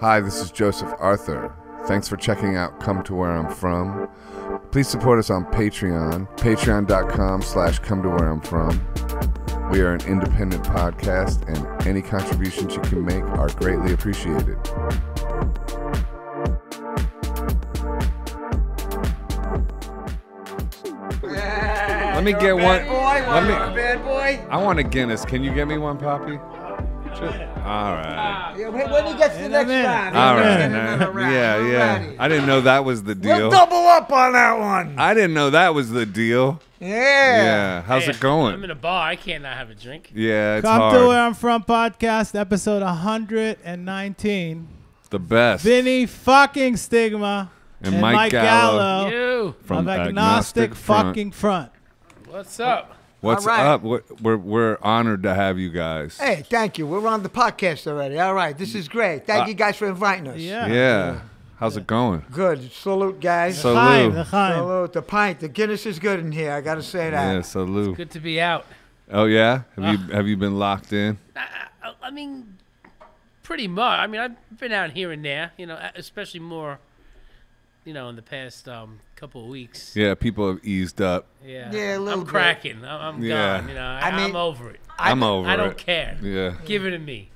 Hi, this is Joseph Arthur. Thanks for checking out Come to Where I'm From. Please support us on Patreon, patreon.com slash come to where I'm from. We are an independent podcast, and any contributions you can make are greatly appreciated. Let me get one. Bad boy, Let me. bad boy. I want a Guinness. Can you get me one, Poppy? Sure. All right. Yeah, when when he gets to the next minute. round, All he's right. gonna get another round. Yeah, yeah. I didn't know that was the We'll deal. double up on that one. I didn't know that was the deal. Yeah. Yeah. How's it going? I'm in a bar. I can't not have a drink. Yeah, it's Come hard. to where I'm from podcast episode 119. the best. Vinnie fucking Stigma And Mike Gallo. Gallo You. From of Agnostic Agnostic Front. fucking Front. What's up? What's All right. up? We're, we're we're honored to have you guys. Hey, thank you. We're on the podcast already. All right, this is great. Thank Uh, you guys for inviting us. Yeah. Yeah. How's it going? Good. Salute, guys. So- Chaim, Salute. the Chaim. Salute. The pint. The Guinness is good in here. I got to say that. Yeah, salute. Good to be out. Oh yeah. Have you have you been locked in? I, I mean, pretty much. I mean, I've been out here and there. You know, especially more. You know, in the past um, couple of weeks. Yeah, people have eased up. Yeah. Yeah, a little I'm bit. cracking. I'm, I'm Yeah. gone. You know, I I, mean, am over it. I'm over it. I don't it. care. Yeah. Give it to me.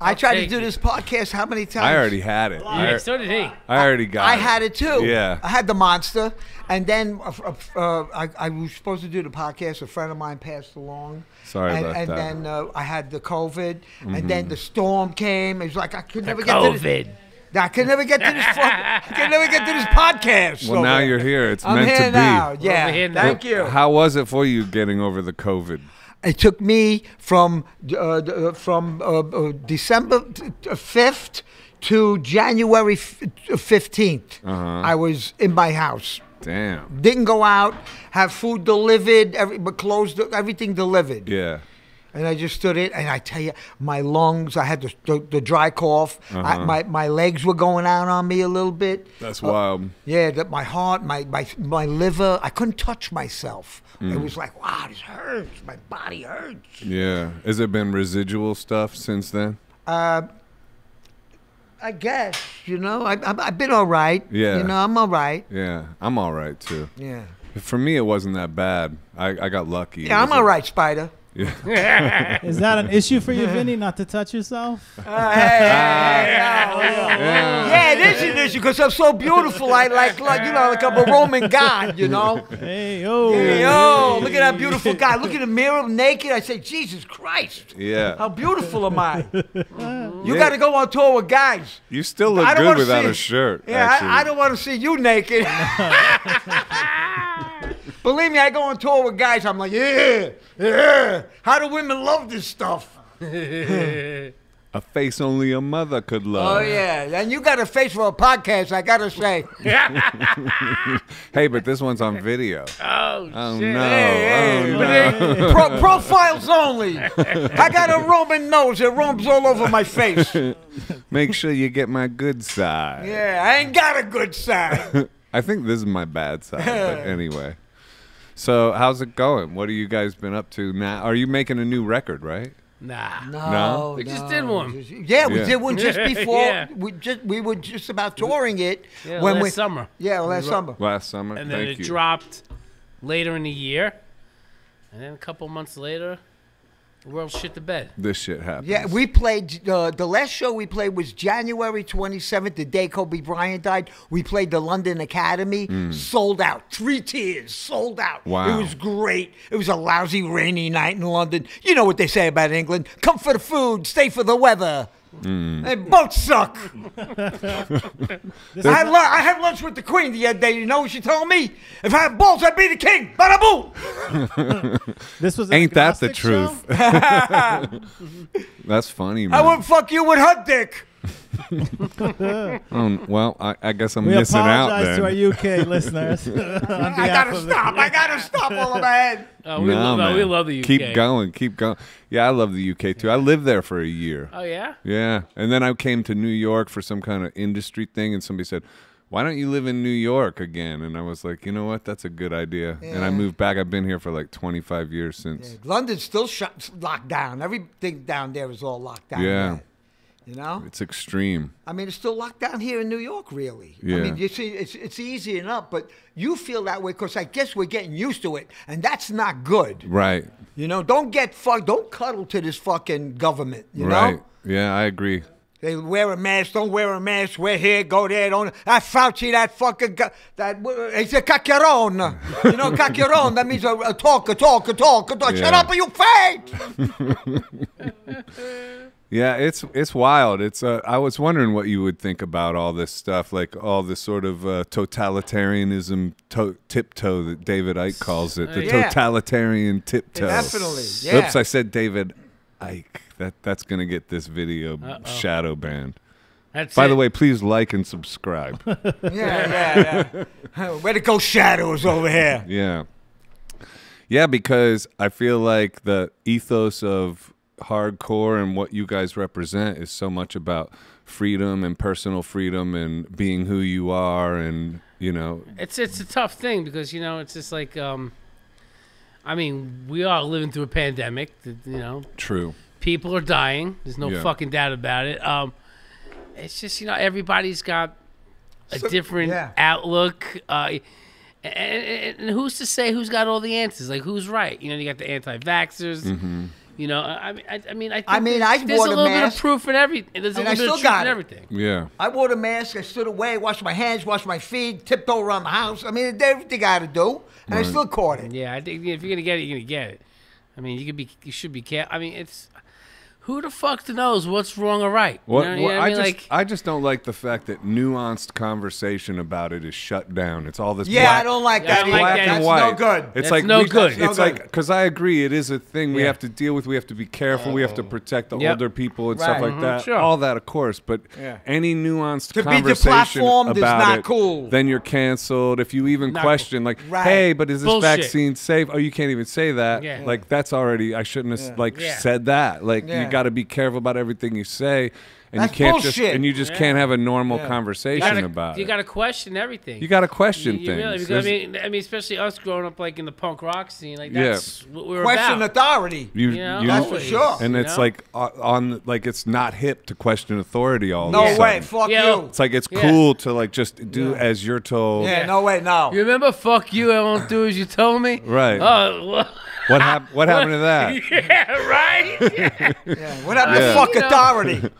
I tried to do it. this podcast how many times? I already had it. I, Yeah, so did he. I already got I it. had it too. Yeah. I had the monster, and then uh, uh, I, I was supposed to do the podcast. A friend of mine passed along. Sorry and, about and that. Mm-hmm. then uh, I had the COVID, and then the storm came. It was like I could never get to this. COVID. I can never get to this. fuck- I could never get to this podcast. Well, now bad. you're here. It's I'm meant here to be. now. over Yeah. here now. Thank you. How was it for you getting over the COVID? It took me from uh, uh, from uh, uh, December fifth to January fifteenth. Uh-huh. I was in my house. Damn. Didn't go out, have food delivered, every but clothes, everything delivered. Yeah. And I just stood it, and I tell you, my lungs, I had the, the, the dry cough. Uh-huh. my, my legs were going out on me a little bit. That's Uh, wild. Yeah, that my heart, my, my my liver, I couldn't touch myself. Mm. It was like, wow, this hurts. My body hurts. Yeah. Has it been residual stuff since then? Uh, I guess, you know, I, I, I've been all right. Yeah. You know, I'm all right. Yeah. I'm all right too. Yeah. For me, it wasn't that bad. I, I got lucky. Yeah, I'm all right, Spider. Yeah. Is that an issue for you, Vinnie, not to touch yourself? Uh, hey, hey, hey, oh, yeah. Yeah. Yeah, it is an issue because I'm so beautiful. I like, like, you know, like I'm a Roman god, you know. Hey, oh. Hey, yo, look at that beautiful guy. Look in the mirror, naked. I say, Jesus Christ, Yeah. how beautiful am I? You Yeah. got to go on tour with guys. You still look I good without see- a shirt. Yeah. I, I don't want to see you naked. Believe me, I go on tour with guys. I'm like, yeah, yeah. How do women love this stuff? A face only a mother could love. Oh yeah, and you got a face for a podcast. I gotta say. Hey, but this one's on video. Oh, Oh shit. no! Hey, oh but no! they- pro- profiles only. I got a Roman nose. It roams all over my face. Make sure you get my good side. Yeah, I ain't got a good side. I think this is my bad side, but anyway. So how's it going? What have you guys been up to now? Are you making a new record, right? Nah. No? No? We just did one. Yeah, we Yeah. did one just before. Yeah. We just we were just about touring it Yeah, when last we summer. Yeah, last summer. Last summer. And then Thank it you. dropped later in the year. And then a couple months later, the world shit the bed. This shit happens. Yeah, we played uh, the last show we played was January 27th, the day Kobe Bryant died. We played the London Academy, sold out, three tiers, sold out. Wow. it was great. It was a lousy rainy night in London. You know what they say about England: come for the food, stay for the weather. Mm. They both suck. I had, lu- I had lunch with the Queen the other day. You know what she told me? If I had balls, I'd be the king. Bada boom. This was Ain't that the truth? That's funny, man. I wouldn't fuck you with her dick. Um, well, I, I guess I'm We missing out We apologize then. to our UK listeners. I gotta stop. I gotta stop all of that. head. Oh, we, no, love, no, man. we love the UK. Keep going, keep going. Yeah, I love the UK too. I lived there for a year. Oh, yeah? Yeah, and then I came to New York for some kind of industry thing, and somebody said, "Why don't you live in New York again?" And I was like, "You know what? That's a good idea." Yeah. And I moved back. I've been here for like 25 years since. London's still shut, locked down. Everything down there is all locked down. Yeah. You know. It's extreme. I mean, it's still locked down here in New York, really. Yeah. I mean, you see, it's it's easy enough, but you feel that way because I guess we're getting used to it, and that's not good. Right. You know, don't get fuck, don't cuddle to this fucking government. You right. know, Yeah, I agree. they wear a mask, don't wear a mask, wear here, go there, don't. That Fauci, that fucking that he's a cacaron. You know, cacaron. That means a, a talk, a talk, a talk, a talk. Shut up, or you faint. Yeah, it's it's wild. It's uh, I was wondering what you would think about all this stuff, like all this sort of uh, totalitarianism to- tiptoe that David Icke calls it, the Yeah. totalitarian tiptoe. Definitely, yeah. Oops, I said David Icke. That that's gonna get this video shadow banned. That's By it. the way, please like and subscribe. Yeah, yeah, yeah. Where to go shadows over here? Yeah. Yeah, because I feel like the ethos of hardcore and what you guys represent is so much about freedom and personal freedom and being who you are and, you know, It's it's a tough thing because you know it's just like um, I mean we are living through a pandemic. that, You know, true. people are dying. There's no Yeah. fucking doubt about it. Um, it's just you know everybody's got a So- different yeah. outlook. Uh, and, and, and who's to say who's got all the answers? Like who's right? You know, you got the anti-vaxxers. Mm-hmm. You know, I, I mean, I, I mean, I, think I mean, there's, I there's wore a the little bit of proof in every. There's a and I little bit of still truth got in it. everything. Yeah. I wore the mask. I stood away, washed my hands, washed my feet, tiptoe around the house. I mean, I did everything I had to do, and I still caught it. Yeah, I think if you're gonna get it, you're gonna get it. I mean, you could be, you should be careful. I mean, it's who the fuck knows what's wrong or right? You What, know- you what- know I, mean? just like, I just don't like the fact that nuanced conversation about it is shut down. It's all this Yeah, black, I don't like Yeah, that. don't either. like black that. and That's white. no good. It's That's like no we- good. It's no like good. because I agree, it is a thing we have to deal with. We have to be careful. We have to oh. protect the Yep. older people and stuff Right. like mm-hmm. that. sure. All that, of course. But Yeah. any nuanced To be conversation deplatformed is about not it, cool. then you're canceled. If you even Not question, like, Right. hey, but is this Bullshit. vaccine safe? Oh, you can't even say that. Yeah. Like that's already. I shouldn't have like said that. Like Yeah. you got to be careful about everything you say. And That's you can't just and you just Yeah. can't have a normal Yeah. you conversation gotta, about you it. got to question everything. you got to question You- you things. really- because, I mean, I mean, especially us growing up like in the punk rock scene, like Yeah. that's what we were Question about. authority. You, You know, That's for sure. and you it's know? like uh, on like it's not hip to question authority all No of a way. Fuck Yeah. you. It's like it's Yeah. cool to like just do as you're told. Yeah, no way. No. You remember? Fuck you! I won't do as you told me. Right. Oh, well, What happened? What happened to that? yeah, right. Yeah. Yeah. What happened Yeah. to fuck You know. authority?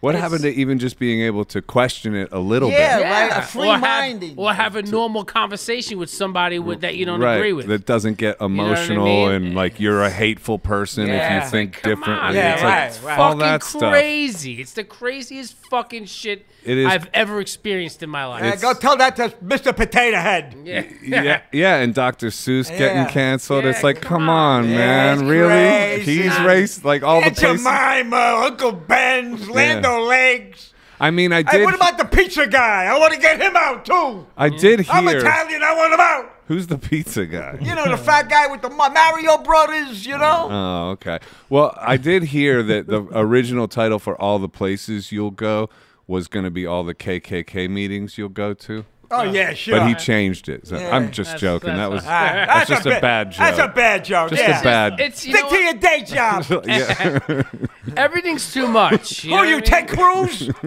What happened to even just being able to question it a little Yeah. bit? Yeah, right, a Or free have- minding. Or have a normal conversation with somebody with, that you don't right. agree with. That doesn't get what I emotional mean? and like you're a hateful person if you think Come differently. on, Yeah, It's man. like right, right. all fucking that stuff. crazy. It's the craziest fucking shit It is- I've ever experienced in my life. Yeah, go tell that to Mr. Potato Head. yeah. yeah, yeah, and Dr. Seuss getting canceled. Yeah, it's like, come come on. on, Yeah, man, really? crazy. He's racist. Like all the places. Jemima, Uncle Ben's, Lando Legs. I mean, I Hey, did. what about the pizza guy? I want to get him out too. I did hear. I'm. Italian. I want him out. Who's the pizza guy? You know the fat guy with the Mario Brothers. You know. Oh, oh, okay. Well, I did hear that the original title for all the places you'll go was going to be all the KKK meetings you'll go to, oh yeah, sure. but he changed it. So Yeah. I'm just That's- joking. that's that was fine. Ah, that's just a bad joke. That's a bad joke. just yeah. a bad. It's you Stick to what? your day job. everything's too much. You Who what you, I mean? Ted Cruz?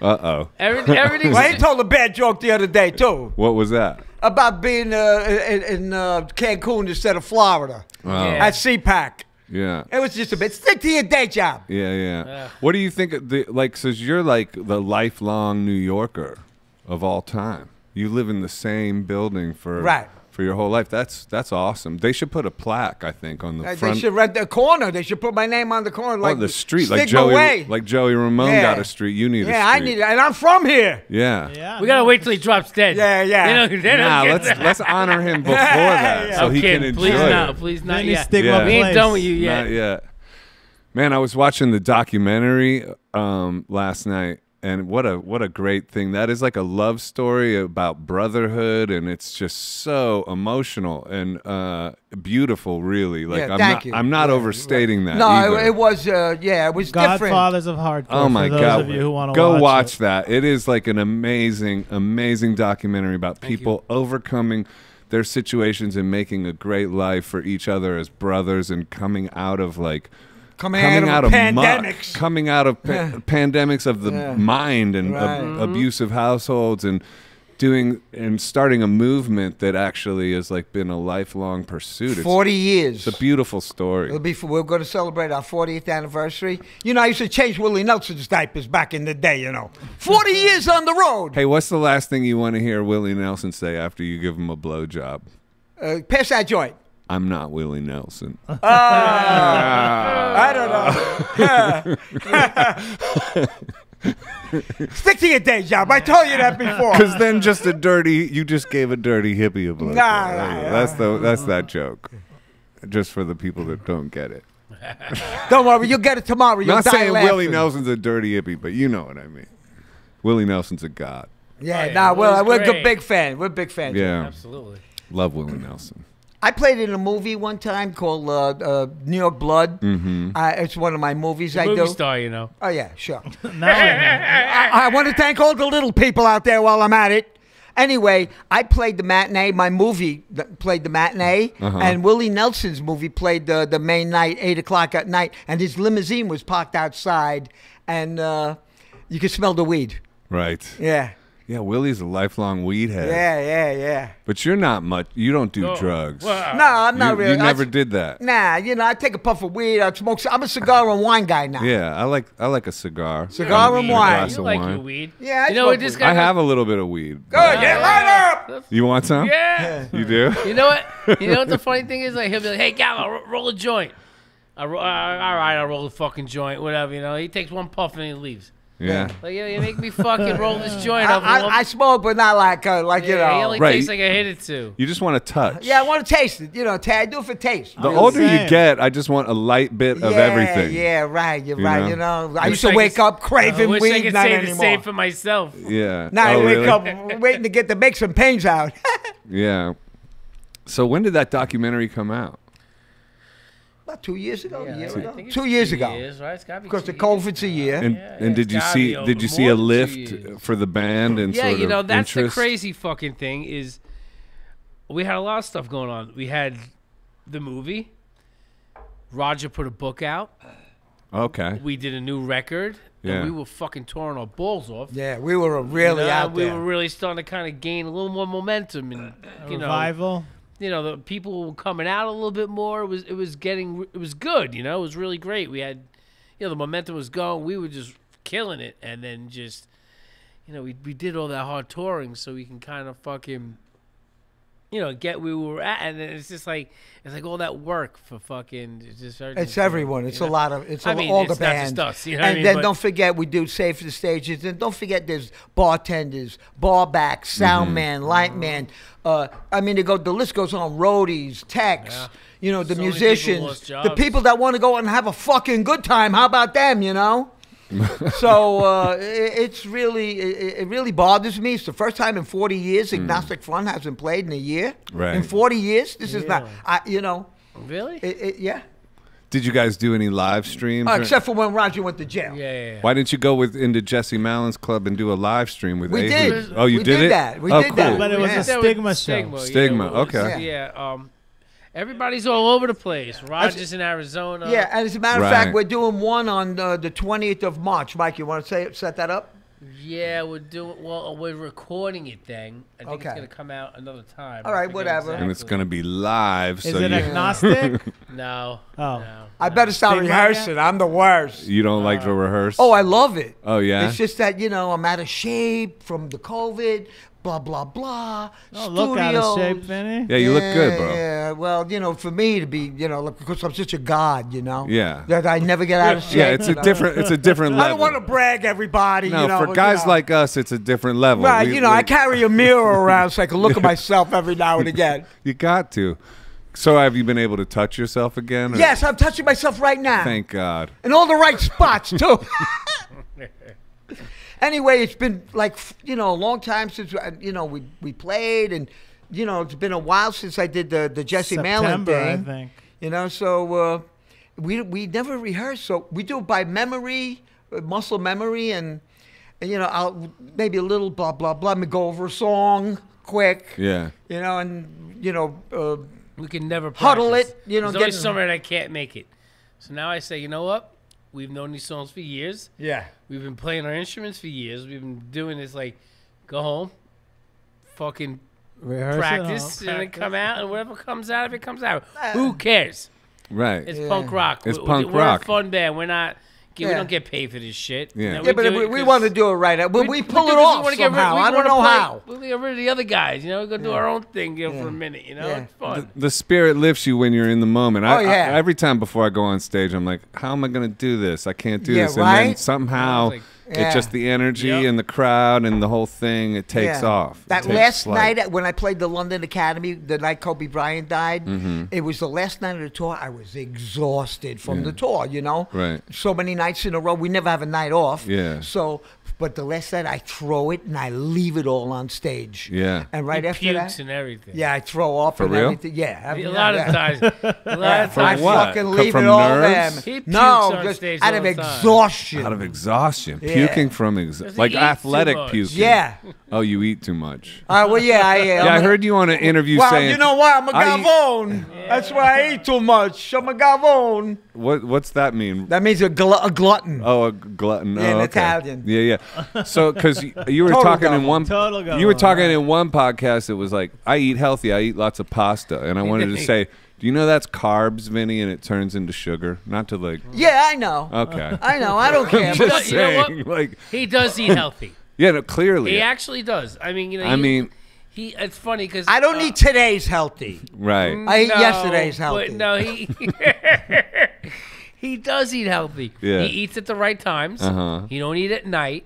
Uh oh. Everything, everything's well, he told a bad joke the other day too What was that? about being uh, in, in uh, Cancun instead of Florida Oh, Yeah. at CPAC. yeah. It was just a bit. Stick to your day job. Yeah, yeah. Ugh. What do you think? Of the, like, since you're like the lifelong New Yorker of all time, you live in the same building for Right. for your whole life. That's that's awesome. They should put a plaque, I think, on the Uh, front They should rent the corner. They should put my name on the corner, or like the street, like Joey, Way. like Joey Ramone Yeah. got a street. You need a yeah, I need it, and I'm from here. Yeah. Yeah. We gotta wait till he drops dead. Yeah, yeah. You know, they don't Nah, let's that. let's honor him before that, Yeah. so he can enjoy please it. no, please not Then you yet. stick Yeah. my We ain't done with you yet. Not yet. Man, I was watching the documentary um, last night, and what a what a great thing that is! Like a love story about brotherhood, and it's just so emotional and uh, beautiful. Really, like Yeah, I'm not you. I'm not Yeah, overstating that. No, it, it was. Uh, yeah, it was different. Godfathers of Hardcore. Oh my for those god! of you who want to Go watch, watch, it. that. It is like an amazing, amazing documentary about people overcoming their situations and making a great life for each other as brothers and coming out of like Coming, coming out out of, of pandemics. muck, coming out of pa- pandemics of the Yeah. mind and ab- Right. abusive households and doing and starting a movement that actually has like been a lifelong pursuit. It's, 40 years. it's a beautiful story. It'll be for, we're going to celebrate our 40th anniversary. You know, I used to change Willie Nelson's diapers back in the day, you know. 40 years on the road. Hey, what's the last thing you want to hear Willie Nelson say after you give him a blowjob? Uh, pass that joint. I'm not Willie Nelson. Ah. I don't know. Stick to your day job. I told you that before. Because then just a dirty, you just gave a dirty hippie a blowjob. Nah, nah, that's the that's that joke. Just for the people that don't get it. Don't worry, you'll get it tomorrow. You'll Not die saying laughing. Willie Nelson's a dirty hippie, but you know what I mean. Willie Nelson's a god. Yeah, Oh, yeah, nah, well, we're a good great. big fan. We're a big fans. Yeah, Absolutely. love Willie Nelson. I played in a movie one time called uh, uh, New York Blood. Mm-hmm. Uh, it's one of my movies I Movie do. star, you know. Oh yeah, sure. No, I, I want to thank all the little people out there while I'm at it. Anyway, I played the matinee. My movie th- played the matinee, Uh-huh. and Willie Nelson's movie played the the main night, eight o'clock at night, and his limousine was parked outside, and uh, you could smell the weed. Right. Yeah, Yeah, Willie's a lifelong weed head. yeah, yeah, yeah. But you're not much. You don't do No. drugs. Well, No, I'm not you, really. you never I, did that. Nah, you know, I take a puff of weed. I smoke. I'm a cigar and wine guy now. Yeah, I like I like a cigar. Cigar and a wine. glass You of like wine. your weed. Yeah, I you know smoke what this weed. guy I have a little bit of weed. Good, yeah, light up. You want some? Yeah. You do? You know what? You know what the funny thing is? Like he'll be like, "Hey, Gal, ro- roll a joint." I ro- uh, all right, I'll roll a fucking joint, whatever. You know, he takes one puff and he leaves. Yeah. Like, yeah, you make me fucking roll this joint I, up. I, I smoke, but not like uh, like you yeah, he know. only Right. takes like I hit it two. You just want to touch. Yeah, I want to taste it. You know, ta- I do it for taste. The Really. older you get, I just want a light bit of yeah, everything. Yeah, right. You're You right. know? You know, I Wish used to I wake could- up craving I wish weed, I could not say the anymore. same for myself. Yeah. now oh, I wake really? up waiting to get the make some pains out. Yeah. So when did that documentary come out? About two years ago, Yeah, a year I ago, two years two ago. Years, right? It's gotta be Because two the years. COVID's a year. And Yeah, and did you see did you see a lift for the band and Yeah, sort you of know that's interest? the crazy fucking thing is we had a lot of stuff going on. We had the movie. Roger put a book out. Okay. We did a new record. Yeah. And we were fucking touring our balls off. Yeah, we were really You know, out we there. were really starting to kind of gain a little more momentum and you know revival. You know the people were coming out a little bit more. It was it was getting it was good. You know, it was really great. We had you know the momentum was going. We were just killing it, and then just you know we we did all that hard touring so we can kind of fucking you know get where we were at, and then it's just like it's like all that work for fucking it's just It's everyone. It's a lot of. It's I a, mean, all it's the not bands. just us, you know what I and mean? then But- don't forget we do save the stages, and don't forget there's bartenders, bar backs, sound man, light man. Uh, I mean, they go. The list goes on. Roadies, techs. Yeah. You know, the So many people musicians, the people that want to go out and have a fucking good time. How about them? You know. so uh, it, it's really it, it really bothers me. It's the first time in 40 years Agnostic Front hasn't played in a year. Right. In 40 years, this is not. I, you know, really it, it, yeah. Did you guys do any live streams? Uh, except for when Roger went to jail. yeah, yeah, yeah. Why didn't you go with into Jesse Malin's club and do a live stream with We Avery? did. Oh, you We did, did it? that. We oh, did cool. that. But it was Yeah. a That stigma show. Stigma, Stigma, yeah, it was- okay. Yeah, um, everybody's all over the place. Rogers in Arizona. Yeah, and as a matter of Right. fact, we're doing one on uh, the 20th of March. Mike, you want to say set that up? Yeah, we're doing. Well, we're recording it. Then I think Okay. it's gonna come out another time. All I right, forget whatever. and it's going to be live. Is so it you, agnostic? No. Oh. No. I better start Stigma rehearsing. I'm the worst. you don't like to rehearse? Oh, I love it. Oh, yeah? It's just that you know I'm out of shape from the COVID. Blah blah blah. Oh, look out of shape, studios. Vinnie. yeah, you look good, bro. Yeah, well, you know, for me to be, you know, because I'm such a god, you know. Yeah. That I never get out of shape. Yeah, it's a different. It's a different level. I don't want to brag everybody. No, you know, for guys you know. like us, it's a different level. Right, We- you know, we- I carry a mirror around so I can look at myself every now and again. You got to. So, have you been able to touch yourself again? or- Yes, I'm touching myself right now. Thank God. in all the right spots too. Anyway, it's been like you know a long time since uh, you know we we played, and you know it's been a while since I did the the Jesse Malin September, I thing. think. You know, so uh, we we never rehearse, so we do it by memory, uh, muscle memory, and, and you know I'll maybe a little blah blah blah. Let Me go over a song quick. Yeah. You know, and you know. Uh, We can never Huddle it, you know, There's always get- somebody that can't make it. So now I say, you know what? We've known these songs for years. Yeah. We've been playing our instruments for years. We've been doing this like, go home, fucking Rehearse practice, and then come out, and whatever comes out of it comes out. Uh. Who cares? Right. It's Yeah. punk rock. It's We- punk we're rock. a fun band. We're not. We Yeah. don't get paid for this shit. Yeah. You know, Yeah, Yeah, but do we, it we 'cause want to do it right. But we, pull do it 'cause we off wanna get rid- somehow. we I don't know play- how. We'll get rid of the other guys. You know, we're gonna do our own thing you know, for a minute. You know, Yeah. it's fun. the spirit lifts you when you're in the moment. I, Oh, yeah. I- every time before I go on stage, I'm like, how am I going to do this? I can't do Yeah, this. And then somehow, Like, Yeah. it's just the energy Yep. and the crowd and the whole thing. It takes Yeah. off. It That takes last flight. night when I played the London Academy, the night Kobe Bryant died, Mm-hmm. it was the last night of the tour. I was exhausted from the tour, you know? Right. So many nights in a row. We never have a night off. Yeah. So, but the last night I throw it and I leave it all on stage. Yeah. And right He after pukes that, and everything. yeah, I throw up For and real? everything. Yeah. I A mean, lot yeah. of times. A lot of For I times. what? fucking Come leave from it all nerves? there. He pukes No, on just stage out all of the time. exhaustion. Out of exhaustion, Yeah. puking from ex- Because he like eats too athletic much. puking. yeah. Oh, you eat too much. Uh, well, yeah, I, uh, Yeah, I heard you on an interview Well, saying. you know what? I'm a I eat- gavone. That's why I eat too much. I'm a gavone. What What's that mean? That means a, gl- a glutton. Oh, a glutton. Yeah, oh, in okay. Italian. Yeah, yeah. So, because you, you were Total talking in one, Total you were talking right. in one podcast. It was like I eat healthy. I eat lots of pasta, and I wanted to say, do you know that's carbs, Vinnie, and it turns into sugar? Not to like. Yeah, I know. Okay. I know. I don't care. I'm but- just You know saying, like, He does eat healthy. yeah, no, clearly, He actually does. I mean, you know. I he- mean, he. It's funny because I don't uh, eat today's healthy. right? I eat yesterday's healthy. But no, he he does eat healthy. Yeah. He eats at the right times. Uh-huh. He don't eat at night.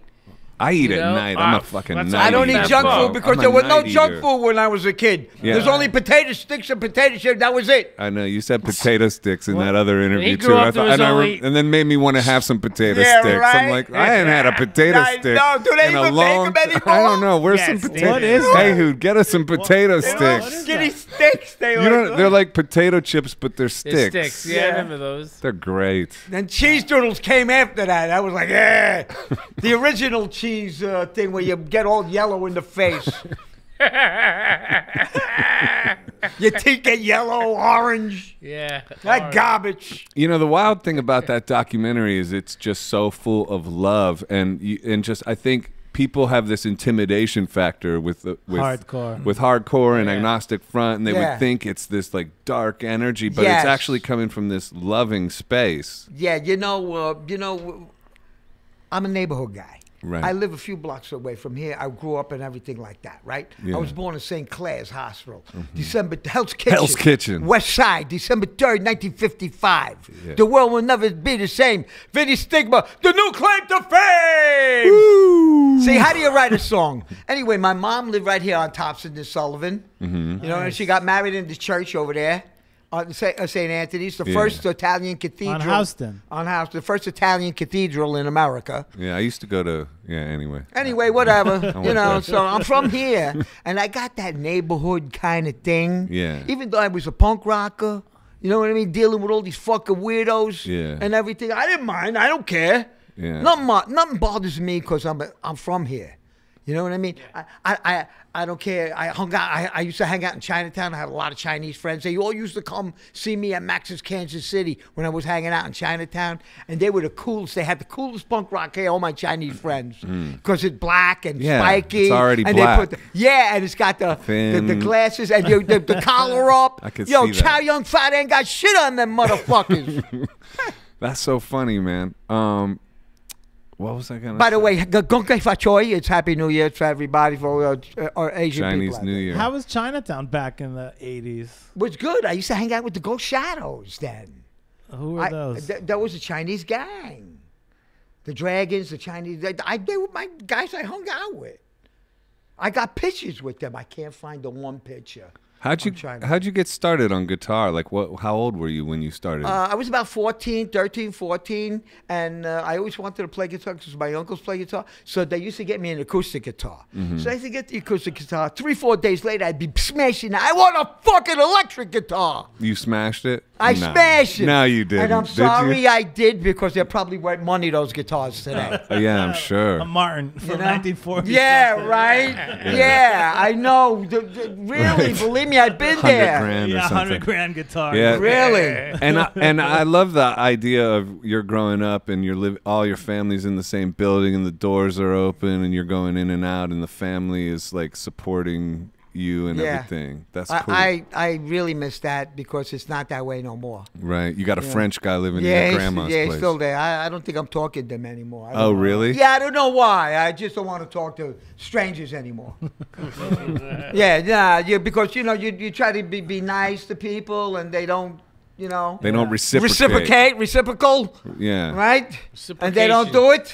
I eat You at know? night. I'm Ah, a fucking that's night. I don't eat eater. junk food because I'm there was no night junk food when I was a kid. Yeah. There's only potato sticks and potato chips. That was it. I know you said potato sticks in that other interview he too. up, I thought, was and, I re- and then made me want to have some potato Yeah, sticks. right? I'm like, I ain't had a potato I stick. know. Do they in a even make long them anymore? I don't know. Where's Yes, some potato? What is Hey, that? who get us some potato what sticks? is Skinny sticks. They You were. don't. They're like potato chips, but they're It's sticks. sticks. Yeah, I remember those. They're great. Then cheese doodles came after that. I was like, eh. the original cheese uh, thing where you get all yellow in the face. Your teeth get yellow, orange. Yeah. That Alright. garbage. You know, the wild thing about that documentary is it's just so full of love, and you, and just I think people have this intimidation factor with the with Hardcore. with hardcore and Yeah. agnostic front, and they Yeah. would think it's this like dark energy, but Yes. it's actually coming from this loving space. Yeah, you know, uh, you know, I'm a neighborhood guy. Right. I live a few blocks away from here. I grew up and everything like that, right? Yeah. Mm-hmm. I was born in St. Clare's Hospital. December, Hell's Kitchen. Hell's Kitchen. West Side, December 3rd, 1955. Yeah. The world will never be the same. Vinnie Stigma, the new claim to fame! See, how do you write a song? Anyway, my mom lived right here on Thompson and Sullivan. Mm-hmm. You know, and she got married in the church over there. On St. uh, Anthony's, the Yeah. first Italian cathedral. On Houston. On House, the first Italian cathedral in America. Yeah, I used to go to yeah. Anyway, Anyway, whatever. you know, so I'm from here, and I got that neighborhood kind of thing. Yeah. Even though I was a punk rocker, you know what I mean, dealing with all these fucking weirdos Yeah. and everything. I didn't mind. I don't care. Yeah. Nothing, mo- nothing bothers me because I'm a, I'm from here. You know what I mean? I, I, I, I don't care. I hung out. I, I used to hang out in Chinatown. I had a lot of Chinese friends. They all used to come see me at Max's Kansas City when I was hanging out in Chinatown, and they were the coolest. They had the coolest punk rock hair. All my Chinese friends, because it's black and Mm. Yeah, spiky. it's already and black. They put the, yeah, and it's got the the, the glasses and the, the, the collar up. I could Yo, see that. Chow Yun-fat ain't got shit on them motherfuckers. that's so funny, man. Um, what was I gonna? By the say? way, G- Gonkai Fachoy, it's Happy New Year to everybody for uh, uh, our Asian Chinese people. out New. Year. How was Chinatown back in the 80s? Was good. I used to hang out with the Ghost Shadows then. Who were I, those? th- that was a Chinese gang. The Dragons, the Chinese. They, I, they were my guys I hung out with. I got pictures with them. I can't find the one picture. How'd you I'm trying to- how'd you get started on guitar? Like, what? How old were you when you started? Uh, I was about 14, 13, 14, and uh, I always wanted to play guitar because my uncles play guitar. So they used to get me an acoustic guitar. Mm-hmm. So I used to get the acoustic guitar. Three, four days later, I'd be smashing it. I want a fucking electric guitar. you smashed it. I Nah. smashed it. No, you didn't. And I'm Did you? sorry I did because they're probably worth money those guitars today. Uh, yeah, I'm sure. A Martin from You know? 1940. Yeah, something. right. Yeah, I know. D- d- really, believe me, I've been Hundred there. grand or Yeah, something. hundred grand guitar. Yeah. Really. and I, and I love the idea of you're growing up and you're live all your family's in the same building and the doors are open and you're going in and out and the family is like supporting you and Yeah. everything. That's I, cool, I, I really miss that because it's not that way no more. right? You got a French guy living in your he's, grandma's yeah, he's place. still there. I, I don't think I'm talking to them anymore. Oh, know. really? Yeah, I don't know why. I just don't want to talk to strangers anymore. yeah, yeah, yeah, because you know you, you try to be, be nice to people and they don't, you know, They don't reciprocate. reciprocate, reciprocal, Yeah. right? And they don't do it.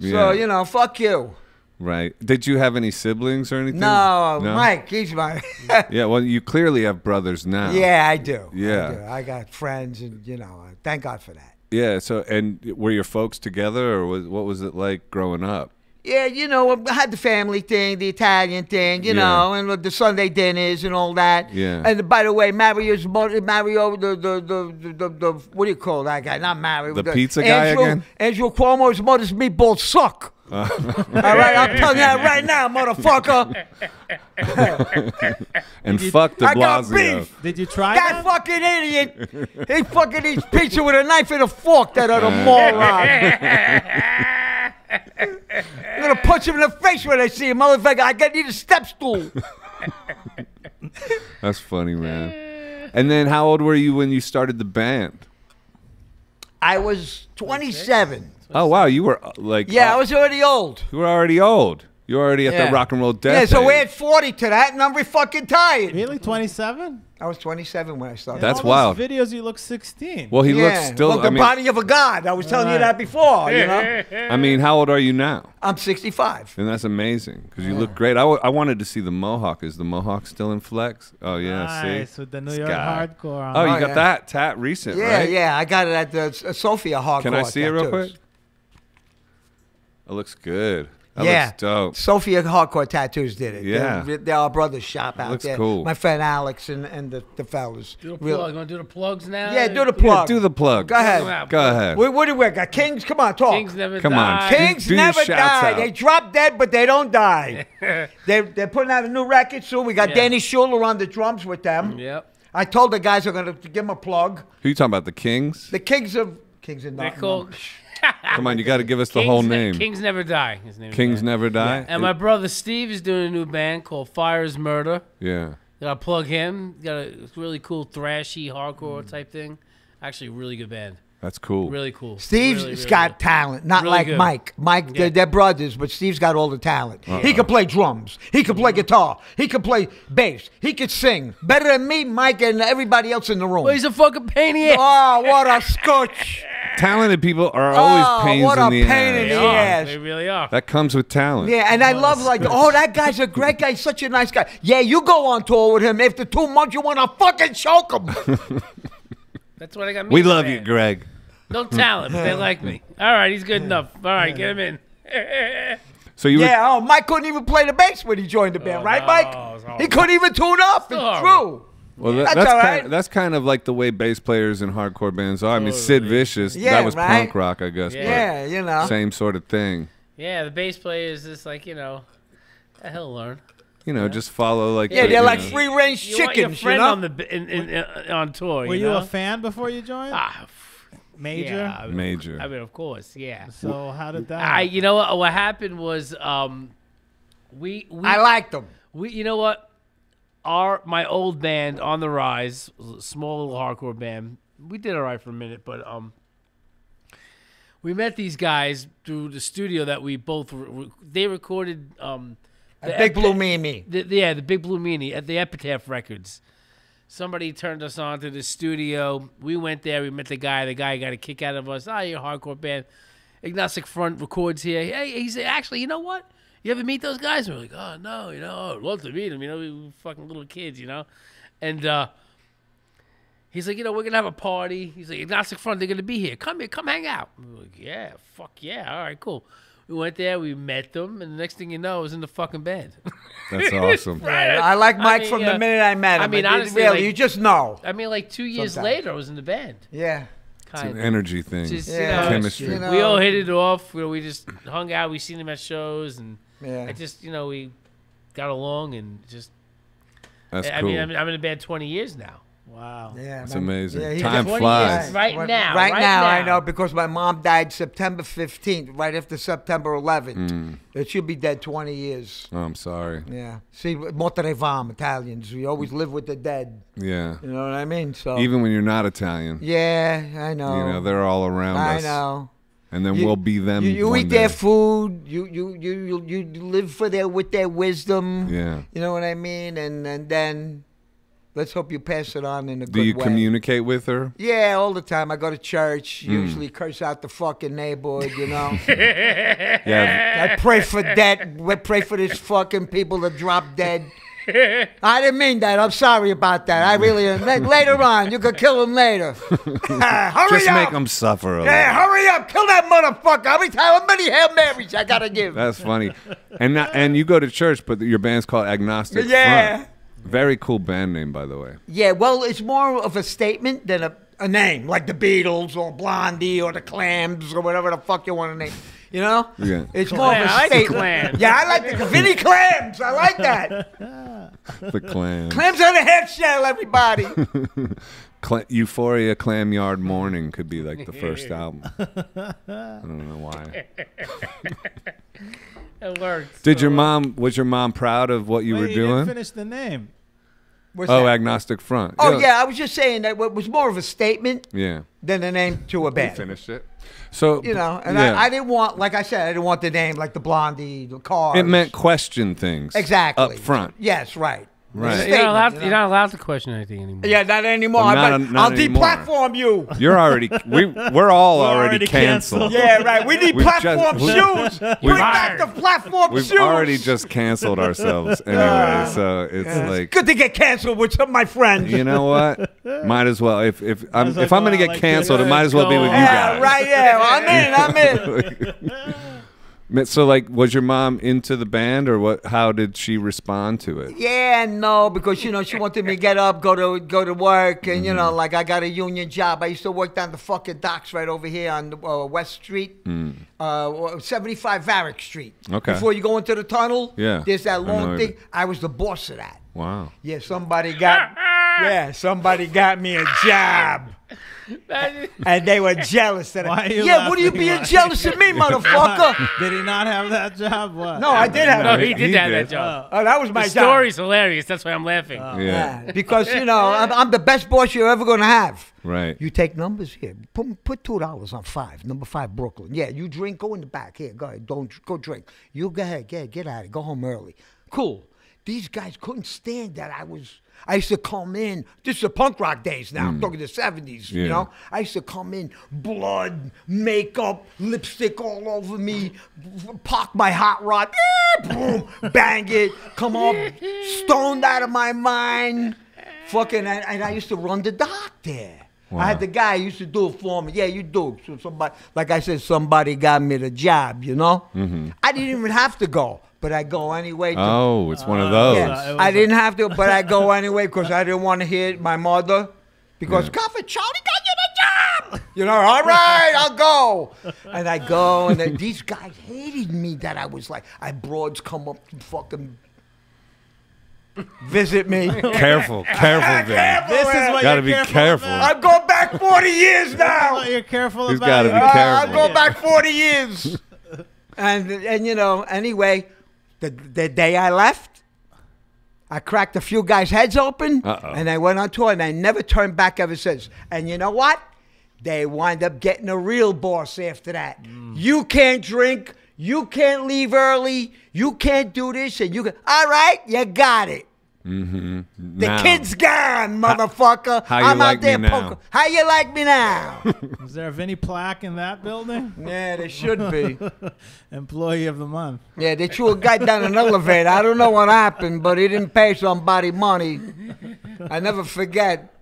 So Yeah. you know, fuck you. Right. Did you have any siblings or anything? No, Mike, he's my. Yeah. Well, you clearly have brothers now. yeah, I do. Yeah. I, do. I got friends, and you know, uh, thank God for that. Yeah. So, and were your folks together, or was, what was it like growing up? Yeah, you know, I had the family thing, the Italian thing, you Yeah. know, and the Sunday dinners and all that. Yeah. And by the way, Mario's mo- Mario, the the, the the the the what do you call that guy? Not Mario. The pizza guy Andrew, again? Andrew Cuomo's mother's meatballs suck. all right, I'm telling you that right now, motherfucker. And fuck the I got Blasio. beef. Did you try That that? fucking idiot. he fucking eats pizza with a knife and a fork. That other moron. I'm gonna punch him in the face when I see him, motherfucker. I gotta need a step stool. That's funny, man. And then, how old were you when you started the band? I was 27. Oh wow, you were uh, like Yeah, I uh, was already old. you were already old. You were already at Yeah. the rock and roll death. Yeah, so age. we had 40 to that, and I'm fucking tired. Really, 27? I was 27 when I started. That's all wild. Those videos, you look 16. well, he yeah. looks still. Look, the I mean, body of a god. I was telling you that before. You know, I mean, how old are you now? I'm 65. And that's amazing because you look great. I, w- I wanted to see the mohawk. Is the mohawk still in flex? Oh yeah, nice see. with the New This York guy. hardcore. On. Oh, you Oh, got yeah. that tat recent, Yeah, right? yeah. I got it at the uh, Sophia Hardcore. Can I see it real quick? It looks good. That yeah, looks dope. Sophia Hardcore Tattoos did it. Yeah. they're, they're our brother's shop out Looks there. cool. My friend Alex and, and the, the fellas. Do the Real- plug. You want to do the plugs now? Yeah, do the Yeah, plug. do the plug. Go ahead. Wow. Go ahead. What, what do we got? Kings, come on, talk. Kings never Come on. die. Kings Do your never shouts die. out. They drop dead, but they don't die. they're, they're putting out a new record soon. We got Yeah. Danny Schuler on the drums with them. Yep. I told the guys I'm going to give them a plug. Who you talking about? The Kings? The Kings of Kings of They Nottingham. call Come on, you got to give us the Kings whole ne- name. Kings never die. His name Kings man. never die. And my brother Steve is doing a new band called Fire's Murder. yeah. Gotta plug him. Got a really cool thrashy hardcore mm. type thing. Actually, really good band. That's cool. Really cool. Steve's really, really got good. talent, not Really like good. Mike. Mike, they're, they're brothers, but Steve's got all the talent. He uh-huh. can play drums. He can play guitar. He can play bass. He could sing better than me, Mike, and everybody else in the room. Well, he's a fucking pain in the ah, ass. oh, what a scotch! Talented people are always Oh, pains what in a the pain ass. They the are. ass. They really are. That comes with talent. Yeah, and I love like, oh, that guy's a great guy. He's such a nice guy. Yeah, you go on tour with him. After two months, you want to fucking choke him. That's what I got. me We love you. Greg. No talent, but they like me. All right, he's good enough. All right, get him in. So you were yeah, oh, Mike couldn't even play the bass when he joined the band, Oh, right, no, Mike? it's. He couldn't even tune up. It's horrible. true. Well, that, That's that's all kind right. that's kind of like the way bass players in hardcore bands are. I mean, Sid Totally. Vicious, Yeah, that was right? punk rock, I guess. but Yeah, you know. Same sort of thing. Yeah, the bass player is just like you know, he'll learn. You know, just follow like. Yeah, the, they're you like know- free range You want your chickens, you friend know. on the b- in, in, in, on tour. Were you, you know? a fan before you joined? Ah, f- Major. Yeah, I mean, Major. I mean, of course, yeah. So how did that? I, you know what? What happened was, um, we we I liked them. we, you know what? Our my old band on the rise, small little hardcore band. We did all right for a minute, but um, we met these guys through the studio that we both re- they recorded um, the Big Blue Mimi. the, yeah, the Big Blue Meenie at the Epitaph Records. Somebody turned us on to the studio. We went there. We met the guy. The guy got a kick out of us. Ah, you're a hardcore band. Agnostic Front records here. Hey, he said, actually, you know what? You ever meet those guys? And we're like, oh no, you know, I'd love to meet them. You know, we were fucking little kids, you know. And uh, he's like, you know, we're gonna have a party. He's like, Agnostic Front, they're gonna be here. Come here, come hang out. We're like, yeah, fuck yeah, all right, cool. We went there, we met them, and the next thing you know, I was in the fucking band. That's awesome. I like Mike mean, from yeah. the minute I met him. I mean, It- honestly, really, like- you just know. I mean, like two years Sometimes. later, I was in the band. Yeah. It's an of. energy thing. Just, you know, Chemistry. you know. we all hit it off. You know, we just hung out. We seen them at shows, and Yeah. I just, you know, we got along and just. That's I cool. mean, I'm, I'm in the band 20 years now. Wow. Yeah, That's man. amazing. Yeah, he Time got- flies. Right now, Right, right now, I now. know because my mom died September 15th, right after September 11th. Mm. It should be dead 20 years. Oh, I'm sorry. Yeah. See, Monterevam, Italians, we always live with the dead. Yeah. You know what I mean? So. Even when you're not Italian, yeah, I know. you know, they're all around I us. know. And then You- we'll be them. You, you eat their food. You you you you, live for their with their wisdom. Yeah. You know what I mean? And and then let's hope you pass it on in a Do good you communicate with her? Yeah, all the time. I go to church. Hmm. Usually curse out the fucking neighborhood. You know. Yeah. I pray for that. We pray for these fucking people to drop dead. I didn't mean that. I'm sorry about that. I really. la- later on, you could kill him later. Ah, hurry Just up. make him suffer a Yeah, little. hurry up. Kill that motherfucker. How many, how many Hail Marys I gotta give? That's funny. And not, and you go to church, but your band's called Agnostic Yeah. Front. Very cool band name, by the way. Yeah, well, it's more of a statement than a, a name, like the Beatles or Blondie or the Clams or whatever the fuck you want to name. You know? Yeah. It's more of a Clam. I like the statement. Yeah, I like the Vinnie Clams. I like that. The clams. Clams on the head shell, everybody. Cla- Euphoria Clam Yard Morning could be like the first album. I don't know why. It worked. Did your mom was your mom proud of what you Wait, were you didn't doing? finish the name. What's Oh, that? Agnostic Front. Oh, yeah, I was just saying that it was more of a statement Yeah. than a name to a band. Finished it. So You know, and yeah. I, I didn't want, like I said, I didn't want the name like the Blondie, the car. it meant question things exactly up front. Yes, right. Right. You're not, allowed, you're not allowed to question anything anymore. Yeah, not anymore. Well, I'm not- like, not I'll anymore. deplatform you. You're already we we're all We're already, already canceled. canceled. Yeah, right. We need We've platform just- shoes. Bring back the platform shoes. We've already just canceled ourselves anyway, so it's like Good to get canceled with some of my friends. you know what? Might as well. If if I'm as well if I'm go gonna out get like canceled, it might as well be with you guys. yeah, right. Yeah, well, I'm in. I'm in. So like, was your mom into the band, or what? How did she respond to it? Yeah, no, because you know she wanted me to get up, go to go to work, and you know, Mm-hmm. like I got a union job. I used to work down the fucking docks right over here on uh, West Street, uh, 75 Varick Street. Mm. Okay. Before you go into the tunnel, Yeah, there's that I know long it. thing. I was the boss of that. Wow. Yeah, somebody got. yeah, somebody got me a job. and they were jealous that Why I, are you Yeah, what are you laughing? being Why? jealous of me, motherfucker? Did he not have that job? What? no, I did have No, it. he did He have did. that job. Oh, that was my the job. story's hilarious. That's why I'm laughing. Oh, yeah. Yeah, because you know I'm, I'm the best boss you're ever gonna have. Right. You take numbers here. Put, put two dollars on five. Number five, Brooklyn. Yeah, you drink. Go in the back. Here, go ahead. Don't go drink. You go ahead. Get get out. of it. Go home early. Cool. These guys couldn't stand that I was. I used to come in. This is the punk rock days now. I'm hmm. talking the '70s. You know. I used to come in, blood, makeup, lipstick all over me, park my hot rod, boom, bang it, come up, stoned out of my mind. Fucking, and, and I used to run the dock there. I had the guy who used to do it for me. Yeah, you do. So somebody, like I said, somebody got me the job. You know, mm-hmm. I didn't even have to go, but I go anyway. To, Oh, it's one of those. yeah, Uh, I a- didn't have to, but I go anyway because I didn't want to hear my mother. Because Yeah. Coffee Charlie got you the job. You know, all right, I'll go. And I go, and then these guys hated me that I was like, I broads come up to fucking visit me. Careful, careful, Vinnie. This is what Gotta you're be careful careful. I'm going back 40 years This is now. what you're careful He's about. gotta be your- Uh. I'll go back 40 years. and, and, you know, anyway, the, the day I left, I cracked a few guys' heads open, Uh-oh. and I went on tour, and I never turned back ever since. And you know what? They wind up getting a real boss after that. Mm. You can't drink. You can't leave early. You can't do this, and you can. All right, you got it. The Now. kid's gone, motherfucker. how you I'm like out there poking. How you like me now? Is there a Vinnie plaque in that building? yeah, there should be. Employee of the month. Yeah, they threw a guy down an elevator. I don't know what happened, but he didn't pay somebody money. I never forget.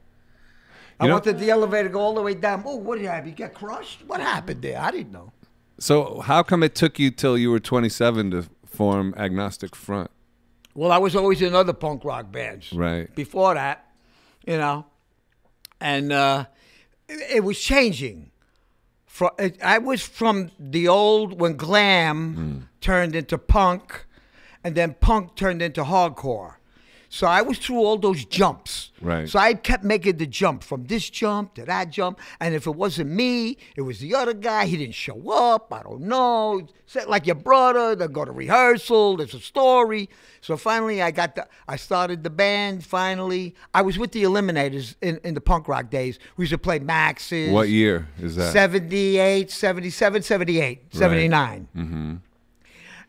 I know- wanted the elevator to go all the way down. Oh, what did happen? You get crushed? What happened there? I didn't know. So how come it took you till you were 27 to form Agnostic Front? Well, I was always in other punk rock bands. Right. Before that, you know, and uh, it, it was changing. From it, I was from the old when glam turned into punk, and then punk turned into hardcore. So I was through all those jumps. Right. So I kept making the jump from this jump to that jump, and if it wasn't me, it was the other guy. He didn't show up. I don't know. Like your brother. They go to rehearsal. There's a story. So finally, I got the. I started the band. Finally, I was with the Eliminators in, in the punk rock days. We used to play Max's. What year is that? 78, 77, 78, 79. Mm-hmm.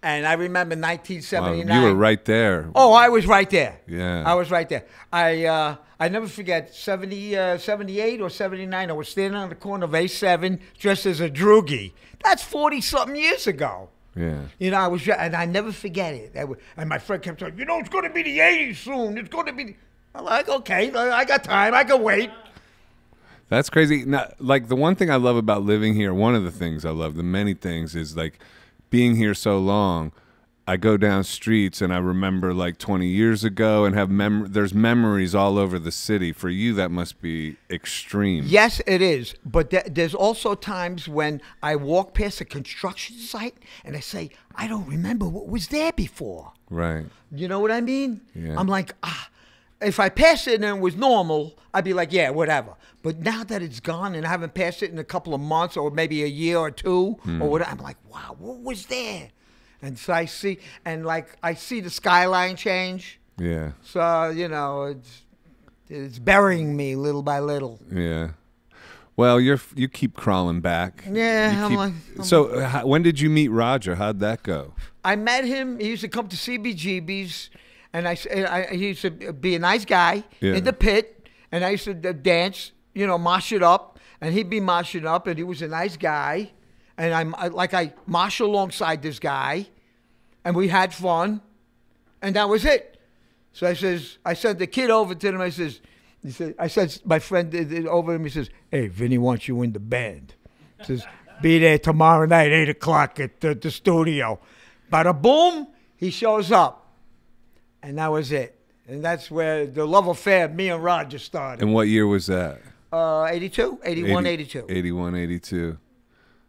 And I remember Wow, 1979. you were right there. Oh, I was right there. Yeah. I was right there. I uh, I never forget 70, uh, 78 or 79. I was standing on the corner of A7 dressed as a droogie. That's 40 something years ago. Yeah. You know, I was, and I never forget it. That was- And my friend kept saying, you know, it's going to be the 80s soon. It's going to be. I'm like, okay, I got time. I can wait. That's crazy. Now, like the one thing I love about living here, one of the things I love, the many things, is like being here so long. I go down streets and I remember like 20 years ago and have mem- there's memories all over the city. For you, that must be extreme. Yes, it is. But th- there's also times when I walk past a construction site and I say, I don't remember what was there before. Right. You know what I mean? Yeah. I'm like, ah. If I passed it and it was normal, I'd be like, yeah, whatever. But now that it's gone and I haven't passed it in a couple of months or maybe a year or two Hmm. or whatever, I'm like, wow, what was there? And so I see, and like I see the skyline change. Yeah. So you know, it's it's burying me little by little. Yeah. Well, you're you keep crawling back. Yeah, You I'm keep- like- I'm so, uh, when did you meet Roger? How'd that go? I met him. He used to come to CBGB's, and I, s- I- he used to be a nice guy Yeah. in the pit, and I used to dance, you know, mosh it up, and he'd be moshing up, and he was a nice guy, and I'm I, like I mosh alongside this guy, and we had fun, and that was it. So I says, I sent the kid over to him. I says, he said, I said, my friend over to him. He says, "Hey, Vinnie wants you in the band." He says, "Be there tomorrow night, eight o'clock at the, the studio." Bada boom, he shows up, and that was it. And that's where the love affair, me and Roger started. And what year was that? Uh, 82, 81, 80 82. 81, 82.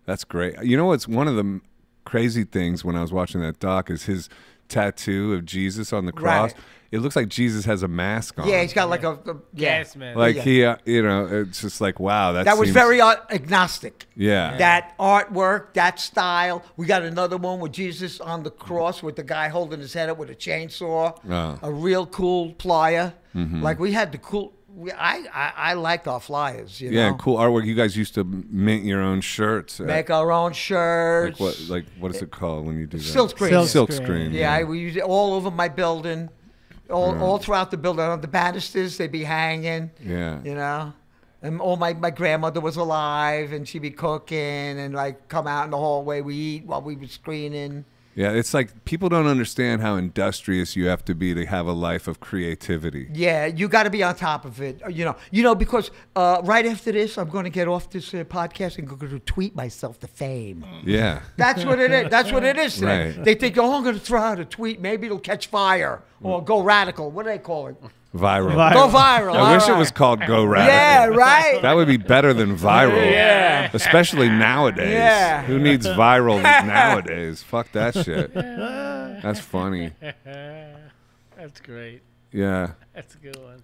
That's great. You know what's one of the crazy things when I was watching that doc is his tattoo of Jesus on the cross. Right. It looks like Jesus has a mask on. Yeah, he's got like a, a yeah. Yes, man. like yeah. he, uh, you know, it's just like wow. That That was seems- very uh, agnostic. Yeah. That artwork, that style. We got another one with Jesus on the cross with the guy holding his head up with a chainsaw. Oh. A real cool plier. Mm-hmm. Like we had the cool. We, I, I I liked our flyers. You yeah, know? cool artwork. You guys used to mint your own shirts. uh, Make our own shirts. like what? Like what is it called when you do that? Silk screen. Silk Silk screen. screen. Yeah, I, we use it all over my building, all, all throughout the building. On the banisters, they'd be hanging. Yeah. You know, and all my, my grandmother was alive, and she'd be cooking, and like come out in the hallway, we eat while we were screening. Yeah, it's like people don't understand how industrious you have to be to have a life of creativity. Yeah, you got to be on top of it. You know, you know because uh, right after this, I'm going to get off this uh, podcast and go to tweet myself to fame. Yeah. That's what it is. That's what it is today. Right. They think, oh, I'm going to throw out a tweet. Maybe it'll catch fire or go radical. What do they call it? Viral. Viral. Go viral. I wish all it was called Go Radical. Yeah, right. That would be better than viral. Yeah. Especially nowadays. Yeah. Who needs viral nowadays? Fuck that shit. That's funny. That's great. Yeah. That's a good one.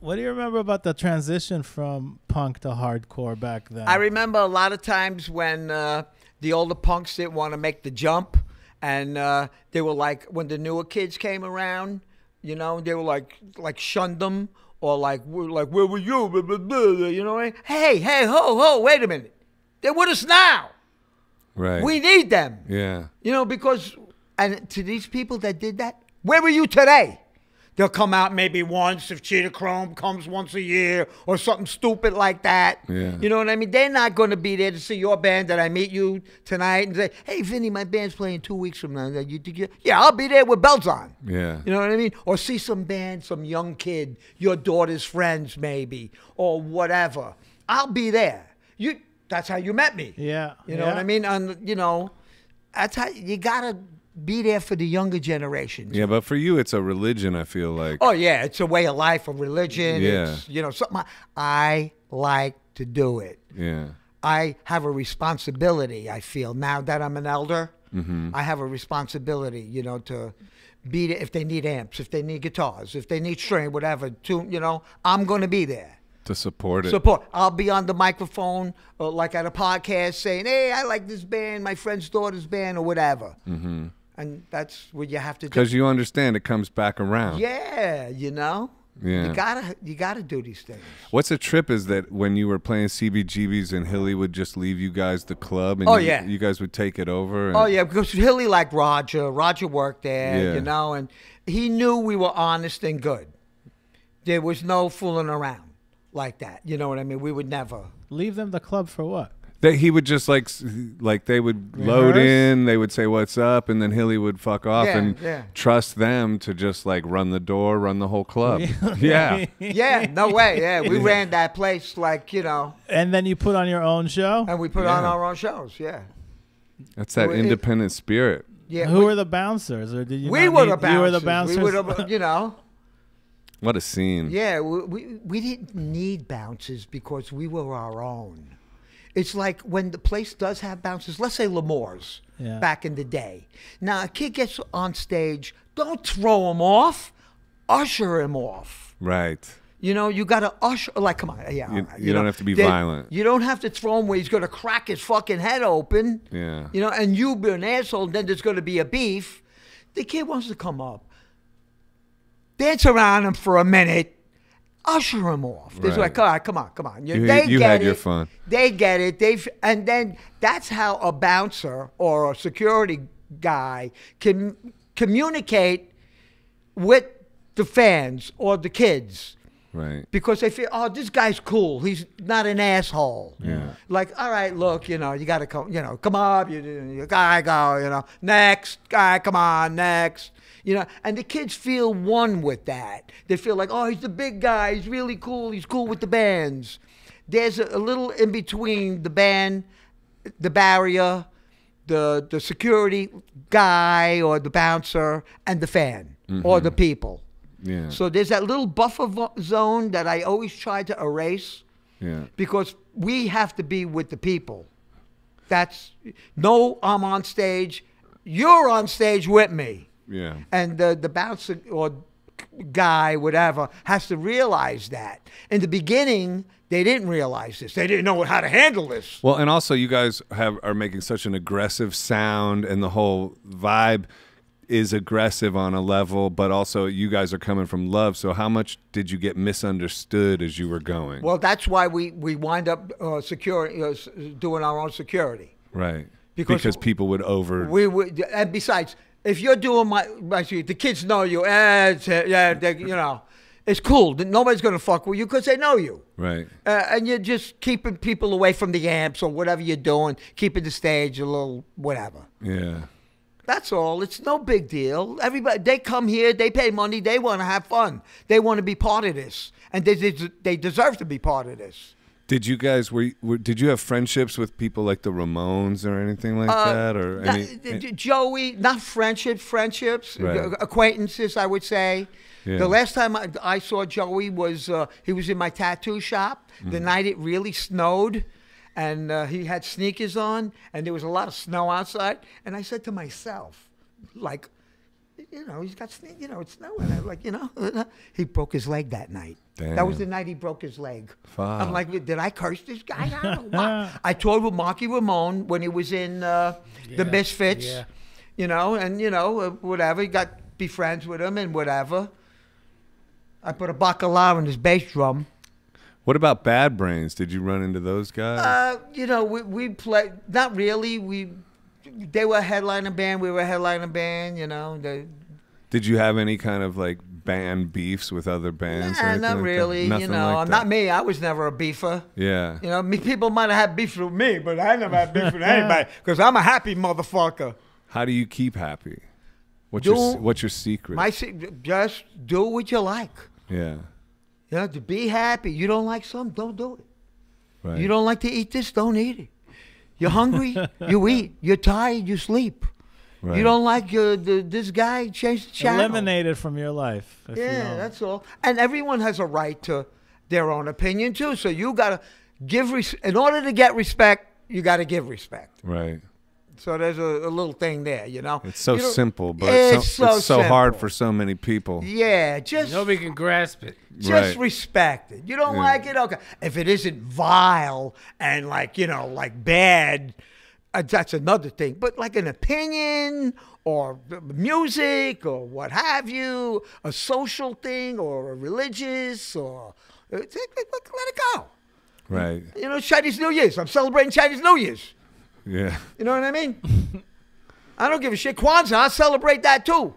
What do you remember about the transition from punk to hardcore back then? I remember a lot of times when uh, the older punks didn't want to make the jump, and uh, they were like, when the newer kids came around, you know, they were like, like shunned them or like, like, where were you? Blah, blah, blah, you know what I mean? Hey, hey, ho, ho, wait a minute, they're with us now. Right. We need them. yeah. You know, because, and to these people that did that, where were you today? They'll come out maybe once if Cheetah Chrome comes once a year or something stupid like that. Yeah. You know what I mean? They're not going to be there to see your band that I meet you tonight and say, hey, Vinnie, my band's playing two weeks from now. You, you, yeah, I'll be there with belts on. Yeah. You know what I mean? Or see some band, some young kid, your daughter's friends maybe, or whatever. I'll be there. You that's how you met me. Yeah. You know yeah. what I mean? And you know, that's how you gotta be there for the younger generations. Yeah, but for you, it's a religion. I feel like. Oh yeah, it's a way of life, a religion. Yeah. It's, you know, something I, I like to do it. Yeah. I have a responsibility. I feel now that I'm an elder, Mm-hmm. I have a responsibility. You know, to be there if they need amps, if they need guitars, if they need string, whatever. To you know, I'm going to be there. To support it. Support. I'll be on the microphone, or like at a podcast, saying, "Hey, I like this band, my friend's daughter's band, or whatever." Mm-hmm. And that's what you have to do. Because you understand it comes back around. Yeah, you know. Yeah. You gotta you gotta do these things. What's a trip is that when you were playing CBGBs and Hilly would just leave you guys the club and Oh, you, yeah. you guys would take it over. And, Oh yeah, because Hilly liked Roger. Roger worked there, Yeah. you know, and he knew we were honest and good. There was no fooling around like that. You know what I mean? We would never. Leave them the club for what? That he would just like like they would load in, they would say what's up, and then Hilly would fuck off Yeah, and yeah. trust them to just like run the door, run the whole club. yeah. Yeah, no way. Yeah, we ran that place like you know, And then you put on your own show. and we put on our own shows. Yeah, That's that Well, it- independent spirit. yeah. Who we, were the bouncers, or did you? we were need- the bouncers. You were the bouncers. We were the, you know. What a scene. Yeah, we, we, we didn't need bouncers because we were our own. It's like when the place does have bouncers, let's say L'Amour's Yeah. back in the day. Now, a kid gets on stage, don't throw him off, usher him off. Right. You know, you got to usher, like, come on. Yeah. You- all right, you don't know, have to be they- violent. You don't have to throw him where he's going to crack his fucking head open. Yeah. You know, and you be an asshole, and then there's going to be a beef. The kid wants to come up, dance around him for a minute, usher him off. There's Right. like, all right, come on, come on. You- they you get had it. your fun. They get it. They and then that's how a bouncer or a security guy can communicate with the fans or the kids Right. because they feel, oh, this guy's cool. He's not an asshole. Yeah. Like, all right, look, you know, you got to come, you know, come up, you, you guy go, you know, next guy, come on, next, you know, and the kids feel one with that. They feel like, oh, he's the big guy. He's really cool. He's cool with the bands. There's a, a little in between the band, the barrier, the the security guy or the bouncer, and the fan or the mm-hmm. people. Yeah. So there's that little buffer zone that I always try to erase yeah. because we have to be with the people. That's no, I'm on stage. You're on stage with me, Yeah. and the the bouncer or guy, whatever, has to realize that. In the beginning, they didn't realize this. They didn't know how to handle this. Well, and also you guys have are making such an aggressive sound, and the whole vibe is aggressive on a level, but also you guys are coming from love. So how much did you get misunderstood as you were going? Well, that's why we we wind up uh, security, uh, doing our own security. right. because- Because, people would over. We would, and besides, if you're doing my, my the kids know you, eh, it's, uh, yeah, they, you know, it's cool. Nobody's gonna fuck with you because they know you, right. uh, and you're just keeping people away from the amps or whatever you're doing, keeping the stage a little whatever. Yeah. That's all. It's no big deal. Everybody, they come here, they pay money, they want to have fun, they want to be part of this, and they they- they deserve to be part of this. Did you guys were, were did you have friendships with people like the Ramones or anything like that or Not- any, Uh, Joey, not friendship, friendships, Right. uh, acquaintances, I would say. Yeah. The last time I, I saw Joey was uh, he was in my tattoo shop Mm-hmm. the night it really snowed, and uh, he had sneakers on, and there was a lot of snow outside. And I said to myself, like, you know, he's got sne- you know it's snowing. I'm like, you know, he broke his leg that night. Damn. That was the night he broke his leg. Fuck. I'm like, did I curse this guy? I don't know why. I toured with Marky Ramone when he was in uh, the Misfits, yeah. you know, and you know, uh, whatever. He got be friends with him and whatever. I put a bacalao in his bass drum. What about Bad Brains? Did you run into those guys? Uh, you know, we we play not really. We they were a headliner band. We were a headliner band. You know, the, Did you have any kind of like band beefs with other bands? or nah, anything not like really. You know, like not me. I was never a beefer. Yeah. You know, me, people might have had beef with me, but I never had beef with anybody because I'm a happy motherfucker. How do you keep happy? What's Do- your What's your secret? My just do what you like. yeah. You know, to be happy. You don't like something, don't do it. Right. You don't like to eat this? Don't eat it. You're hungry? you eat. You're tired? You sleep. Right. You don't like uh, the, this guy? Change the channel. Eliminate it from your life. if you Yeah, don't. that's all. And everyone has a right to their own opinion too. So you gotta give res- in order to get respect. You gotta give respect. Right. So there's a, a little thing there, you know. It's so You don't- simple, but it's it's so, so it's so hard for so many people. Yeah, just Nobody can grasp it. just Right. respect it. You don't Yeah. like it, okay. If it isn't vile and like you know, like bad, uh, that's another thing. But like an opinion or music or what have you, a social thing or a religious or let it go. Right. You know, Chinese New Year's. I'm celebrating Chinese New Year's. Yeah. You know what I mean? I don't give a shit. Kwanzaa, I celebrate that too,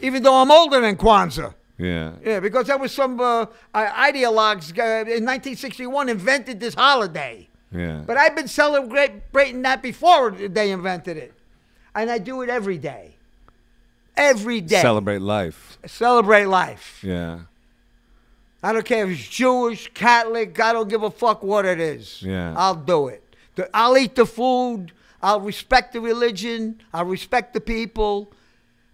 even though I'm older than Kwanzaa. Yeah. Yeah, because there was some uh, ideologues uh, in 1961 invented this holiday. Yeah. But I've been celebrating that before they invented it. And I do it every day. Every day. Celebrate life. Celebrate life. Yeah. I don't care if it's Jewish, Catholic, I don't give a fuck what it is. Yeah. I'll do it. The- I'll eat the food. I'll respect the religion. I'll respect the people.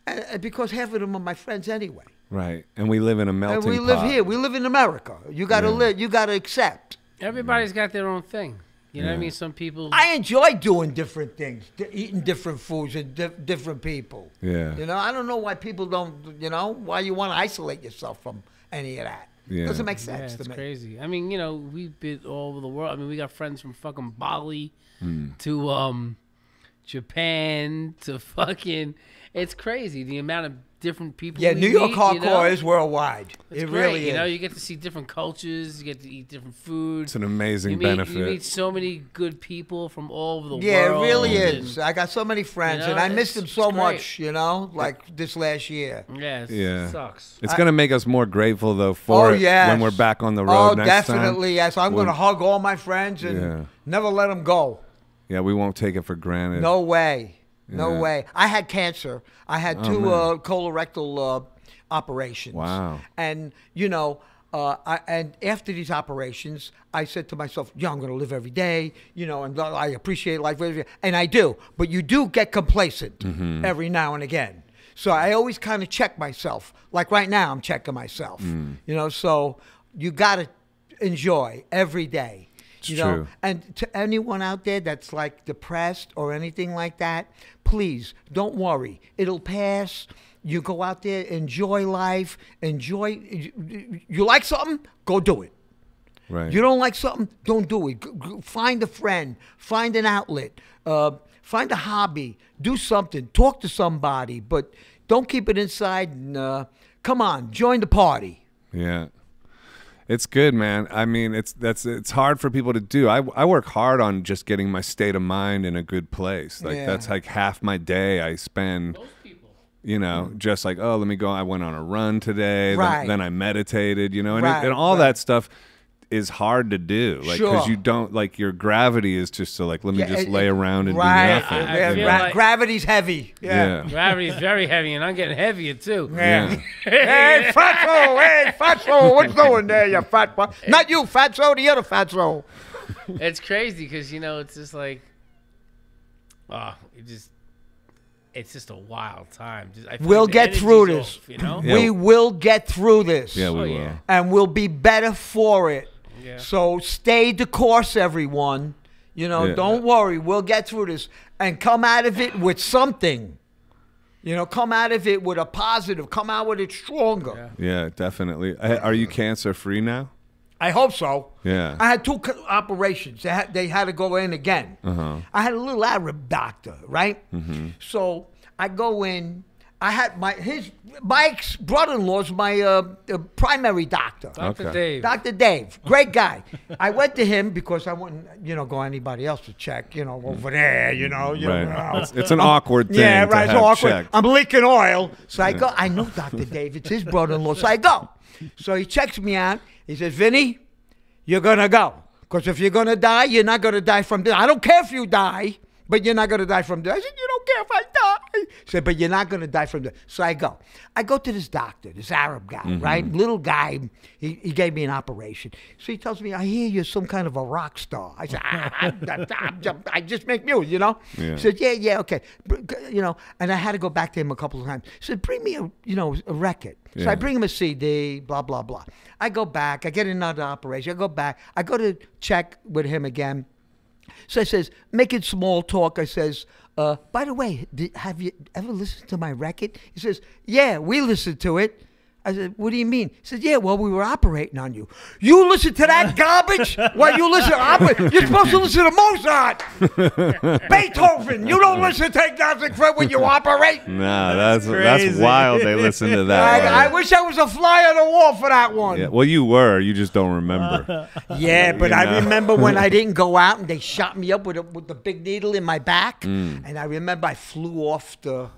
And, and because half of them are my friends anyway. Right. And we live in a melting And we live pot. here. We live in America. You got to Yeah. live. You got to accept. Everybody's got their own thing. You know what I mean? Some people. I enjoy doing different things, di- eating different foods and di- different people. Yeah. You know, I don't know why people don't. You know, why you want to isolate yourself from any of that. Yeah. Doesn't make yeah, sense it's to me. crazy. I mean, you know, we've been all over the world. I mean, we got friends from fucking Bali Hmm. to um Japan to fucking. It's crazy the amount of different people. Yeah, we New York meet, hardcore you know? is worldwide. It's it great. really you know, you get to see different cultures. You get to eat different food. It's an amazing you meet, benefit. You meet so many good people from all over the yeah, world. Yeah, it really and- is. I got so many friends, know, and I miss them so much. You know, like this last year. Yeah, it's, Yeah. it sucks. It's gonna make us more grateful though for oh it yeah, when we're back on the road Oh, next definitely. time. Yes, I'm We'll- going to hug all my friends and Yeah. never let them go. Yeah, we won't take it for granted. No way. No Yeah. way. I had cancer. I had Oh, two man. uh, colorectal uh, operations. Wow. And you know, uh, I, and after these operations, I said to myself, "Yeah, I'm going to live every day." You know, and I appreciate life, and I do. But you do get complacent Mm-hmm. every now and again. So I always kind of check myself. Like right now, I'm checking myself. Mm. You know, so you got to enjoy every day. you know, true. and to anyone out there that's like depressed or anything like that, please don't worry. It'll pass. You go out there, enjoy life, enjoy. You, like something? Go do it. Right. You don't like something? Don't do it. Find a friend, find an outlet, uh, find a hobby, do something, talk to somebody, but don't keep it inside. And uh, come on, join the party. Yeah. It's good, man. I mean, it's that's it's hard for people to do. I, I work hard on just getting my state of mind in a good place. Like Yeah. that's like half my day I spend you know, just like, oh, let me go. I went on a run today. then- Right. Then, I meditated, you know, and, it- and all right. that stuff is hard to do. Like, Sure. you don't, like, your gravity is just to, like, let me Yeah, just it- lay around and right. do nothing. I- I Yeah, you know? gra- like- gravity's heavy. yeah. Gravity's very heavy, and I'm getting heavier too. Yeah. hey, Fatso, hey, Fatso, what's going there, you fat boy? Not you, Fatso, the other Fatso. it's crazy because you know it's just like, oh, it just, it's just a wild time. Just, I feel We'll the get through energy's this. off, you know. Yeah. We will get through this. Yeah, we Oh, will. yeah. and we'll be better for it. Yeah. So stay the course, everyone. You know, Yeah. don't worry. We'll get through this and come out of it with something. You know, come out of it with a positive. Come out with it stronger. Yeah, definitely. Are you cancer free now? I hope so. Yeah. I had two operations. They had, they had to go in again. Uh-huh. I had a little Arab doctor, right? Mm-hmm. So I go in. I had my his Mike's brother-in-law's my uh, uh, primary doctor. Dr. Okay. Dave. Dr. Dave, great guy. I went to him because I wouldn't, you know, go anybody else to check, you know, over there, you know. You Right. know. It's, it's an awkward thing Yeah, to right. It's have awkward. checked. I'm leaking oil. So I go, I know Dr. Dave. It's his brother in law. So I go. So he checks me out. He says, Vinnie, you're going to go. Because if you're going to die, you're not going to die from this. I don't care if you die, but you're not gonna die from this. I said, you don't care if I die. He said, but you're not gonna die from this. So I go. I go to this doctor, this Arab guy, Mm-hmm. right? Little guy. He, he gave me an operation. So he tells me, I hear you're some kind of a rock star. I said, "Ah, I'm- I'm- I'm- I just make music, you know. Yeah. He said, yeah, yeah, okay, you know. And I had to go back to him a couple of times. He said, bring me a, you know, a record. So I bring him a CD, blah blah blah. I go back. I get another operation. I go back. I go to check with him again. So I says, making small talk. I says, uh, by the way, did, have you ever listened to my record? He says, yeah, we listened to it. I said, what do you mean? He said, yeah, well, we were operating on you. You listen to that garbage? While you listen to opera? You're supposed to listen to Mozart, Beethoven. You don't listen to Agnostic Front when you operate. Nah, that's that's crazy. wild. They listen to that. I, I wish I was a fly on the wall for that one. Yeah, well, you were. You just don't remember. Yeah, but You I know? remember when I didn't go out and they shot me up with a, with the big needle in my back, Mm. and I remember I flew off the,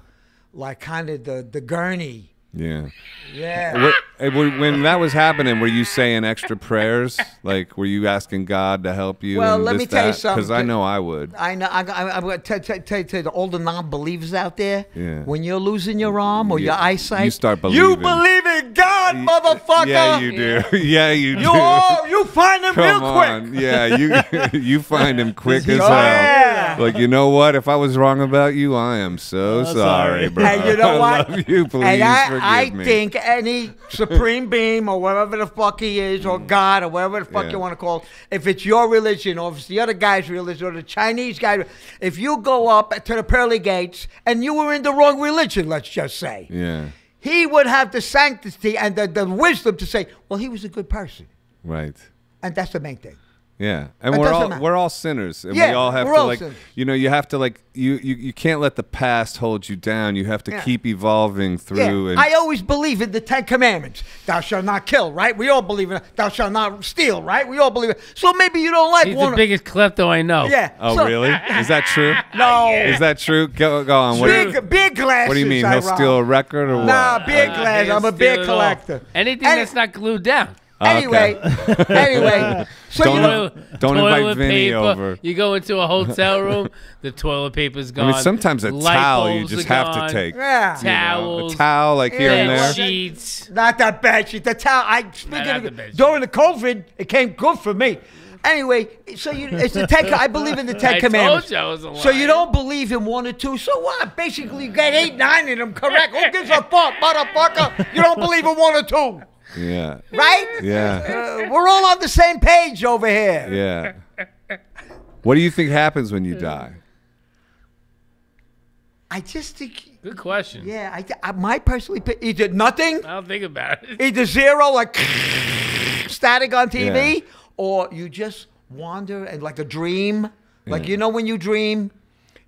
like kind of the the gurney. Yeah. Yeah. What, Eh, when when that was happening, were you saying extra prayers? Like, were you asking God to help you? Well, let this, me tell you something. Because I know I would. I know. I, I, I'm going to tell, tell, tell the older non-believers out there. Yeah. When you're losing your arm or your eyesight, you start believing. You believe in God, motherfucker. Yeah, you do. yeah, you do. You all, you find him Come real on. quick. Yeah, you you find him quick as Oh, hell. yeah. Like you know what? If I was wrong about you, I am so sorry, sorry. bro. And you know I what? love you. Please and I, forgive I me. think any supreme being or whatever the fuck he is, or mm. God or whatever the fuck Yeah. you want to call it, if it's your religion or if it's the other guy's religion or the Chinese guy, if you go up to the pearly gates and you were in the wrong religion, let's just say, Yeah. he would have the sanctity and the, the wisdom to say, well, he was a good person. Right. And that's the main thing. Yeah, and It we're all matter. we're all sinners, and we all have to all like sinners. you know you have to like you you, you can't let the past hold you down. You have to Yeah. keep evolving through. Yeah, and I always believe in the Ten Commandments. Thou shalt not kill, right? We all believe in it. Thou shalt not steal, right? We all believe it. So maybe you don't like He's one. the biggest klepto I know. yeah. oh so- really? Is that true? No. Is that true? Go go on. What, do you- Big, big glasses. what do you mean? I He'll rob. steal a record or what? Nah, big Uh, glass. I'm a big collector. Anything Any- that's not glued down. Ah, okay. Anyway, anyway. So Don't you know, know- Don't invite toilet Vinnie paper. over. You go into a hotel room, the toilet paper's gone. mean, sometimes a light towel you just have gone, to take. yeah. you know, Towels, a towel like here and there. sheets. Not that bad shit. The towel. I speaking of the during the COVID, it came good for me. Anyway, so you, it's the Ten. I believe in the Ten I Commandments. you I was a So you don't believe in one or two. So what? Basically, you get eight, nine of them correct. Who gives a fuck, motherfucker? You don't believe in one or two, Yeah. right? Yeah. Uh, we're all on the same page over here. Yeah. What do you think happens when you die? I just think, Good question. yeah, I, I my personally pick either nothing, I don't think about it. either zero like static on TV, Yeah. or you just wander and like a dream. Like Yeah. you know when you dream,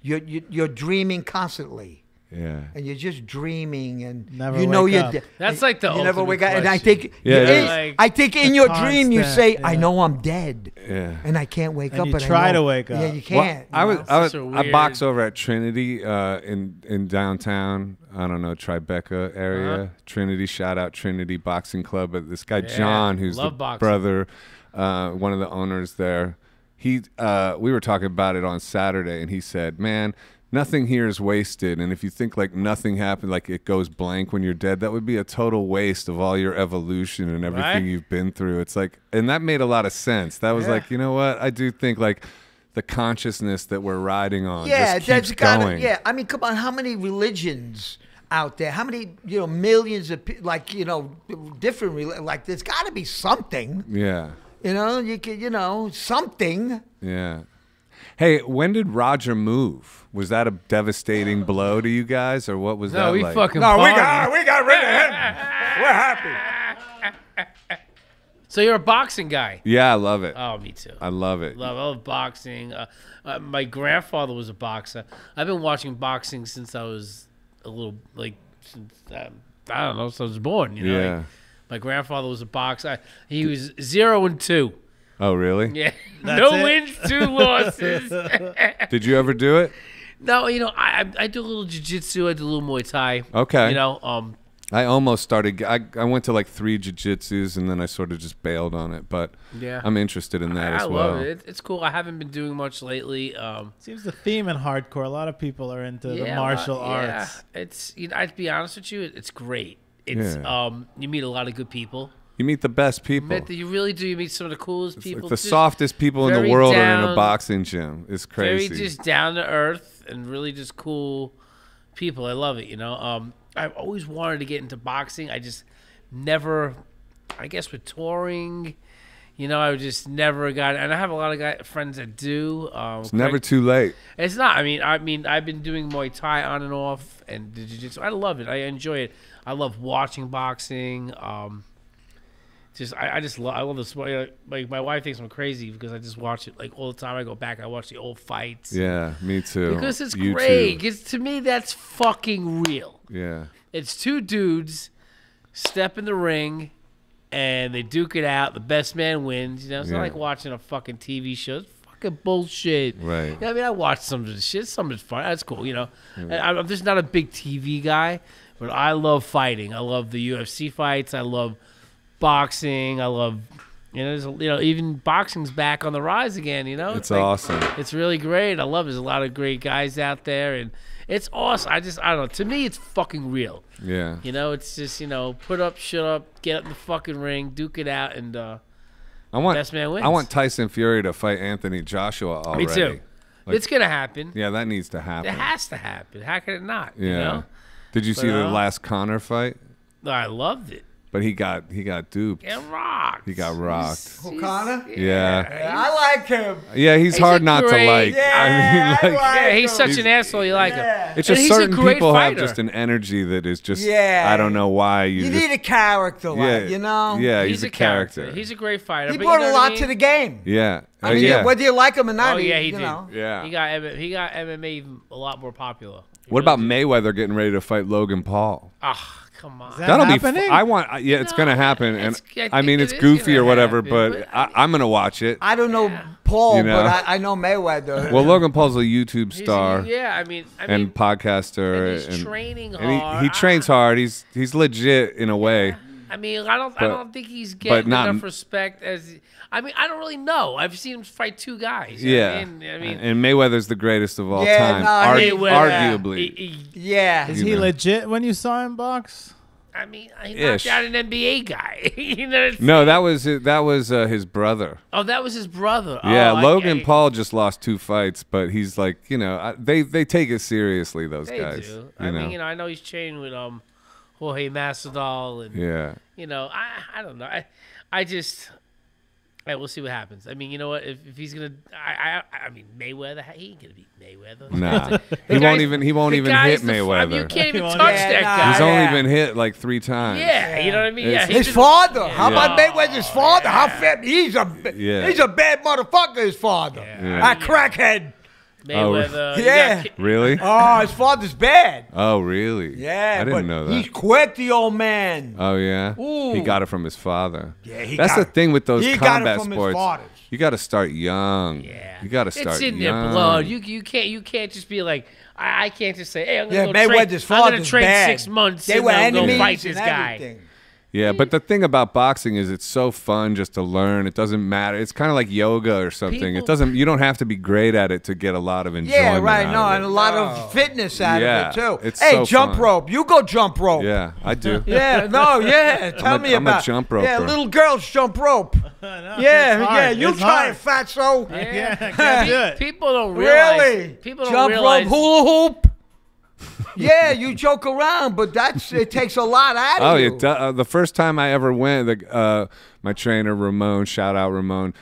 you're you're dreaming constantly. Yeah. and you're just dreaming and Never you know you're up. de- That's like the you never ultimate wake up and I think Yeah, it in- is. Like- I think in your dream you say Constant, I know I'm dead Yeah. and I can't wake And up you but I try to wake up. yeah you can't I you was? I was Such a I box over at Trinity uh, in in downtown. I don't know Tribeca area. Uh-huh. Trinity, shout out Trinity Boxing Club. But this guy Yeah, John, who's the boxing. brother, uh, one of the owners there. He uh, we were talking about it on Saturday, and he said, "Man." Nothing here is wasted, and if you think like nothing happened, like it goes blank when you're dead, that would be a total waste of all your evolution and everything Right. you've been through. It's like, and that made a lot of sense. That was Yeah. like, you know what? I do think like the consciousness that we're riding on yeah just that's gotta going. yeah I mean come on how many religions out there how many you know millions of like you know different like there's got to be something yeah, you know you can you know something yeah. Hey, when did Roger move? Was that a devastating blow to you guys, or what was that? No, that we like? fucking. no we got we got rid of him we're happy So you're a boxing guy. Yeah, I love it. Oh, me too. I love it. Love, I love boxing. Uh, uh, my grandfather was a boxer. I've been watching boxing since I was a little, like, since um, I don't know, since I was born. You know, Yeah. Like, my grandfather was a boxer. He was zero and two. Oh, really? Yeah, That's no it? wins, two losses. Did you ever do it? no, you know, I I I do a little jujitsu. I do a little Muay Thai. Okay. You know, um, I almost started. I, I went to like three jiu-jitsus and then I sort of just bailed on it. But Yeah. I'm interested in that I, as I well. love it. It's cool. I haven't been doing much lately. Um, Seems the theme in hardcore. A lot of people are into the yeah, martial well, yeah. arts. It's. You know, I'd be honest with you. It's great. It's. Yeah. Um, you meet a lot of good people. You meet the best people. Met the- you really do. You meet some of the coolest It's people. like the just softest people in the world are in a boxing gym. It's crazy. Very just down to earth and really just cool people. I love it. You know. Um, I've always wanted to get into boxing. I just never. I guess with touring. You know, I just never got, and I have a lot of guy friends that do. Um, it's never too late. It's not. I mean, I mean, I've been doing Muay Thai on and off, and jiu-jitsu. I love it. I enjoy it. I love watching boxing. Um, just, I, I just love. I love the sport. Like my wife thinks I'm crazy because I just watch it like all the time. I go back. I watch the old fights. Yeah, me too. Because it's You great. Because to me, that's fucking real. Yeah. It's two dudes step in the ring and they duke it out. The best man wins. You know, it's Yeah. not like watching a fucking TV show. It's fucking bullshit. Right. Yeah, I mean, I watch some of the shit. Some of it's fun. That's cool. You know, I'm I'm just not a big TV guy, but I love fighting. I love the UFC fights. I love boxing. I love. You know, there's a, you know, even boxing's back on the rise again. You know, It's like- awesome. it's really great. I love. There's a lot of great guys out there, and it's awesome. I just, I don't know. To me, it's fucking real. Yeah. You know, it's just you know, put up, shut up, get up in the fucking ring, duke it out, and uh, I want best man wins. I want Tyson Fury to fight Anthony Joshua already. me too. Like- it's gonna happen. Yeah, that needs to happen. It has to happen. How can it not? yeah. You know, Did you see the uh, last Conor fight? I loved it. But he got he got duped. Get rocked. He got rocked. He's- O'Connor? he's- Yeah. I like him. Yeah, he's, He's hard a not to like. Yeah, I mean, I like, like Yeah, he's such him. an asshole. You like Yeah. him. it's And just he's a certain great people have just an energy that is just. Yeah. I don't know why you. You just, need a character, like, yeah, you know? Yeah, He's, he's, a character. He's a great fighter. He but brought you know a what I lot mean? to the game. Yeah. I Uh, mean, yeah. whether you like him or not, Oh yeah, he you did. know. Yeah. He got he got MMA a lot more popular. He What really about did. Mayweather getting ready to fight Logan Paul? Ah, come on. Is that That'll be. happening? F- I want. uh, Yeah, it's No, gonna happen, it's- and I I mean think it's it is goofy gonna or whatever, happen, but, but I, I'm gonna watch it. I don't know Paul, You know? but I, I know Mayweather. Well, Logan Paul's a YouTube He's- star yeah, I mean, I and mean, podcaster, and he's training and he, hard. he trains hard. He's he's legit in a way. I mean, I don't, I don't think he's getting not- enough respect as. I mean, I don't really know. I've seen him fight two guys. Yeah, what I mean, I mean and Mayweather's the greatest of all Yeah, time, no, Argu- he- Mayweather, arguably. he- he- yeah. Is You he know. legit when you saw him box? I mean, he Ish. knocked out an NBA guy. you know, no, that was it- that was uh, his brother. Oh, that was his brother. Yeah, oh, Logan I- Paul just lost two fights, but he's like, you know, I, they they take it seriously. Those They guys, do. you I know. mean, you know, I know he's training with um, Jorge Masvidal, and yeah, you know, I I don't know. I I just. Hey, we'll see what happens. I mean, you know what? If, if he's gonna, I, I, I mean, Mayweather, he ain't gonna beat Mayweather. nah, The he won't even he won't even hit the f- I mean, Mayweather. you can't even touch Yeah, that nah, guy. He's yeah. only been hit like three times. Yeah, you know what I mean. Yeah, It's- he's His been- father. How about Yeah. Mayweather's father? How fat? He's a Yeah. he's a bad motherfucker. His father, Yeah. a crackhead. Mayweather. Oh, you Yeah. Ki- Really? Oh, his father's bad. Oh, really? Yeah, I didn't know that. He's quick, the old man. Oh yeah, Ooh. he got it from his father. Yeah, he That's got the it. thing with those He got it combat from his sports. fathers. You got to start young. Yeah, you got to start It's in young. their blood. You you can't you can't just be like I, I can't just say hey I'm Yeah, gonna go train, Mayweather's I'm gonna father's train bad. six months They and were then go enemies fight this and guy. everything. Yeah, but the thing about boxing is it's so fun just to learn. It doesn't matter. It's kind of like yoga or something. People- it doesn't. You don't have to be great at it to get a lot of enjoyment. Yeah, right. out No, of and a it. lot of fitness out Yeah, of it too. it's hey, so jump fun. rope. You go jump rope. Yeah, I do. Yeah, no, yeah. Tell a- me I'm a jump rope. Yeah, little girls jump rope. No, Yeah, yeah. You It's try hard. it, fatso. Yeah, I can't do it. People don't realize. Really? People don't jump realize. rope, hula hoop. Yeah, you joke around, but that's it takes a lot out of Oh, you. it, do- uh, the first time I ever went, the, uh, my trainer Ramon, shout out Ramon,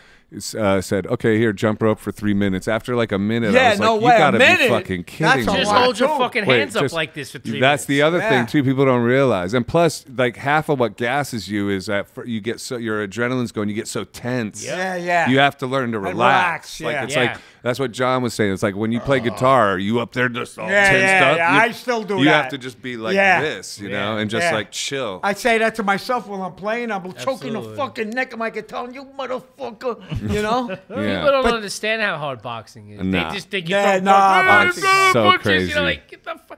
uh, said, "Okay, here, jump rope for three minutes." After like a minute, I Yeah, was no like, way, "You gotta be minute? fucking That's kidding a me!" Just hold your too. fucking Wait, hands up just- like this for three That's the other Yeah. thing too. People don't realize, and plus, like half of what gasses you is that fir- you get so your adrenaline's going. You get so tense. Yeah, yeah. You have to learn to relax. relax, Like yeah. it's Yeah. like that's what John was saying. It's like when you play guitar, are you up there just all Yeah, tensed yeah, up. yeah, You- I still do You that. have to just be like Yeah. this, you know, and just Yeah. like chill. I say that to myself while I'm playing. I'm choking the fucking neck of my guitar. You motherfucker. You know? People don't But- understand how hard boxing is. Nah. They just think you Yeah, throw nah, punches, boxing's so punches, crazy. You're like, get the fu-"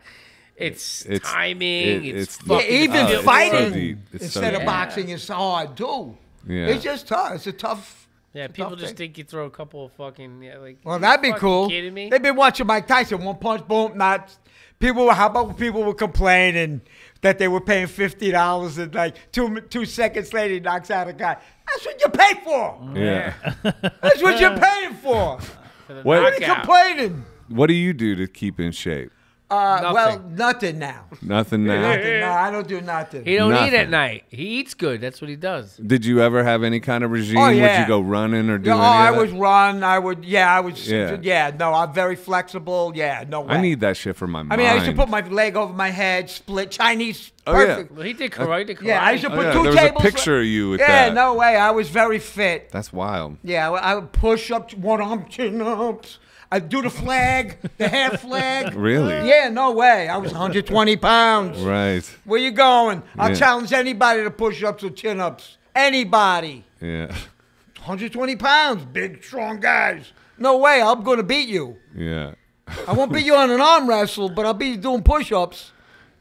It's, It's- timing. it- it's, it's- Yeah, fucking even Oh, it's so fighting deep. So instead of boxing is hard too. Yeah. It's just tough. It's a tough. Yeah, people just thing. think you throw a couple of fucking yeah, like. Well, that'd be fucking cool. Kidding me? They've been watching Mike Tyson, one punch, boom, not. People, were- how about people were complaining that they were paying fifty dollars and like two two seconds later he knocks out a guy. That's what you pay for. Yeah. That's what you're paying for. For What- What are you complaining? What do you do to keep in shape? Uh, well, Nothing. nothing now. Nothing now. Nothing. No, I don't do nothing. He don't eat at night. He eats good. That's what he does. Did you ever have any kind of regime? Oh, Would yeah. you go running or do Yeah, any oh, I of that? would run. I would. Yeah, I would. Yeah. Yeah. No, I'm very flexible. Yeah. No way. I need that shit for my mind. I mean, I used to put my leg over my head, split Chinese. Oh, yeah. Well, he did karate. Karate. Yeah, I used to Oh, put yeah, two there was a picture of you with yeah, that. no way. I was very fit. That's wild. Yeah, I would push up, one arm chin ups. I'd do the flag, the half flag. Really? Yeah, no way. I was 120 pounds. Right. Where you going? I'll Yeah. challenge anybody to push ups or chin ups. Anybody. Yeah. 120 pounds, big, strong guys. No way. I'm going to beat you. Yeah. I won't beat you on an arm wrestle, but I'll beat you doing push ups.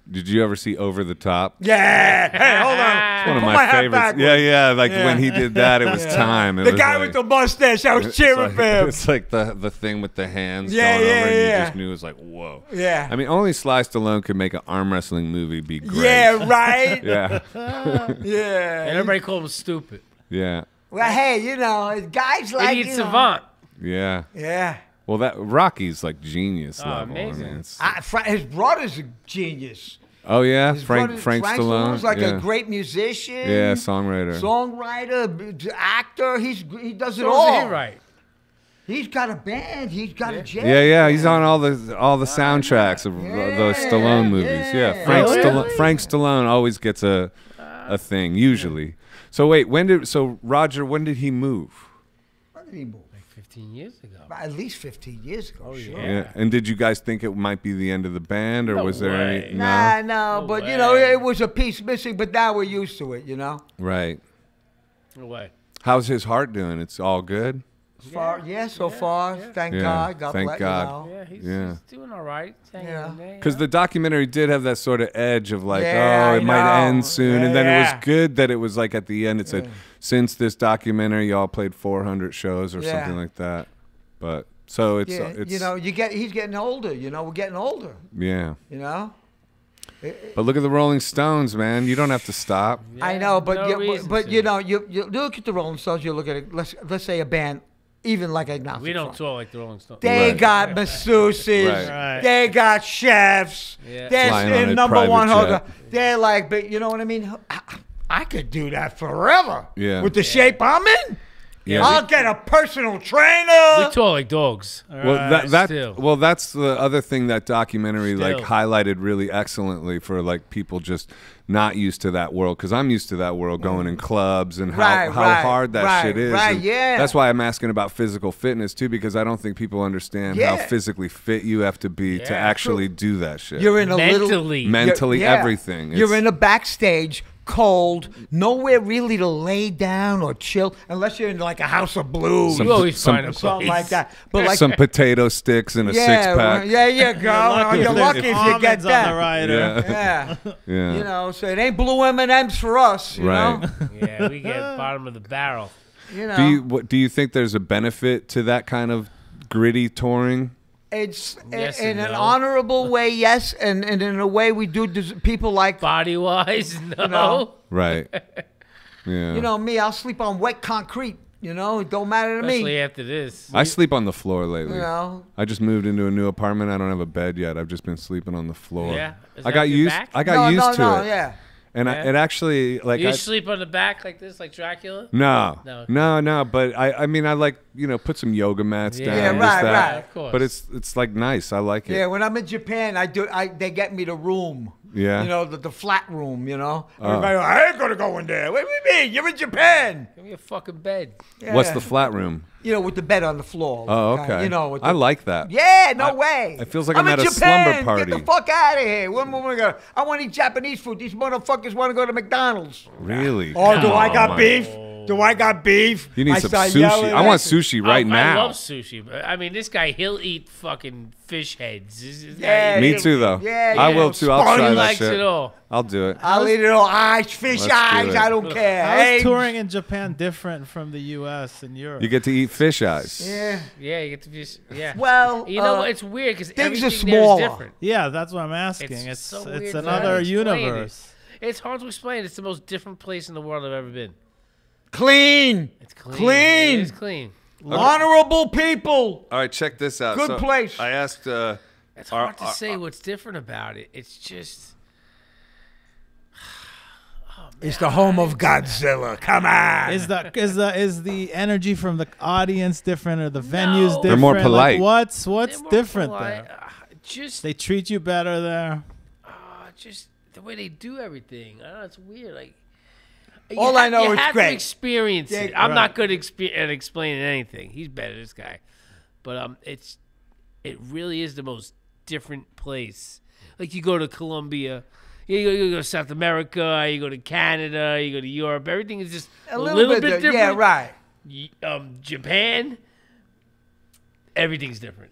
Did you ever see Over the Top? Yeah. Hey, hold on. It's One of Put my, hat favorites. Yeah, yeah. Like Yeah. when he did that, it was time. It The was guy like, with the mustache, I was cheering like, for him. It's like the the thing with the hands Yeah, going yeah, over, and you just knew it was like, whoa. Yeah. I mean, only Sly Stallone could make an arm wrestling movie be great. Yeah, right? Yeah. yeah. And everybody called him stupid. Yeah. Well, hey, you know, guys like Idiot you know- savant. Yeah. Yeah. Well, that Rocky's like genius Oh, level. I mean, I, Fra- his brother's a genius. oh yeah, His Frank brother- Frank Stallone. Stallone's like yeah. a great musician. yeah, songwriter. songwriter, actor. He's he does it so all. He right. He's got a band. He's got a jazz. yeah, yeah, he's on all the all the soundtracks of uh, those Yeah, Stallone movies. Yeah, yeah. Frank Really? Stallone. Frank Stallone always gets a a thing usually. So wait, when did so Roger? When did he move? When did he move? Like 15 years ago. At least 15 years ago. Oh, sure. Yeah. And did you guys think it might be the end of the band, or No was there way. any? Nah, No. no, No but you know, it was a piece missing, but now we're used to it, you know? Right. No way. How's his heart doing? It's all good. As far, yeah, so far, thank Yeah, God. God thank bless, God. You know? Yeah, he's, Yeah. he's doing all right. He's hanging Yeah. you Because the documentary did have that sort of edge of like, Yeah, oh, I it might know. end soon, and Yeah, then it was good that it was like at the end it said, since this documentary, y'all played 400 shows or Yeah. something like that. But so it's Yeah, it's you know, you get he's getting older. You know, we're getting older. yeah. You know, But look at the Rolling Stones, man. You don't have to stop. I know, but no you, but, but to. you know, you you look at the Rolling Stones. You look at it. Let's let's say a band, even like Agnostic we don't Front. talk like the Rolling Stones. They Right. got masseuses. Right. Right. They got chefs. Yeah. They're Flying on in a number one jet. hooker. They're like, but you know what I mean? I, I could do that forever. Yeah. With the shape I'm in, Yeah. I'll get a personal trainer. we talk like dogs. Well, that, that Still. well, that's the other thing that documentary like highlighted really excellently for like people just not used to that world because I'm used to that world going in clubs and how, Right, how right, hard that right, shit is. right, And yeah. That's why I'm asking about physical fitness too because I don't think people understand Yeah. how physically fit you have to be to Yeah. actually do that shit. You're in a little Mentally. mentally You're- yeah. everything. You're in a backstage, cold, nowhere really to lay down or chill, unless you're in like a house of blues, Some- you always some- find a something place. like that. But like, some potato sticks and a yeah, six pack. well, yeah, you go. You're lucky, if you get Almonds on that. the rider. Yeah. Yeah, Yeah. you know, so it ain't blue M and M's for us, you Right. know. yeah, we get bottom of the barrel. You know, Do you what, do you think there's a benefit to that kind of gritty touring? It's Yes in and an no. honorable way, yes, and, and in a way we do. des- People like Body wise, no. know. Right. Yeah. you know me. I'll sleep on wet concrete. You know, it don't matter to Especially me. after this. I sleep on the floor lately. You know, I just moved into a new apartment. I don't have a bed yet. I've just been sleeping on the floor. Yeah? Is I that got your used. back? I got no, used no, to no, it, yeah. And I, Yeah? it actually like you I, sleep on the back like this, like Dracula? no, No, no, okay. no, But I, I mean, I like you know put some yoga mats Yeah. down. Yeah, right, that. right. Of course. But it's it's like nice. I like it. Yeah, when I'm in Japan, I do. I they get me the room. Yeah. You know the, the flat room. You know. Oh. Everybody, I ain't gonna go in there. What do you mean? You're in Japan. Give me a fucking bed. What's the flat room? You know, with the bed on the floor. Oh, kinda, uh, okay. You know. With I like that. Yeah, no I- way. it feels like I'm I'm at a slumber Japan. party. Get the fuck out of here. When am I gonna? I want to eat Japanese food. These motherfuckers want to go to McDonald's. Really? Oh, do I got beef? Do I got beef? You need I some sushi. I want sushi right I, now. I love sushi, but I mean, this guy he'll eat fucking fish heads. This- this guy- Yeah, Me too, though. Yeah, I yeah. will too. I'll Sponge try that shit. it all. I'll do it. I'll eat it all eyes, fish Let's do eyes. it. I don't care. How is Eggs. touring in Japan different from the U.S. and Europe? You get to eat fish eyes. Yeah. Yeah, you get to just yeah. Well, you know uh. It's weird because things are everything there is smaller. different. yeah, that's what I'm asking. It's It's so it's, weird to another explain it. universe. It's hard to explain. It's the most different place in the world I've ever been. Clean. It's clean. Clean. It is clean. Honorable people. All right, check this out. Good So, place. I asked. Uh, It's Are- hard to are- say what's different about it. It's just It's the home of Godzilla. Come on. Is the is the is the energy from the audience different or the venues different? They're more Like, polite. what's what's more different polite. there? Uh, just They treat you better there. uh, just the way they do everything. I don't know. It's weird. Like you All ha- I know you is have great. to experience it. I'm right. not good expe- at explaining anything. He's better, this guy. But um, it's it really is the most different place. Like you go to Colombia, you go, you go to South America, you go to Canada, you go to Europe. Everything is just a, a little, bit, di- different. Yeah, right. Y- Um, Japan, everything's different.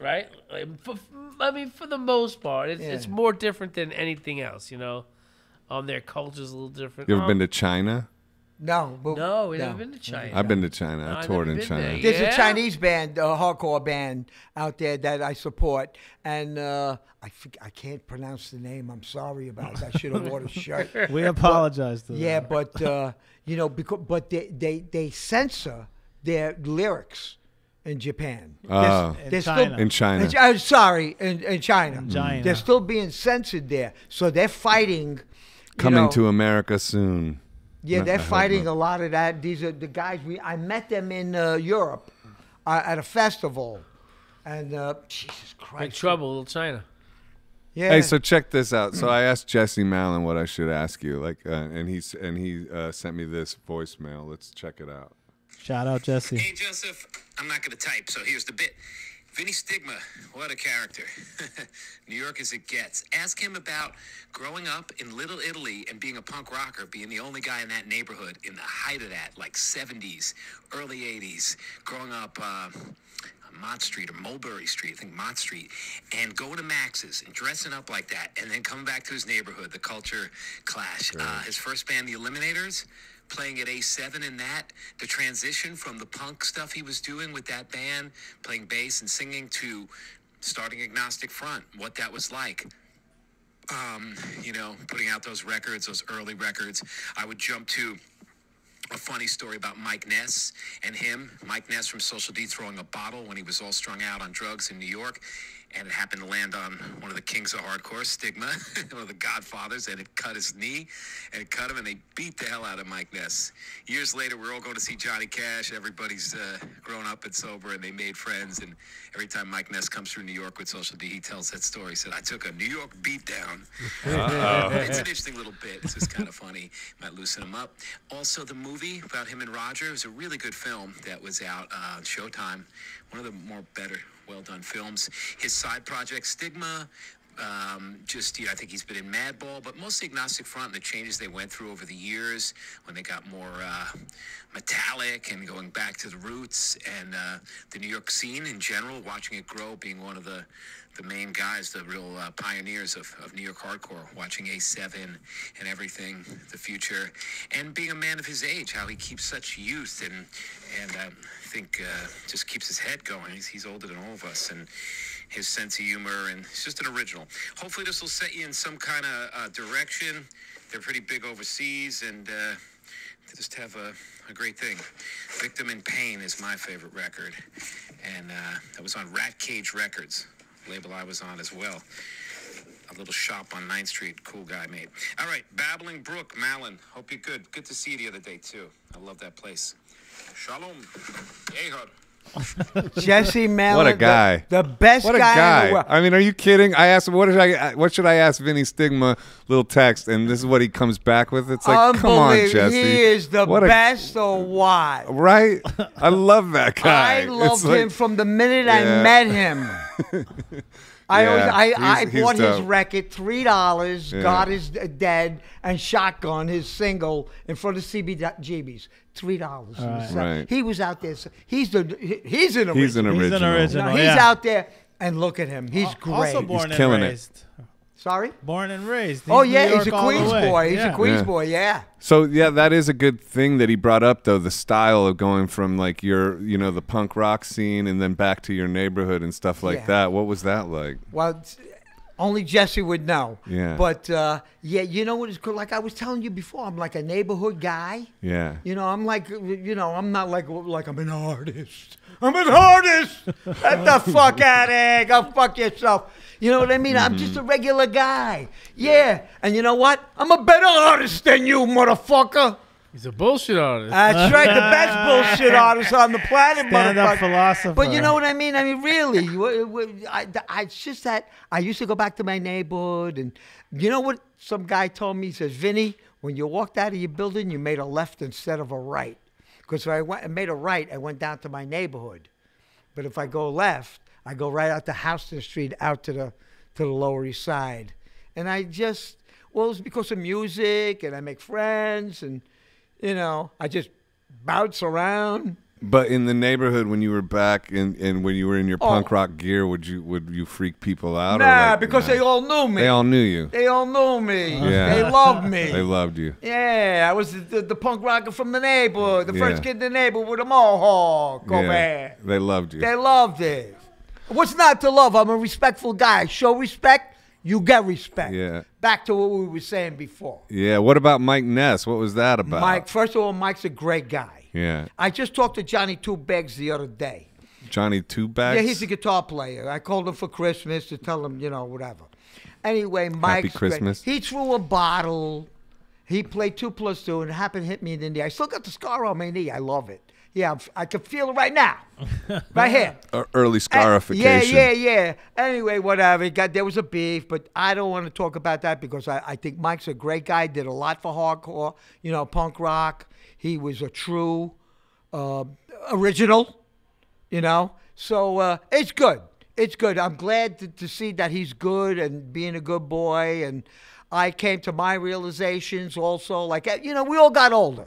Right? Like, for, I mean, for the most part, it's, it's more different than anything else. You know, um, their culture's a little different. you ever Um, been to China? No, but No, we no. never been to China. I've been to China. No, I I've toured in China. there. There's Yeah? a Chinese band, a hardcore band out there that I support, and uh, I I can't pronounce the name. I'm sorry about it. I should have worn a shirt. We apologize to Yeah, them. but uh, you know, because but they, they they censor their lyrics in Japan. Oh. They're- In they're China. In China. in Chi- uh, sorry, in, in China. China. They're still being censored there, so they're fighting. You Coming know, to America soon. Yeah, No, they're I fighting a lot of that. These are the guys we. I met them in uh, Europe uh, at a festival, and uh, Jesus Christ, Big trouble, little China. Yeah. Hey, so check this out. So I asked Jesse Malin what I should ask you, like, uh, and he's and he uh, sent me this voicemail. Let's check it out. Shout out Jesse. Hey, Joseph, I'm not going to type, so here's the bit. Vinnie Stigma, what a character. New York as it gets. Ask him about growing up in Little Italy and being a punk rocker, being the only guy in that neighborhood in the height of that, like 70s, early 80s, growing up. Uh, on Mott Street or Mulberry Street, I think Mott Street, and going to Max's and dressing up like that, and then coming back to his neighborhood, the culture clash. Uh, his first band, The Eliminators, playing at A7 in that, the transition from the punk stuff he was doing with that band, playing bass and singing, to starting Agnostic Front, what that was like um, you know, putting out those records, those early records. I would jump to a funny story about Mike Ness and him. Mike Ness from Social D throwing a bottle when he was all strung out on drugs in New York. And it happened to land on one of the kings of hardcore, Stigma, one of the godfathers, and it cut his knee and it cut him, and they beat the hell out of Mike Ness. Years later, we're all going to see Johnny Cash. Everybody's uh, grown up and sober, and they made friends. And every time Mike Ness comes through New York with Social D, he tells that story. He said, I took a New York beatdown it's an interesting little bit. It's just kind of funny. Might loosen him up. Also, the movie about him and Roger was a really good film that was out uh, on Showtime. One of the more better, well done films. His side project, Stigma. Um, just, you know, I think he's been in Madball, but mostly Agnostic Front and the changes they went through over the years when they got more uh, metallic and going back to the roots and uh, the New York scene in general, watching it grow, being one of the the main guys, the real uh, pioneers of, of New York hardcore, watching A7 and everything, the future, and being a man of his age, how he keeps such youth and and um, I think uh, just keeps his head going. He's, he's older than all of us, and his sense of humor, and he's just an original. Hopefully, this will set you in some kind of uh, direction. They're pretty big overseas, and uh, just have a, a great thing. Victim in Pain is my favorite record, and uh, that was on Rat Cage Records, label I was on as well. A little shop on 9th Street, cool guy made. All right, Babbling Brook, Malin. Hope you're good. Good to see you the other day too. I love that place. Shalom. Ehud. Jesse Malin, What a guy. the, best What a guy, in the world. I mean, are you kidding? I asked what did I what should I ask Vinnie Stigma? Little text, and this is what he comes back with. It's like, come on, Jesse. He is the What a- best or what? right? I love that guy. I love It's him from the minute Yeah. I met him. I always, I, he's- I he's bought his dope. record, three dollars. Yeah. God is uh, dead, and Shotgun, his single, in front of CBGB's, three dollars. Right. He was out there. so- He's the he- he's an original. He's an He's original. an You know, original. he's yeah. out there, and look at him. He's great. Also born and killing it. Raised. Sorry. Born and raised. Oh yeah, he's a York all the Queens boy. He's Yeah. a Queens Yeah. boy. Yeah. So yeah, that is a good thing that he brought up though, the style of going from like your, you know, the punk rock scene and then back to your neighborhood and stuff like Yeah. that. What was that like? Well, only Jesse would know. Yeah. But uh, yeah, you know what is cool? Like I was telling you before, I'm like a neighborhood guy. Yeah. You know, I'm like, you know, I'm not like like I'm an artist. I'm an artist. Get the fuck out of here. Go fuck yourself. You know what I mean? I'm just mm-hmm. a regular guy. Yeah. And you know what? I'm a better artist than you, motherfucker. He's a bullshit artist. That's right, the best bullshit artist on the planet, Stand up motherfucker. philosopher. But you know what I mean? I mean, really, w- w- uh, I, I, it's just that I used to go back to my neighborhood, and you know what? Some guy told me, he says, Vinnie, when you walked out of your building, you made a left instead of a right. Because if I went and made a right, I went down to my neighborhood. But if I go left, I go right out the house to Houston Street, out to the to the Lower East Side, and I just well, it's because of music, and I make friends, and you know, I just bounce around. But in the neighborhood when you were back and and when you were in your Oh. punk rock gear, would you would you freak people out? Nah, like, because nah? they all knew me. they all knew you. They all knew me. Yeah. They loved me. They loved you. yeah, I was the, the, the punk rocker from the neighborhood, the first kid in the neighborhood with a mohawk over Yeah. here. They loved you. They loved it. What's not to love? I'm a respectful guy. Show respect, you get respect. Yeah. Back to what we were saying before. Yeah. What about Mike Ness? What was that about? Mike, first of all, Mike's a great guy. Yeah. I just talked to Johnny Two Bags the other day. Johnny Two Bags. Yeah, he's a guitar player. I called him for Christmas to tell him, you know, whatever. Anyway, Mike. great. Christmas. He threw a bottle. He played two plus two, and it happened to hit me in the knee. I still got the scar on my knee. I love it. Yeah, I'm, I can feel it right now, right here. Uh, early Uh, scarification. Yeah, yeah, yeah. Anyway, whatever. It got there was a beef, but I don't want to talk about that because I, I think Mike's a great guy. Did a lot for hardcore, you know, punk rock. He was a true uh, original, you know. So uh, it's good. It's good. I'm glad to, to see that he's good and being a good boy. And I came to my realizations also. Like you know, we all got older.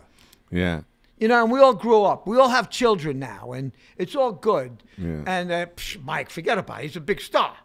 Yeah. You know, and we all grew up. We all have children now, and it's all good. Yeah. And uh, psh, Mike, forget about it. He's a big star.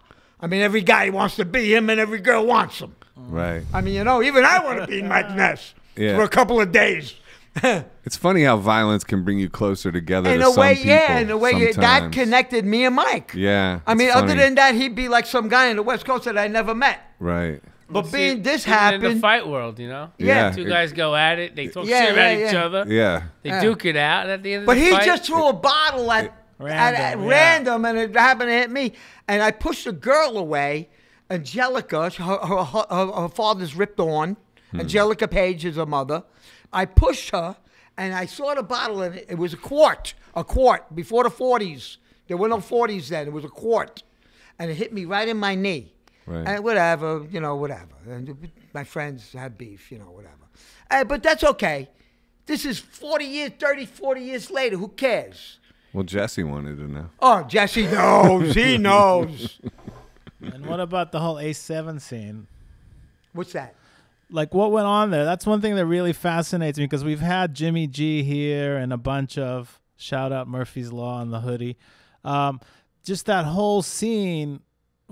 I mean, every guy wants to be him, and every girl wants him. Right. I mean, you know, even I want to be Mike Ness Yeah. for a couple of days. It's funny how violence can bring you closer together. in to a some way, people yeah, in a way, you- that connected me and Mike. Yeah. I it's mean, other than that, he'd be like some guy in the West Coast that I never met. Right. But See, being this happened in the fight world, you know. Yeah. Two guys go at it. They talk Yeah, shit about yeah, each other. Yeah. They Yeah. duke it out, and at the end of the day. But the he fight, just threw a bottle at at, Random, at yeah. random, and it happened to hit me. And I pushed a girl away, Angelica. Her, her, her, her father's Rip Torn. Hmm. Angelica Page is her mother. I pushed her, and I saw the bottle, and it, it was a quart, a quart before the 40s. There were no 40s then. It was a quart, and it hit me right in my knee. Right. And whatever, you know, whatever. And my friends had beef, you know, whatever. Uh, but that's okay. This is 40 years, 30, 40 years later. Who cares? Well, Jesse wanted to know. Oh, Jesse knows. he knows. And what about the whole A7 scene? What's that? Like, what went on there? That's one thing that really fascinates me because we've had Jimmy G here and a bunch of shout out Murphy's Law on the hoodie. Um, just that whole scene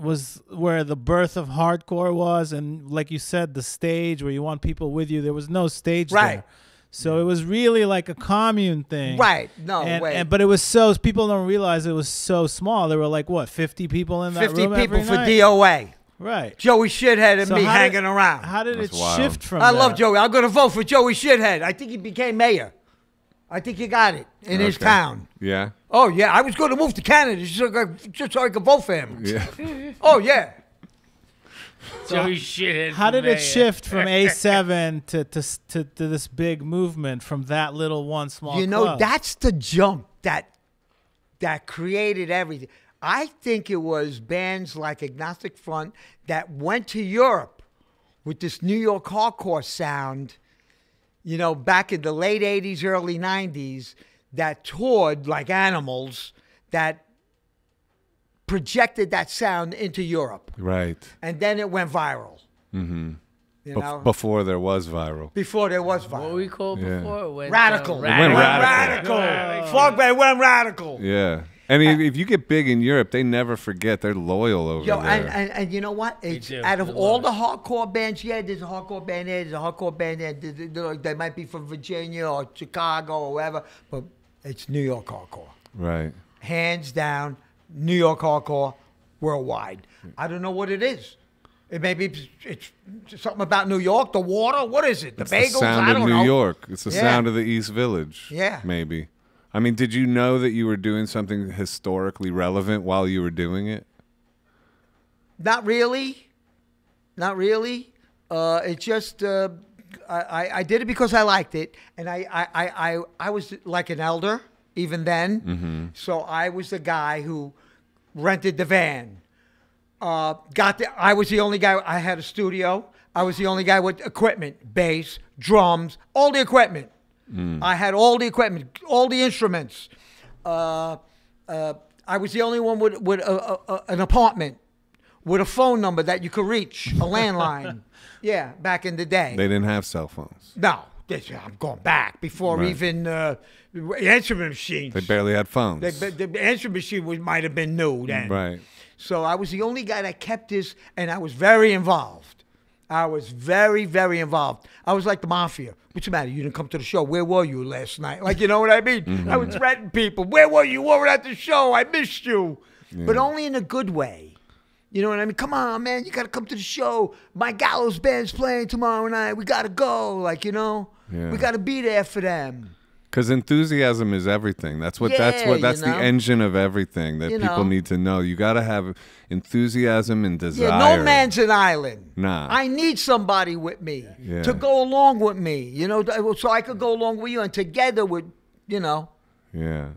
was where the birth of hardcore was, and like you said, the stage where you want people with you. There was no stage Right. there. So it was really like a commune thing. Right. No, and, wait. and- but it was so people don't realize it was so small. There were like what fifty people in that 50 room people every for night? DOA. Right. Joey Shithead and So me how did- hanging around. How did That's it wild. shift from? I love? Joey. I'm going to vote for Joey Shithead. I think he became mayor. I think he got it in his town. Yeah. Oh, yeah. I was going to move to Canada just so I could, just so I could vote for him. Yeah. Oh, yeah. So Joey shithead. How for did it shift from A7 to, to to to this big movement from that little one small? you know club? that's the jump that that created everything i think it was bands like agnostic front that went to europe with this new york hardcore sound you know back in the late 80s early 90s that toured like animals that projected that sound into Europe, Right. and then it went viral. Mm-hmm. You Bef- know, before there was viral. before there was viral. What viral. we called Yeah. before? It went, Radical. um, It went radical. radical. Fuck, man, went radical. Yeah. And if, if you get big in Europe, they never forget. They're loyal over Yo, there. and, and, and you know what? It's, do. out of They all love the hardcore bands, yeah, there's a hardcore band there, there's a hardcore band there. They, they- they- they might be from Virginia or Chicago or wherever, but it's New York hardcore. right. Hands down, New York hardcore worldwide. I don't know what it is. It may be it's something about New York, the water. What is it? The It's bagels? the sound I of don't New know. York. It's the Yeah. sound of the East Village. Yeah. Maybe. I mean, did you know that you were doing something historically relevant while you were doing it? Not really. Not really. Uh, it just uh, I, I I did it because I liked it, and I I, I, I, I was like an elder even then. So I was the guy who rented the van. Uh, got the, I was the only guy. I had a studio. I was the only guy with equipment, bass, drums, all the equipment. I had all the equipment, all the instruments. Uh, uh, I was the only one with, with a, a, an apartment with a phone number that you could reach, a landline. yeah, back in the day. They didn't have cell phones. no, I'm going back before Right. even uh, instrument machines. They barely had phones. The, the, instrument machine was, might have been new then. right. So I was the only guy that kept this, and I was very involved. I was very, very involved. I was like the mafia. What's the matter? You didn't come to the show. Where were you last night? Like, you know what I mean? Mm-hmm. I would threaten people. Where were you? You weren't at the show. I missed you. But only in a good way. You know what I mean? Come on, man. You got to come to the show. My Gallows band's playing tomorrow night. We got to go. Like, you know? Yeah. We got to be there for them. Because enthusiasm is everything. That's what. that's Yeah, what. you That's the know. engine of everything that You people know. need to know. You got to have enthusiasm and desire. Yeah, no man's an island. Nah. I need somebody with me Yeah. to go along with me, you know, so I could go along with you, and together with, you know, Yeah.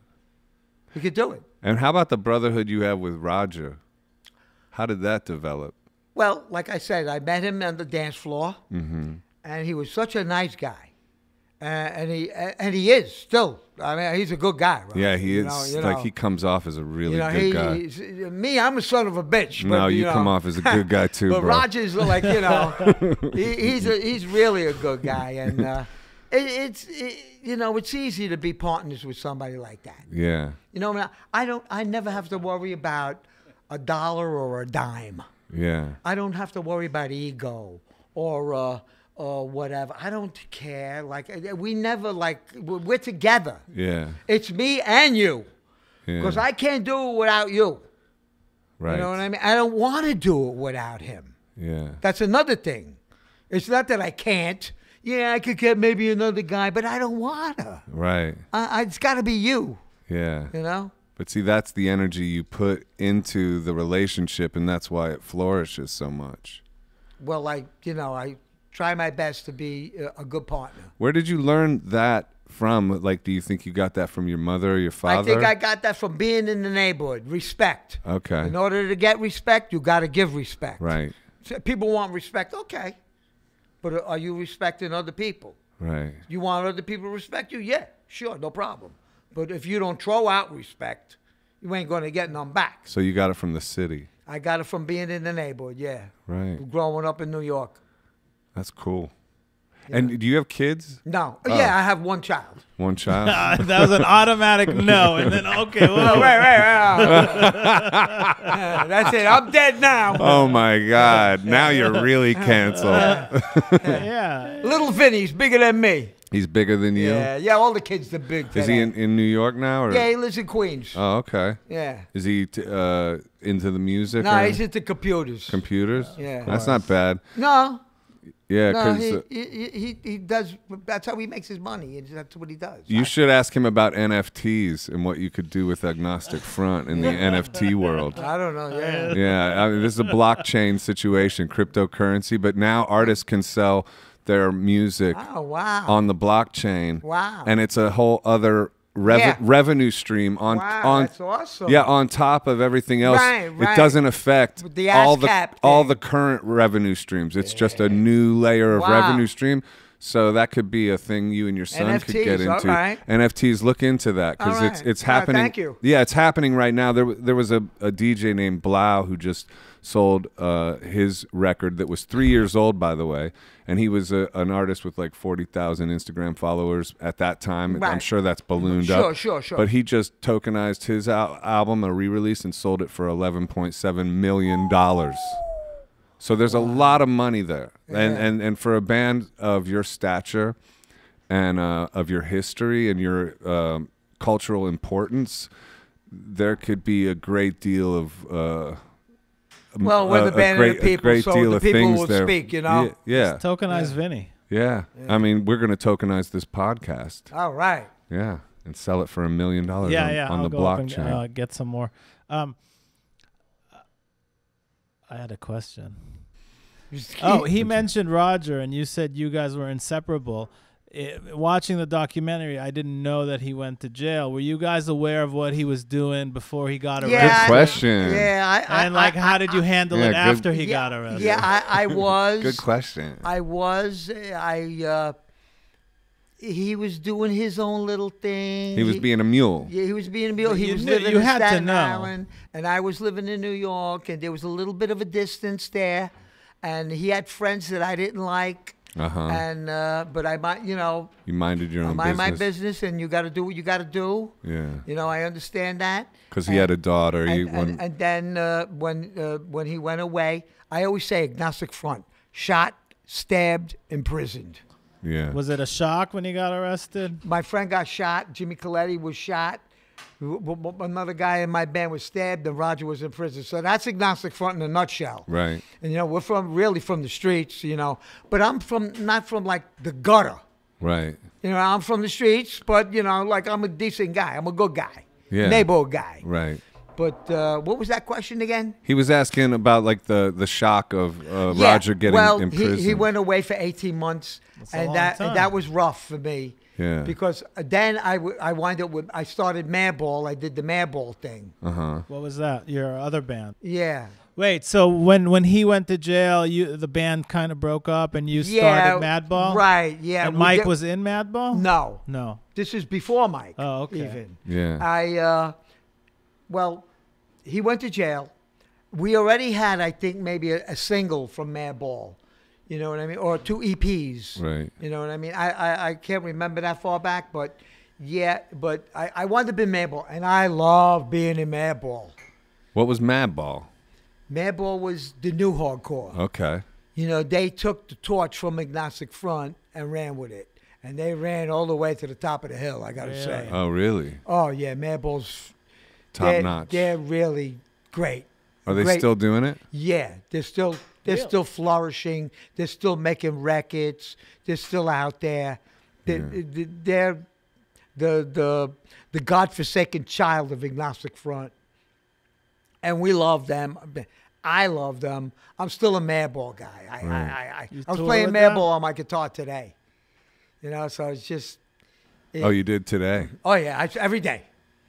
we could do it. And how about the brotherhood you have with Roger? How did that develop? Well, like I said, I met him on the dance floor, Mm-hmm. and he was such a nice guy, uh, and he and he is still. I mean, he's a good guy. Right? Yeah, he You is. know, you like know. he comes off as a really You know, good he, guy. me, I'm a son of a bitch. No, you know. come off as a good guy too, but bro. Roger's like, you know, he, he's a, he's really a good guy, and uh, it, it's it, you know, it's easy to be partners with somebody like that. Yeah. You know, I, mean, I don't, I never have to worry about a dollar or a dime. Yeah. I don't have to worry about ego or uh, or whatever. I don't care. Like uh, we never like we're together. Yeah. It's me and you. Yeah. Because I can't do it without you. right. You know what I mean? I don't want to do it without him. Yeah. That's another thing. It's not that I can't. Yeah, I could get maybe another guy, but I don't wanna. Right. I, I, it's got to be you. Yeah. You know? But see, that's the energy you put into the relationship, and that's why it flourishes so much. Well, I, you know, I try my best to be a, a good partner. Where did you learn that from? Like, do you think you got that from your mother or your father? I think I got that from being in the neighborhood. Respect. Okay. In order to get respect, you got to give respect. Right. So people want respect, okay. But uh, are you respecting other people? Right. You want other people to respect you? Yeah, sure, no problem. But if you don't throw out respect, you ain't going to get none back. So you got it from the city. I got it from being in the neighborhood, yeah. Right. Growing up in New York. That's cool. And do you have kids? No, Oh. yeah, I have one child. One child. that was an automatic no, and then okay, Oh, well, wait, wait, wait. That's it. I'm dead now. oh my God! Now you're really canceled. yeah. Little Vinnie's bigger than me. He's bigger than you. Yeah, yeah. All the kids are big. Is he in, in New York now? Or? Yeah, he lives in Queens. Oh, okay. yeah. Is he t- uh, into the music? No, or he's into computers. computers. Yeah. That's not bad. no, Yeah, no, because uh, he, he, he, he does. That's how he makes his money. That's what he does. you should ask him about NFTs and what you could do with Agnostic Front in the NFT world. I don't know. Yeah. Yeah, I mean, this is a blockchain situation, cryptocurrency, but now artists can sell their music Oh wow. on the blockchain. Wow. And it's a whole other rev- Yeah. revenue stream on wow, on awesome. yeah, on top of everything else. Right, It doesn't affect the all the ASCAP all the current revenue streams. It's just a new layer of Wow. revenue stream. So that could be a thing you and your son could get into. right. NFTs, look into that because All it's it's right, happening. thank you. Yeah, it's happening right now. There there was a, a DJ named 3LAU who just sold uh, his record that was three years old, by the way, and he was a, an artist with like forty thousand Instagram followers at that time. I'm sure that's ballooned Sure, up. sure, sure. But he just tokenized his al- album, a re-release, and sold it for eleven point seven million dollars. So there's a lot of money there, and, and and for a band of your stature, and uh, of your history and your um, cultural importance, there could be a great deal of. Uh, Well, we're a- the band great, of the a people, great so deal the of people things will there. speak, you know? Yeah, yeah, Tokenize Vinnie. yeah. I mean, we're going to tokenize this podcast. All right. Yeah, and sell it for a million dollars Yeah, on, yeah. on I'll the go up and blockchain. uh, get some more. Um, I had a question. Oh, he mentioned Roger, and you said you guys were inseparable. I watching the documentary, I didn't know that he went to jail. Were you guys aware of what he was doing before he got arrested? Yeah, I- question. Yeah, I, I, and like, I, how did you handle Yeah, it good- after he yeah, got arrested? Yeah, I, I was. Good question. I was. I. Uh, he was doing his own little thing. he was being a mule. Yeah, he was being a mule. He You was knew- living you in had to Staten know. Island, and I was living in New York, and there was a little bit of a distance there. And he had friends that I didn't like, Uh huh. and uh, but I might, you know, You minded your I own mind my business. business, and you got to do what you got to do. Yeah, You know, I understand that. because he had a daughter. he And, when, and, and then uh, when uh, when he went away, I always say agnostic front: shot, stabbed, imprisoned. yeah. Was it a shock when he got arrested? My friend got shot. Jimmy Coletti was shot. W- w- w- Another guy in my band was stabbed, and Roger was in prison. So that's agnostic front in a nutshell. right. And you know, we're from really from the streets, you know, but I'm from not from like the gutter. Right. You know, I'm from the streets, but you know, like I'm a decent guy. I'm a good guy. Yeah. Neighborhood guy. Right. But uh, what was that question again? He was asking about like the the shock of uh, Yeah, Roger getting well, in he, prison. he went away for 18 months, a and long that time. and that was rough for me. Yeah. Because then I, w- I wind up with I started Madball. I did the Madball thing. Uh huh. What was that? Your other band? Yeah. Wait, so when when he went to jail, you the band kind of broke up, and you yeah. started Madball, Right. Yeah. And Mike did- was in Madball. no. no. This is before Mike. Oh, okay. Even. Yeah. I uh, well, he went to jail. We already had, I think, maybe a, a single from Madball. You know what I mean? Or two EPs. Right. You know what I mean? I, I, I can't remember that far back, but yeah, but I, I wanted to be Madball, and I love being in Madball. What was Madball? Madball was the new hardcore. Okay. You know, they took the torch from Agnostic Front and ran with it. And they ran all the way to the top of the hill, I got to say. Oh, really? Oh, yeah, Madball's Top they're, notch. They're really great. Are they great. still doing it? Yeah, they're still they're Really? still flourishing. They're still making records. They're still out there. They're, they're the the the godforsaken child of Agnostic Front, and we love them. I love them. I'm still a Madball guy. I I, I, I, I was playing with? Madball on my guitar today. You know, so it's just Oh, you did today. oh yeah, I, every day.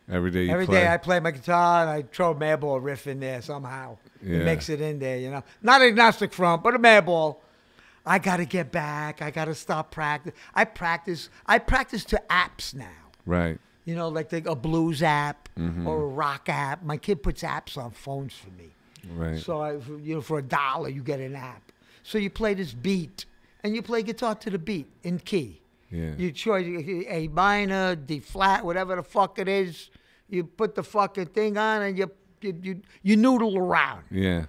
Every day you Every play. day I play my guitar and I throw a madball riff in there somehow. Yeah. It makes it in there, you know. Not agnostic front, but a madball. I got to get back. I got to stop practice. I practice. I practice to apps now. right. You know, like the, a blues app Mm-hmm. or a rock app. My kid puts apps on phones for me. Right. So I, you know, for a dollar you get an app. So you play this beat and you play guitar to the beat in key. Yeah. You choose A minor, D flat, whatever the fuck it is. You put the fucking thing on and you you you, you noodle around, yeah.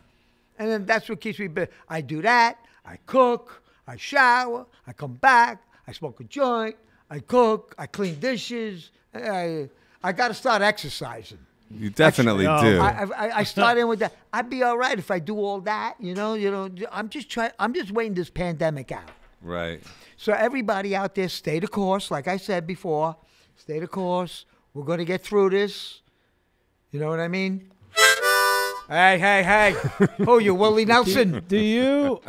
and then that's what keeps me busy. I do that. I cook. I shower. I come back. I smoke a joint. I cook. I clean dishes. I I got to start exercising. You definitely Actually, do. I, I, I start in with that. I'd be all right if I do all that. You know. You know. I'm just trying. I'm just waiting this pandemic out. Right. So everybody out there, stay the course. Like I said before, stay the course. We're going to get through this. You know what I mean? Hey, hey, hey! Who you, Willie Nelson? Do you?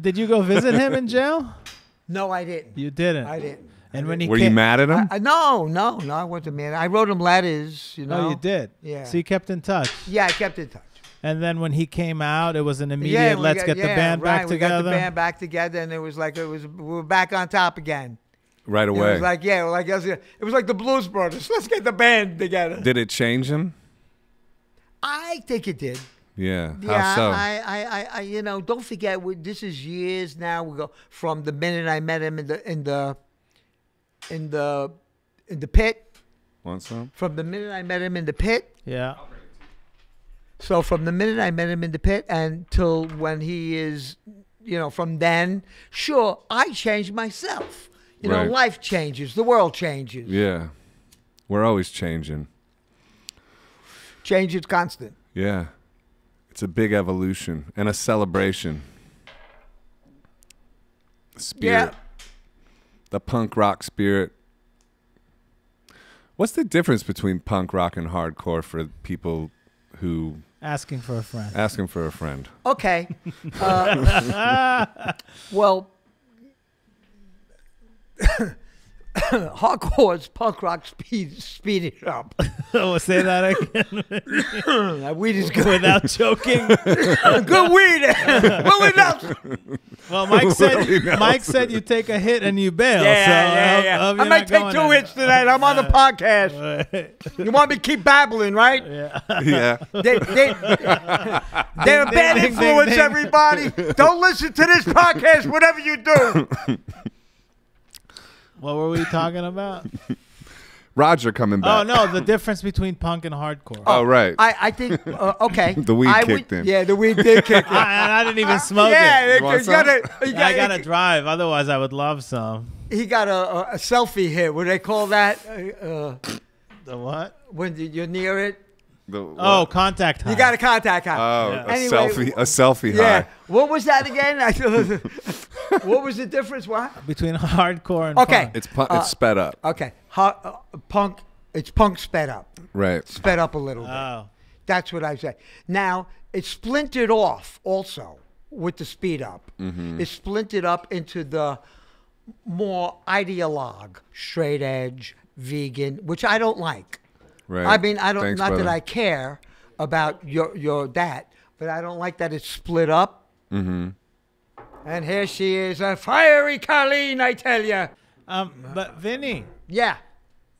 did you go visit him in jail? No, I didn't. You didn't. I didn't. And when he Were you mad at him? I, no, no, no. I wasn't mad. I wrote him letters. You know. Oh, you did. Yeah. So you kept in touch. Yeah, I kept in touch. And then when he came out, it was an immediate yeah, let's got- get the yeah, band right, back we together. got the band back together, and it was like it was we were back on top again. Right It away. was like yeah, like it was, it was like the Blues Brothers. Let's get the band together. Did it change him? I think it did. Yeah. Yeah, How so? I, I, I, I, you know, don't forget, we, this is years now. We go from the minute I met him in the, in the, in the, in the pit. Want some? From the minute I met him in the pit. yeah. So from the minute I met him in the pit until when he is, you know, from then, sure, I changed myself. You know, life changes, the world changes. Yeah. We're always changing. Change is constant. Yeah. It's a big evolution and a celebration. Spirit. Yeah. The punk rock spirit. What's the difference between punk rock and hardcore for people who Asking for a friend. asking for a friend? Okay. Uh, well, hardcore punk rock speed speed it up. oh, say that again That weed is good. without joking. good weed. Willie Nelson. Well, Mike said Mike said you take a hit and you bail. Yeah, so yeah, hope- yeah. hope I you're might take two there. hits tonight. I'm on the podcast. You want me to keep babbling, right? yeah. They, they, they're a Ding, bad ding, ding, influence, ding. everybody. Don't listen to this podcast, whatever you do. What were we talking about? Roger coming back. oh no, the difference between punk and hardcore. Oh, right. I, I think, uh, okay. The weed I kicked in. Yeah, the weed did kick in. I, and I didn't even smoke yeah, it. you want gotta, you I gotta- gotta drive, otherwise I would love some. he got a, a, a selfie hit. What do they call that? Uh, uh, The what? when you're near it, The- Oh, what? contact high. you got a contact high. Oh, Yeah. a Anyway, selfie, a selfie yeah. high. What was that again? What was the difference? What? between hardcore and Okay. punk. It's pu- Uh, it's sped up. Okay. Ho- uh, punk. It's punk sped up. Right. Sped up a little bit. Oh. That's what I say. Now it splintered off also with the speed up. Mm-hmm. It's splintered up into the more ideologue, straight edge, vegan, which I don't like. Right. I mean, I don't. Thanks, not brother. that I care about your your that, but I don't like that it's split up. Mm-hmm. And here she is, a fiery Colleen, I tell you. Um, but Vinnie, Yeah.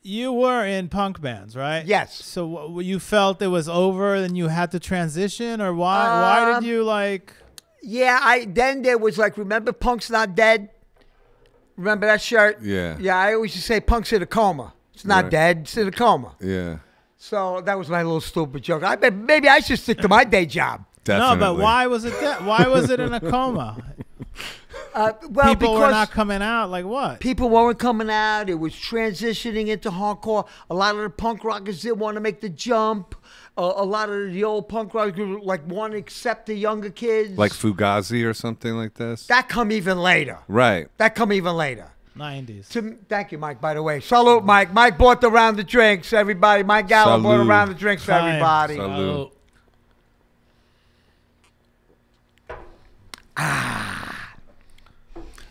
you were in punk bands, right? Yes. So w- you felt it was over, and you had to transition, or why? why Um, did you like? Yeah, I then there was like, remember Punk's Not Dead? Remember that shirt? Yeah. Yeah, I always just say Punk's in a coma. It's not Right. dead, it's in a coma. Yeah. So that was my little stupid joke. I bet maybe I should stick to my day job. Definitely. No, but why was it that? Why was it in a coma? Uh, well, People because were not coming out. Like what? people weren't coming out. It was transitioning into hardcore. A lot of the punk rockers didn't want to make the jump. Uh, a lot of the old punk rockers like want to accept the younger kids. Like Fugazi or something like this? that come even later. right. That come even later. Nineties. To, thank you, Mike. By the way, salute, Mike. Mike bought the round of drinks. Everybody, Mike Gallo bought a round of drinks for everybody. Salute. Oh, ah.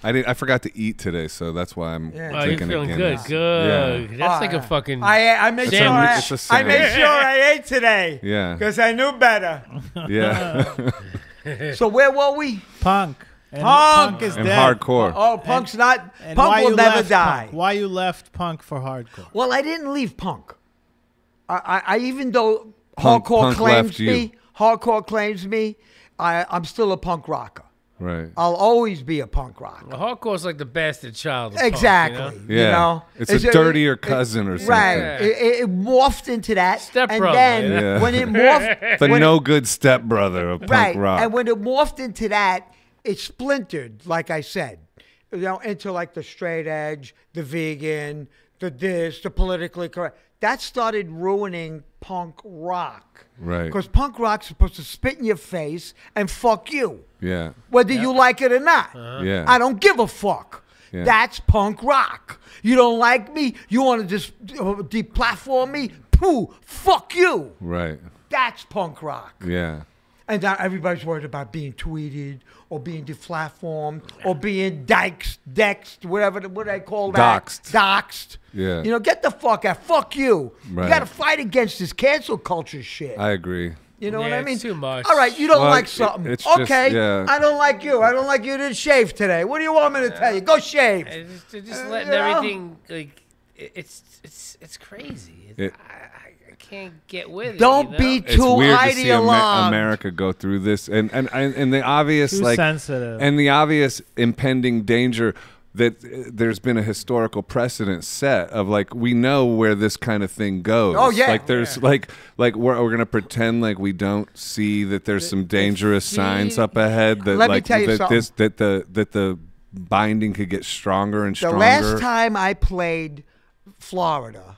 I didn't. I forgot to eat today, so that's why I'm Yeah. oh, you're drinking feeling good. Good. Yeah. That's Oh, like yeah. a ah. fucking. I I made sure Sandwich. I, It's a I made sure I ate today. Yeah. Because I knew better. Yeah. So where were we? Punk. And Punk! punk is and dead. hardcore. Oh, punk's not. And Punk will never die. Punk? Why you left punk for hardcore? Well, I didn't leave punk. I, I, I even though Punk- hardcore punk claims left you. me, hardcore claims me, I, I'm still a punk rocker. right. I'll always be a punk rocker. Well, hardcore's like the bastard child. Of punk, you Exactly. know? You Yeah. know, It's a dirtier cousin or Right. something. It, it, it morphed into that. Step and brother, then yeah. when it morphed, The when no good stepbrother of punk right, rock. and when it morphed into that, it splintered. Like I said, you know, into like the straight edge, the vegan, the this, the politically correct. That started ruining punk rock. Right. Because punk rock's supposed to spit in your face and fuck you, yeah. whether you like it or not. Uh-huh. Yeah. I don't give a fuck. Yeah. That's punk rock. You don't like me? You want to just deplatform me? Pooh, fuck you. Right. That's punk rock. Yeah. And now everybody's worried about being tweeted or being deplatformed or being dikes, dexed, whatever, the- what do they call that? Doxed. Doxed. Yeah. You know, get the fuck out. Fuck you. Right. You got to fight against this cancel culture shit. I agree. You know what Yeah, I it's mean? too much. All right, you don't Well, like it- something. it's just- okay, yeah. I don't like you. I don't like you didn't shave today. What do you want me to tell you? Go shave. And just, they're Uh, letting you know? everything like it's it's it's crazy. It's, It- I, I, I can't get with it. Don't you know? be it's too weird to see Amer- America go through this, and and and, and the obvious Too like sensitive. and the obvious impending danger that uh, there's been a historical precedent set of like we know where this kind of thing goes. Oh, yeah. like there's like like we're, we're gonna pretend like we don't see that there's some dangerous signs up ahead that Let me like tell you that something. this that the that the binding could get stronger and stronger. The stronger. last time I played Florida,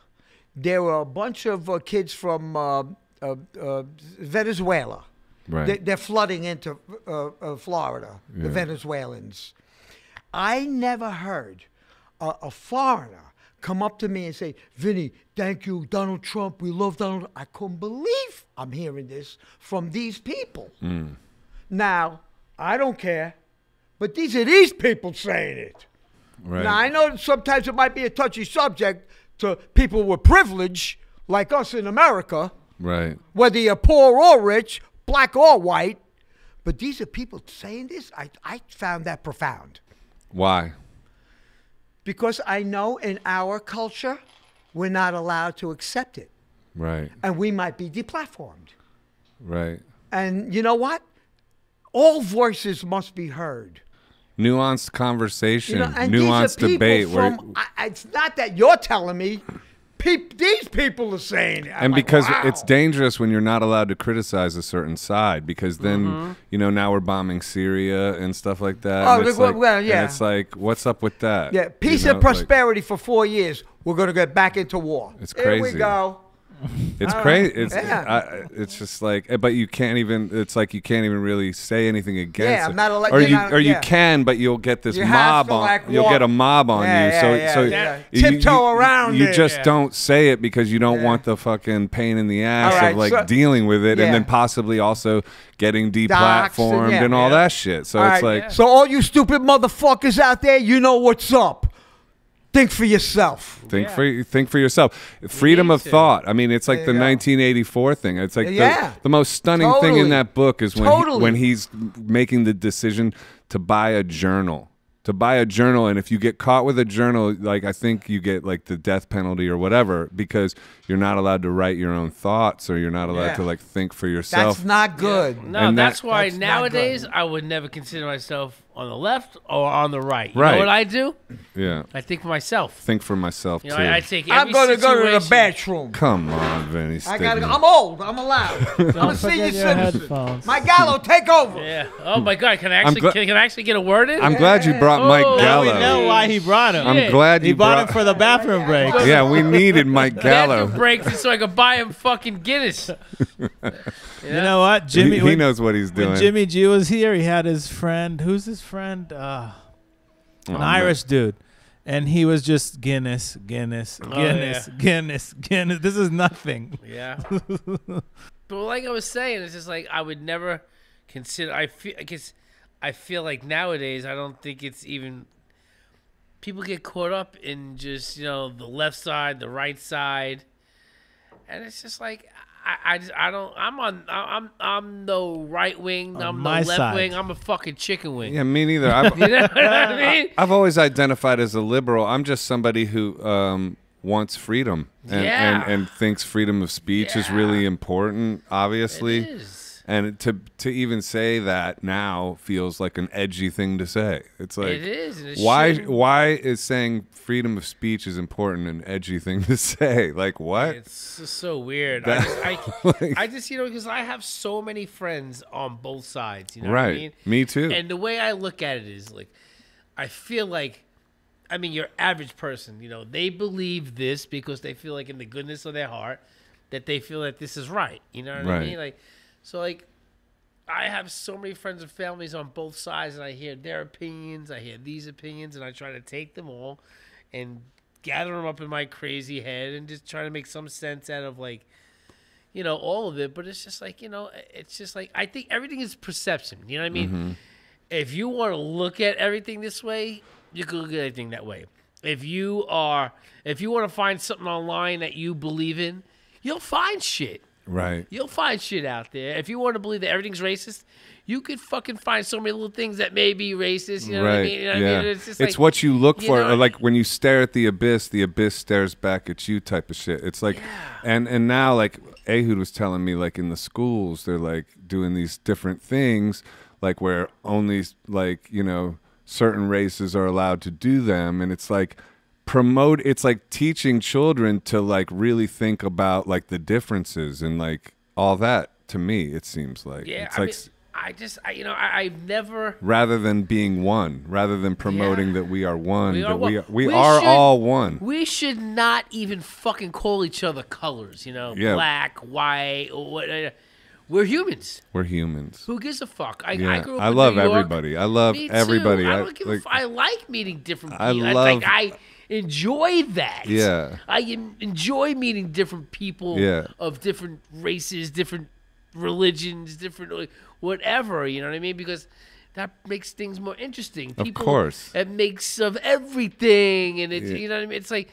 there were a bunch of uh, kids from uh, uh, uh, Venezuela. Right. They, they're flooding into uh, uh, Florida, the Venezuelans. I never heard a, a foreigner come up to me and say, Vinnie, thank you, Donald Trump. We love Donald. I couldn't believe I'm hearing this from these people. Now, I don't care, but these are these people saying it. right. Now I know sometimes it might be a touchy subject to people with privilege, like us in America, right. whether you're poor or rich, black or white. But these are people saying this. I, I found that profound Why? because I know in our culture we're not allowed to accept it, Right. and we might be deplatformed. Right. And you know what? All voices must be heard. Nuanced conversation, You know, nuanced these are people debate. where, From, I, I- it's not that you're telling me. Peop, these people are saying. I'm and like, because wow. it's dangerous when you're not allowed to criticize a certain side because then mm-hmm. you know now we're bombing Syria and stuff like that. Oh, look, like, well, and yeah. it's like what's up with that? Yeah, You peace know, and like, prosperity for four years. We're going to get back into war. It's Here we crazy. go. It's crazy. It's yeah. I, it's just like, eh, but you can't even. It's like you can't even really say anything against Yeah, it. I'm not alle- or you're not- or you yeah. can, but you'll get this You mob on. like, you'll get a mob on Yeah, you. yeah, so yeah, so yeah. you- Tiptoe you, around You it. just Yeah. don't say it because you don't Yeah. want the fucking pain in the ass All right, of like so- dealing with it, Yeah. and then possibly also getting Doxed and- deplatformed yeah. and all Yeah. that shit. So All it's right, like. so all you stupid motherfuckers out there, you know what's up. Think for yourself. Think Yeah. for think for yourself. Freedom of to. thought. I mean, it's like the go. 1984 thing. It's like Yeah. the, the most stunning thing in that book is when Totally. he, when he's making the decision to buy a journal. To buy a journal, and if you get caught with a journal, like I think you get like the death penalty or whatever, because you're not allowed to write your own thoughts or you're not allowed Yeah. to like think for yourself. That's not good. No, And that's that- why That's nowadays. I would never consider myself on the left or on the right. You Right. know what I do? yeah, I think for myself. think for myself You know, too. I, I take I'm going to go to the bathroom. Come on, Vinnie. I gotta go. I'm old. I'm allowed. I'm a senior forget your citizen. headphones. Mike Gallo, take over. Yeah. Oh my God! Can I actually gla- can, can I actually get a word in? I'm glad you brought Mike Oh, Now we know why he brought him. I'm Yeah. glad you he bought brought him for the bathroom break. Yeah, we needed Mike Gallo. Bathroom breaks so I could buy him fucking Guinness. You know what, Jimmy? he, he when, knows what he's doing. when Jimmy G was here, he had his friend. Who's his friend? Uh, Oh, an man. Irish dude. And he was just Guinness, Guinness, Guinness, yeah. Guinness, Guinness. This is nothing. Yeah. but like I was saying, it's just like I would never consider. I feel. I guess I feel like nowadays I don't think it's even. People get caught up in just you know the left side, the right side, and it's just like I, I just I don't. I'm on. I'm I'm no right wing. I'm no left side. wing. I'm a fucking chicken wing. Yeah, me neither. I've, You know what I mean? I've always identified as a liberal. I'm just somebody who um, wants freedom and, Yeah. and, and thinks freedom of speech is really important, obviously. And to to even say that now feels like an edgy thing to say. It's like it is. it why shouldn't. why is saying freedom of speech is important an edgy thing to say? Like what? It's just so weird. That- I, just, I, I just, you know, because I have so many friends on both sides. You know what I right. mean? Me too. And the way I look at it is like, I feel like, I mean, your average person, you know, they believe this because they feel like in the goodness of their heart that they feel that this is right. You know what Right. I mean? Like, so like, I have so many friends and families on both sides, and I hear their opinions, I hear these opinions, and I try to take them all and gather them up in my crazy head and just try to make some sense out of like, you know, all of it. But it's just like, you know, it's just like I think everything is perception. You know what I mean? Mm-hmm. If you want to look at everything this way, you can look at everything that way. If you are, if you want to find something online that you believe in, you'll find shit. Right. You'll find shit out there. If you want to believe that everything's racist, you could fucking find so many little things that may be racist. You know right. what I mean? You know yeah. I mean? It's, just it's like, what you look you for. know, like when you stare at the abyss, the abyss stares back at you type of shit. It's like and and now like Ehud was telling me like in the schools they're like doing these different things like where only like, you know, certain races are allowed to do them and it's like promote it's like teaching children to like really think about like the differences and like all that to me it seems like Yeah, it's I like mean, I just, I, you know, I, I've never. rather than being one, rather than promoting Yeah. that we are one, We that are we are, we We are should- all one. We should not even fucking call each other colors. You know, Yeah. black, white, what. uh, We're humans. We're humans. Who gives a fuck? I, I Yeah, grew up I in love everybody. I love everybody. I I- don't give a like- I like meeting different people. I love- like I enjoy that. Yeah. I en- enjoy meeting different people Yeah. of different races, different religions, different like, whatever. You know what I mean? Because that makes things more interesting. Of People, course. it makes of everything, and it's Yeah. you know what I mean. It's like.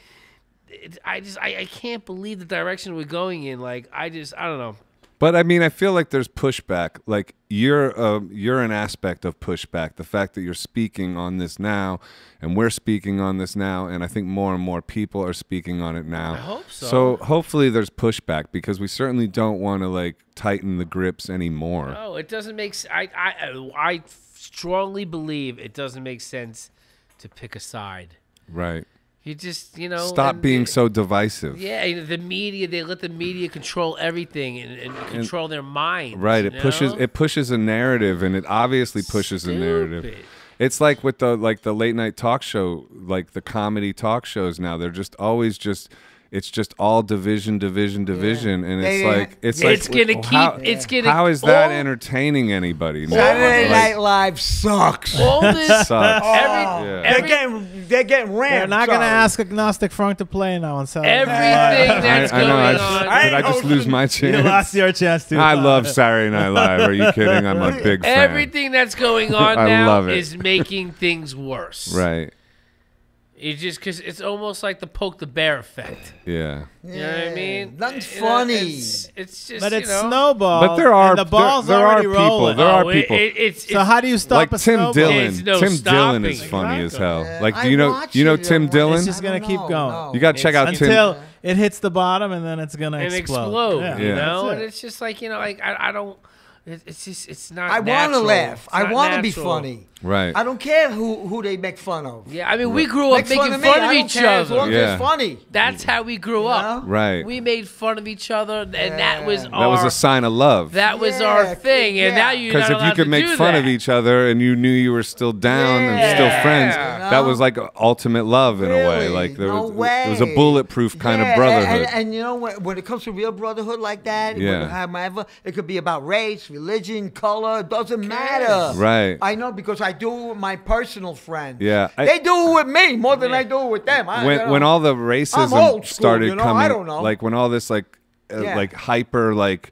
It's, I just I, I can't believe the direction we're going in. Like I just I don't know. But I mean, I feel like there's pushback. Like you're um, you're an aspect of pushback. The fact that you're speaking on this now, and we're speaking on this now, and I think more and more people are speaking on it now. I hope so. So hopefully there's pushback because we certainly don't want to like tighten the grips anymore. No, it doesn't make. s- I I I strongly believe it doesn't make sense to pick a side. Right. You just you know Stop being the- so divisive. Yeah, you know, the media they let the media control everything and, and control their minds. Right. you It pushes it pushes a narrative and it obviously pushes a narrative. It's like with the like the late night talk show, like the comedy talk shows now. They're just always just it's just all division, division, division, and it's They- like it's It's like gonna how- keep- it's gonna- how is that all- entertaining anybody? now? Saturday Like, Night Live sucks. all this sucks. every, Yeah. They're every, getting they're getting rammed. They're not gonna ask Agnostic Front to play now on Saturday. everything I, that's I going know. I, on. did I just lose my You chance? lost your chance too. I love Saturday Night Live. Are you kidding? I'm a big fan. Everything that's going on I now love it. is making things worse. Right. It's just because it's almost like the poke the bear effect. Yeah. You know what I mean? Nothing's You know, funny. It's, it's just, But you it's know, snowball. But there are and the ball's there, there already are people. rolling. There are Oh, it- people. it- it's, so it's, how do you stop like a Tim snowball? Dillon. There's no Tim Dillon is stopping. funny as hell. Yeah, Like, I do you know? watch You know it, Tim Dillon? It's just gonna don't keep know, going. no. You got to check out Tim. Until it hits the bottom and then it's gonna and explode. explode. Yeah. You Yeah. know, That's and it. it's just like you know, like I, I don't. It, it's just it's not. I want to laugh. It's I want to be funny. Right. I don't care who who they make fun of. Yeah, I mean, we grew up Make making of fun, of each care as other. long as Yeah. it's funny. That's how we grew up. know? Right. We made fun of each other, and that was Yeah. that was a sign of love. that was Yeah, our thing. And yeah. now you're Because if you could make fun that. of each other and you knew you were still down and still Yeah. friends, You that was like ultimate love in a way. Like there no was, way. it was a bulletproof kind Yeah, of brotherhood. And, and you know when, when it comes to real brotherhood like that, Yeah. yeah. it could be about race, religion, color. Doesn't matter. Right. I know because I do it with my personal friends. Yeah, I- they do it with me more than I do it with them. I, when you know. when all the racism school, started you know? coming, I don't know. like when all this like uh, Yeah. like hyper like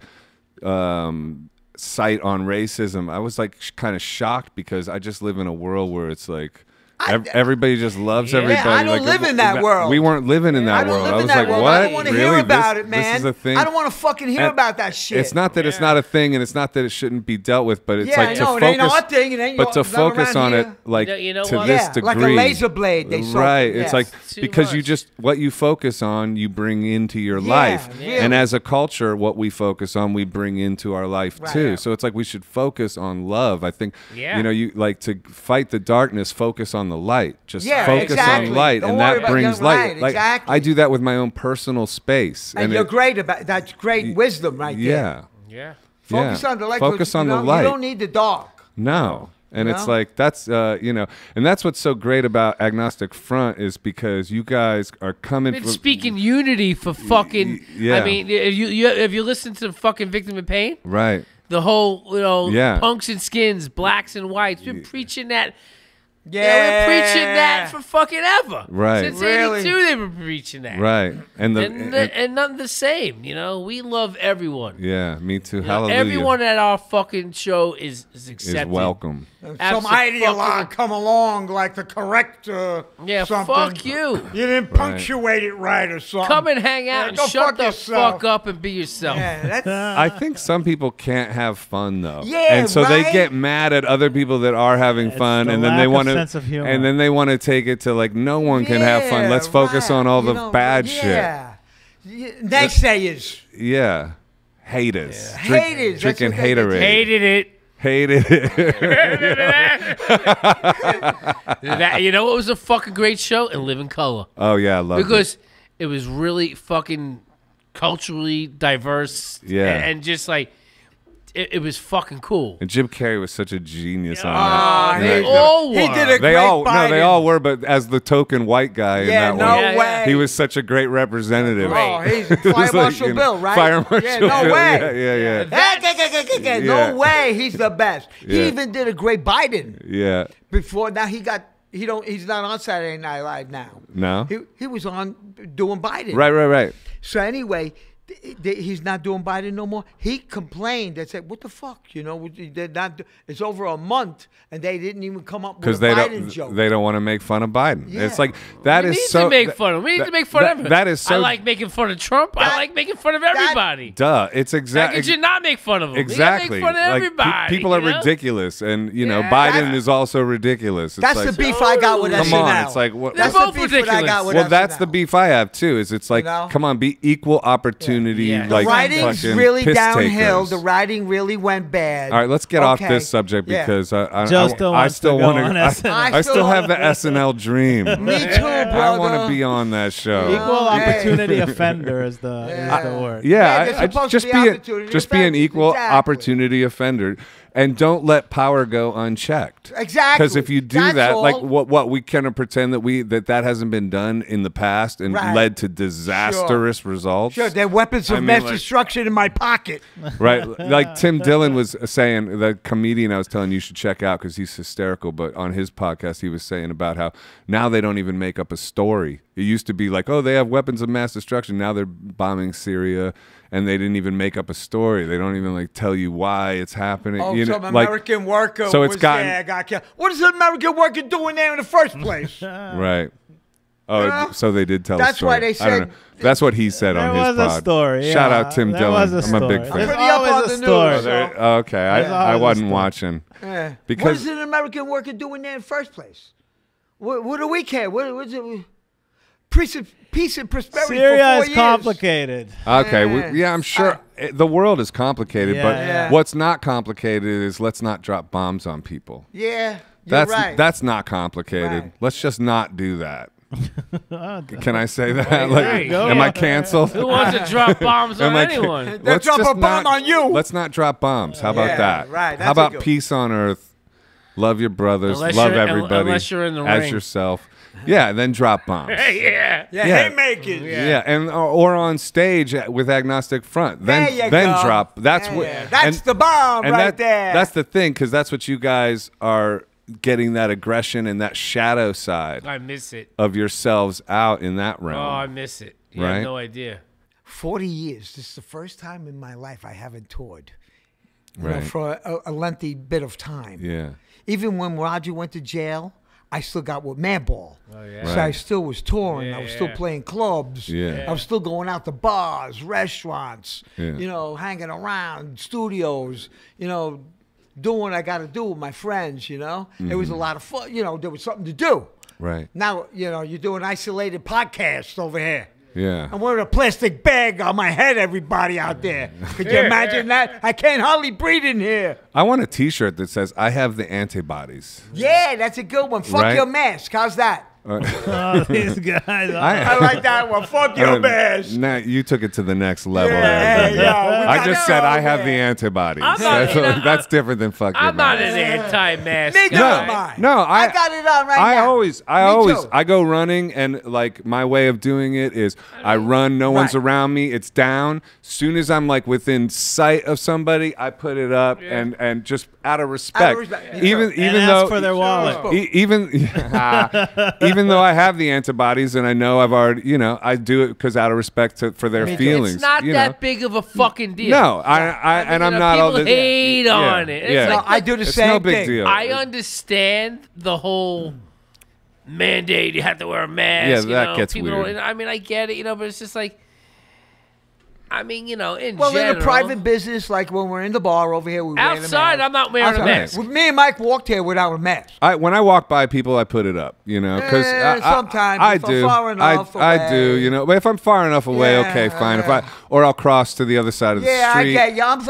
um sight on racism, I was like sh- kind of shocked because I just live in a world where it's like. Ev- everybody just loves Yeah, everybody. I don't like, live in that it- world. We weren't living in that I world. live I was that like, world. what? I don't want to really? hear about this, it, man. This is a thing. I don't want to fucking hear And about that shit. It's not that it's not a thing, and it's not that it shouldn't be dealt with, but it's Yeah, like I to know, it focus. ain't our thing, it ain't but your- to focus around on it like You know- you know to what? this Yeah, degree, like a laser blade, they right? it, It's yes. like Too because you just what you focus on, you bring into your life, and as a culture, what we focus on, we bring into our life too. So it's like we should focus on love. I think, you know, you like to fight the darkness, focus on the light. Just Yeah, focus exactly. on light, Don't and that brings light. light, Like exactly. I do that with my own personal space, and, you're it- great about that's great wisdom right there. Yeah. Yeah. Focus yeah. on the light. Focus on you the light. You don't need the dark. No. And it's know? like that's uh you know, and that's what's so great about Agnostic Front is because you guys are coming Been from speaking unity for fucking. yeah. I mean, if you, you if you listen to fucking Victim in Pain, right. the whole you know Yeah. punks and skins, blacks and whites, been preaching that Yeah, we're preaching that for fucking ever. Right. Since Really? 82, they were preaching that. Right. And the And, and- and nothing the same. You know, we love everyone. yeah, me too. You know, Hallelujah. everyone at our fucking show is is is accepted. welcome. Some ideologue come along like the correct uh, Yeah, something. fuck you. You didn't punctuate it right or something. Come and hang Yeah, out and shut fuck the yourself. fuck up and be yourself. Yeah, that's I think some people can't have fun though. Yeah, and so they get mad at other people that are having It's fun, the and then they want to, sense of humor. and then they want to take it to like no one can have fun. Let's focus right. on all You the know, bad yeah. Yeah. Naysayers. shit. Yeah, haters, Haters, that's drinking what they- haterade, Hated it. hated it. that, you know what was a fucking great show? In Living Color. oh yeah, I love it. because it was really fucking culturally diverse. Yeah. and, and just like it, it was fucking cool. And Jim Carrey was such a genius on Ah, that. they he- That- all he were. did a they great all no, they all were, but as the token white guy Yeah, in that no one, Yeah, way. he was such a great representative. Oh, he's was Fire like, Marshal you know, Bill, right? Fire Marshal Yeah, no Bill. way. Yeah, yeah, yeah. Hey, hey, hey, hey, hey, hey, Yeah. No way, he's the best. He Yeah. even did a great Biden Yeah. before. Now he got he don't he's not on Saturday Night Live now. No. He he was on doing Biden. Right, right, right. So anyway, th- th- he's not doing Biden no more. He complained and said, "What the fuck? You know, they're not. do- It's over a month, and they didn't even come up with Because a they Biden don't, joke." they don't want to make fun of Biden. Yeah. It's like that we is need so. to make that- fun of. We need that- to make fun that- of everyone. That is so. I like making fun of Trump. I like making fun of everybody. Duh. It's How exactly. could you not make fun of him? Exactly. Make fun of Like, pe- everybody. people are know? ridiculous, and you know Yeah. Biden That- is also ridiculous. It's That's like, the beef I got with Come SNL. on, it's like, what- That's They're the both beef that I got with Well, that's the beef I have too. Is it's like, come on, be equal opportunity. Yeah. The Like the writing's really downhill. takers. The writing really went bad. All right, let's get off this subject Yeah. because I, I, Joe I, still I wants still to go wanna- on I, SNL. I I still still- have the SNL dream. Me too, brother. I want to be on that show. Equal Hey. opportunity offender is the, Yeah. is the word. Yeah, Yeah, I, I just be be, a, just be an equal exactly. opportunity offender, and don't let power go unchecked. Exactly. Because if you do That's that, like what what we kind of pretend that we that that hasn't been done in the past and Right. led to disastrous results. Sure, they're weapons of I mean, mass like- destruction in my pocket. right? Like Tim Dillon was saying, the comedian I was telling you you should check out because he's hysterical. But on his podcast, he was saying about how now they don't even make up a story. It used to be like, oh, they have weapons of mass destruction. Now they're bombing Syria, and they didn't even make up a story. They don't even like tell you why it's happening. Oh, you know, some like- American worker so it's was gotten- there, got killed. What is an American worker doing there in the first place? right. Oh, Yeah. so they did tell. a That's why they said- That's what he said on his was a pod. story. Shout out Tim there Dillon. Was a I'm story. a big fan. There's Pretty up always on a the news, story. so- oh, okay, There's I, I wasn't watching. Yeah. Because- is an American worker doing there in the first place? What, what do we care? What, what's it? Peace and, peace and prosperity. for Syria four is years. complicated. Okay, Yeah. we, yeah, I'm sure Uh, eh, the world is complicated, Yeah, but yeah. what's not complicated is let's not drop bombs on people. Yeah, you're That's right. that's not complicated. Right. Let's just not do that. Can I say that? There like, you go. am I canceled? Who wants to drop bombs on I anyone? They'll Let's drop just a bomb not- on you. Let's not drop bombs. How about Yeah, that? right, that's How about peace on earth? Love your brothers. Unless love everybody. unless you're in the as ring. yourself. Yeah, then drop bombs. yeah. yeah, yeah. haymakers. Yeah. and or, or on stage with agnostic front. Then There you then go. drop. That's Yeah, what. yeah. That's and- the bomb and right that, there. That's the thing, because that's what you guys are getting that aggression and that shadow side I miss it. of yourselves out in that Oh, I miss it. You Right? have no idea. Forty years. This is the first time in my life I haven't toured. You know, Right. for a, a lengthy bit of time. yeah. Even when Roger went to jail, I still got with Madball. Oh, yeah. So I still was touring. I was still playing clubs. Yeah. I was still going out to bars, restaurants, Yeah. you know, hanging around, studios, you know, doing what I got to do with my friends, you know. It Mm-hmm. was a lot of fun. You know, there was something to do. Right. Now, you know, you're doing isolated podcasts over here. Yeah. I'm wearing a plastic bag on my head, everybody out there. Could you imagine that? I can't hardly breathe in here. I want a T-shirt that says "I have the antibodies." Yeah, that's a good one. Fuck Right? your mask. How's that? Oh, these guys. I like that one. Fuck your Uh, bears. Nah, you took it to the next level. Yeah, there, hey, baby. I just said I have the antibodies. I'm not- that's, you know, that's different than fuck your I'm not mouth. an anti-mask Neither guy. am I. No, I, I got it on right I now. always, I Me always, too. I go running, and like my way of doing it is, I run. No one's around me. It's down. Soon as I'm like within sight of somebody, I put it up, Yeah. and and just out of respect, respect, me even too. even and though ask for their wallet. E- even even though I have the antibodies and I know I've already, you know, I do it because out of respect to, for their Me too. feelings. It's not you that know. big of a fucking deal. No, I, I, and you I'm know, not all people this. hate yeah, on it. It's Yeah, No, I do the it's same no big thing. deal. I understand the whole mandate. You have to wear a mask. Yeah, you that know, gets people weird. don't- I mean, I get it, you know, but it's just like, I mean, you know, in Well, general, in a private business, like when we're in the bar over here, we wear the outside, mask. I'm not wearing a mask. With me and Mike walked here without a mask. I, when I walk by people, I put it up, you know, because Eh, sometimes, I, if I'm do. far enough I, I do, you know. But if I'm far enough away, Yeah, okay, fine. If I yeah. Or I'll cross to the other side of the street. Yeah, I street. get you. I'm, I'm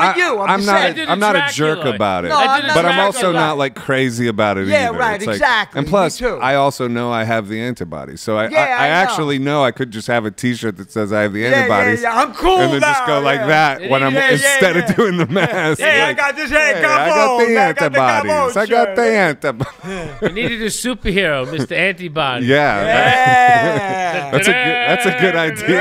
I- with you. I'm, I'm not. saying. did I'm not a jerk Dracula. about it. No, I'm not but I'm Dracula. also not like crazy about it Yeah, either. right, It's like- exactly. and Me plus, too. I also know I have the antibodies, so I, Yeah, I, I I know. actually know I could just have a T-shirt that says I have the antibodies. Yeah, yeah, antibodies. yeah, I'm cool And then just now, go like yeah. that Yeah, when I'm yeah, yeah, instead yeah. of doing the mask. Hey, I got this hey, I got the on. I got the antibodies. I got the antibodies. You needed a superhero, Mr. Antibody. Yeah. Yeah. That's a good. That's a good idea.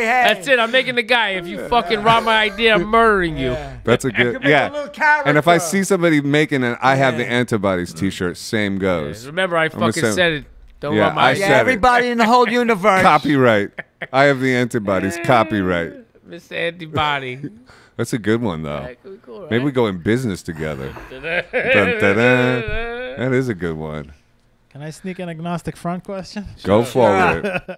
Yeah. Hey, hey, hey. That's it. I'm making the guy. If you fucking rob my idea, I'm murdering you. That's a good. make a Yeah. And if I see somebody making an "I have the antibodies" mm. T-shirt, same goes. Remember, I fucking say- said it. Don't Yeah, rob my I yeah, said it. everybody in the whole universe. Copyright. I have the antibodies. Copyright. Mr. Antibody. That's a good one though. Alright, cool, cool, right? Maybe we go in business together. Dun, dun-dun. That is a good one. Can I sneak an agnostic front question? Go forward.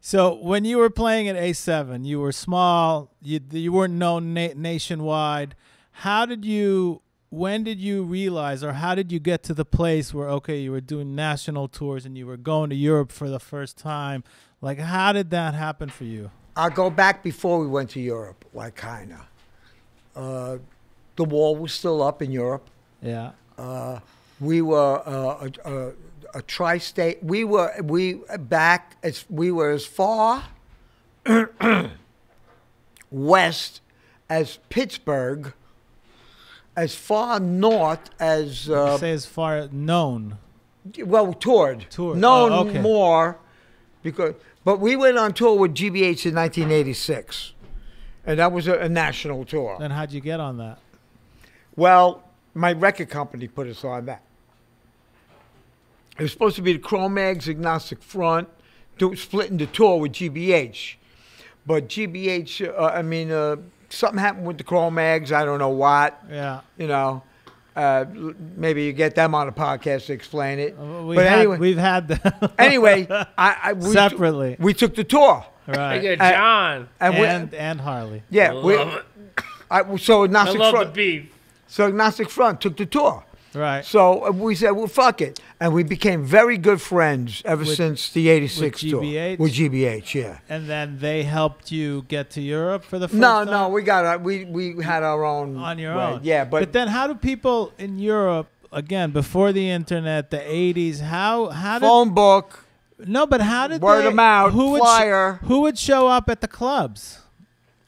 So when you were playing at A7, you were small. You you weren't known na- nationwide. How did you? When did you realize, or how did you get to the place where okay, you were doing national tours and you were going to Europe for the first time? Like, how did that happen for you? I'll go back before we went to Europe, like kind of. Uh, the wall was still up in Europe. Yeah. We were uh, a, tri-state. We were we back as we were as far west as Pittsburgh, as far north as uh, say as far as known. well toured, Toured. known Oh, okay. more because. But we went on tour with GBH in 1986, and that was a, a national tour. Then how'd you get on that? Well, my record company put us on that. It was supposed to be the Cro-Mags Agnostic Front, do, splitting the tour with GBH. But GBH, uh, I mean, uh, something happened with the Cro-Mags. I don't know what. Yeah. You know, uh, maybe you get them on a podcast to explain it. Uh, We've but had, anyway, we've had that anyway, I, I we, Separately. we took the tour. Right. got Uh, John. And, we- And and Harley. yeah, we, love it. I, so I Agnostic love the beef. so Agnostic Front took the tour. Right. So uh, we said, well, fuck it. And we became very good friends ever With- since the 86 with tour. GBH? With GBH, yeah. And then they helped you get to Europe for the first No, time? no, we got our, we, we had our own. on your way. own. Yeah, but, then how do people in Europe again before the internet, the 80s, how how did phone book, No, but how did Word they, of mouth, who would flyer. who would show up at the clubs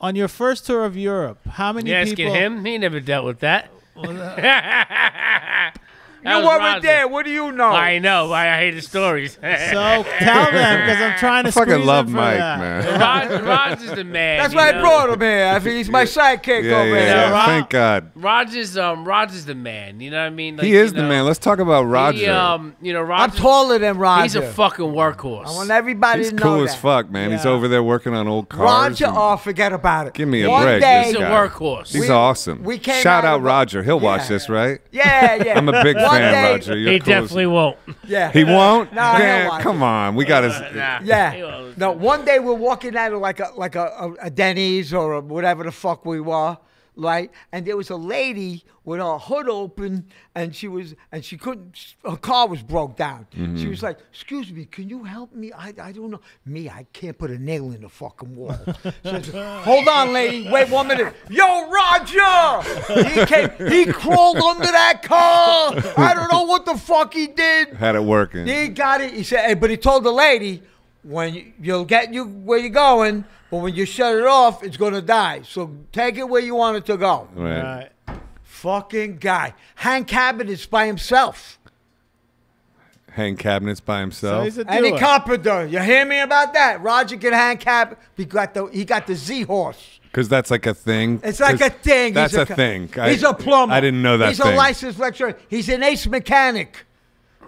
on your first tour of Europe? How many You asking people him? He never dealt with that. You That was weren't Roger. there. What do you know? I know. I, I hate the stories. So tell them because I'm trying to I fucking love them Mike, that. man. Rod, Roger's the man. That's you why I brought him here. I think he's my sidekick Yeah, over yeah, here. yeah. Rob- Thank God. Roger's um Roger's the man. You know what I mean? Like, He is you the man. Let's talk about Roger. He, um, you know, I'm taller than Roger. He's a fucking workhorse. I want everybody He's to know cool that. as fuck, man. He's over there working on old cars. Roger, and- oh, forget about it. Give me a One break. Day, He's a workhorse. He's We- awesome. we came Shout out out Roger. He'll watch this, right? yeah, yeah. I'm a big One fan, day- Roger. You're he cool as- definitely won't. Yeah. He won't. No, he'll come on. We got his. Uh, nah, Yeah. No, one day we're walking out of like a like a, a, a Denny's or a whatever the fuck we were, right? And there was a lady with her hood open, and she was, and she couldn't. Her car was broke down. She was mm-hmm. like, "Excuse me, can you help me? I, I don't know. Me, I can't put a nail in the fucking wall." Says, Hold on, lady. Wait one minute. Yo, Roger! He came. He crawled under that car. I don't know what the fuck he did. Had it working. He got it. He said, hey, but he told the lady, when you, you'll get you where you're going, but when you shut it off, it's gonna die. So take it where you want it to go. Right. Right. Fucking guy. Hank Cabinets by himself. Hang cabinets by So himself. he's a Any doer. carpenter. You hear me about that? Roger can hang cab. He got the he got the Z horse. Because that's like a thing. It's like a thing. That's He's a, thing. He's a plumber. I didn't know that He's thing. a licensed lecturer. He's an ace mechanic.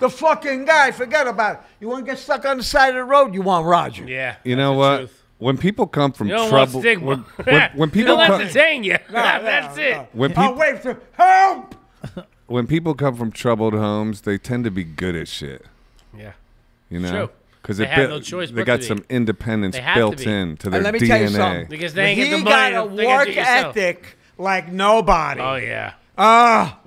The fucking guy. Forget about it. You want to get stuck on the side of the road? You want Roger? Yeah. You that's know the what? truth. When people come from You don't trouble, want stigma. when, when, when people don't come, entertain you. No, that's no, it. no. When I'll wait for help. when people come from troubled homes, they tend to be good at shit. Yeah. You know, because They have no choice They got to be. some independence They have to built be. in to their And let me DNA. tell you something. Because they ain't he the got money. a gotta work do it yourself. ethic like nobody. Oh yeah. Ah,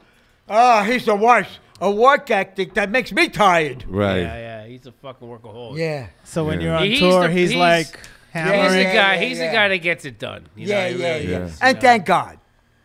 ah, he's the worst. A work ethic that makes me tired. Right. Yeah, yeah. He's a fucking workaholic. Yeah. So when Yeah. you're on He's tour, the- he's, he's- like He's the guy. yeah, he's yeah. the guy that gets it done. You Yeah, know, he yeah, really yeah. is, And you thank God.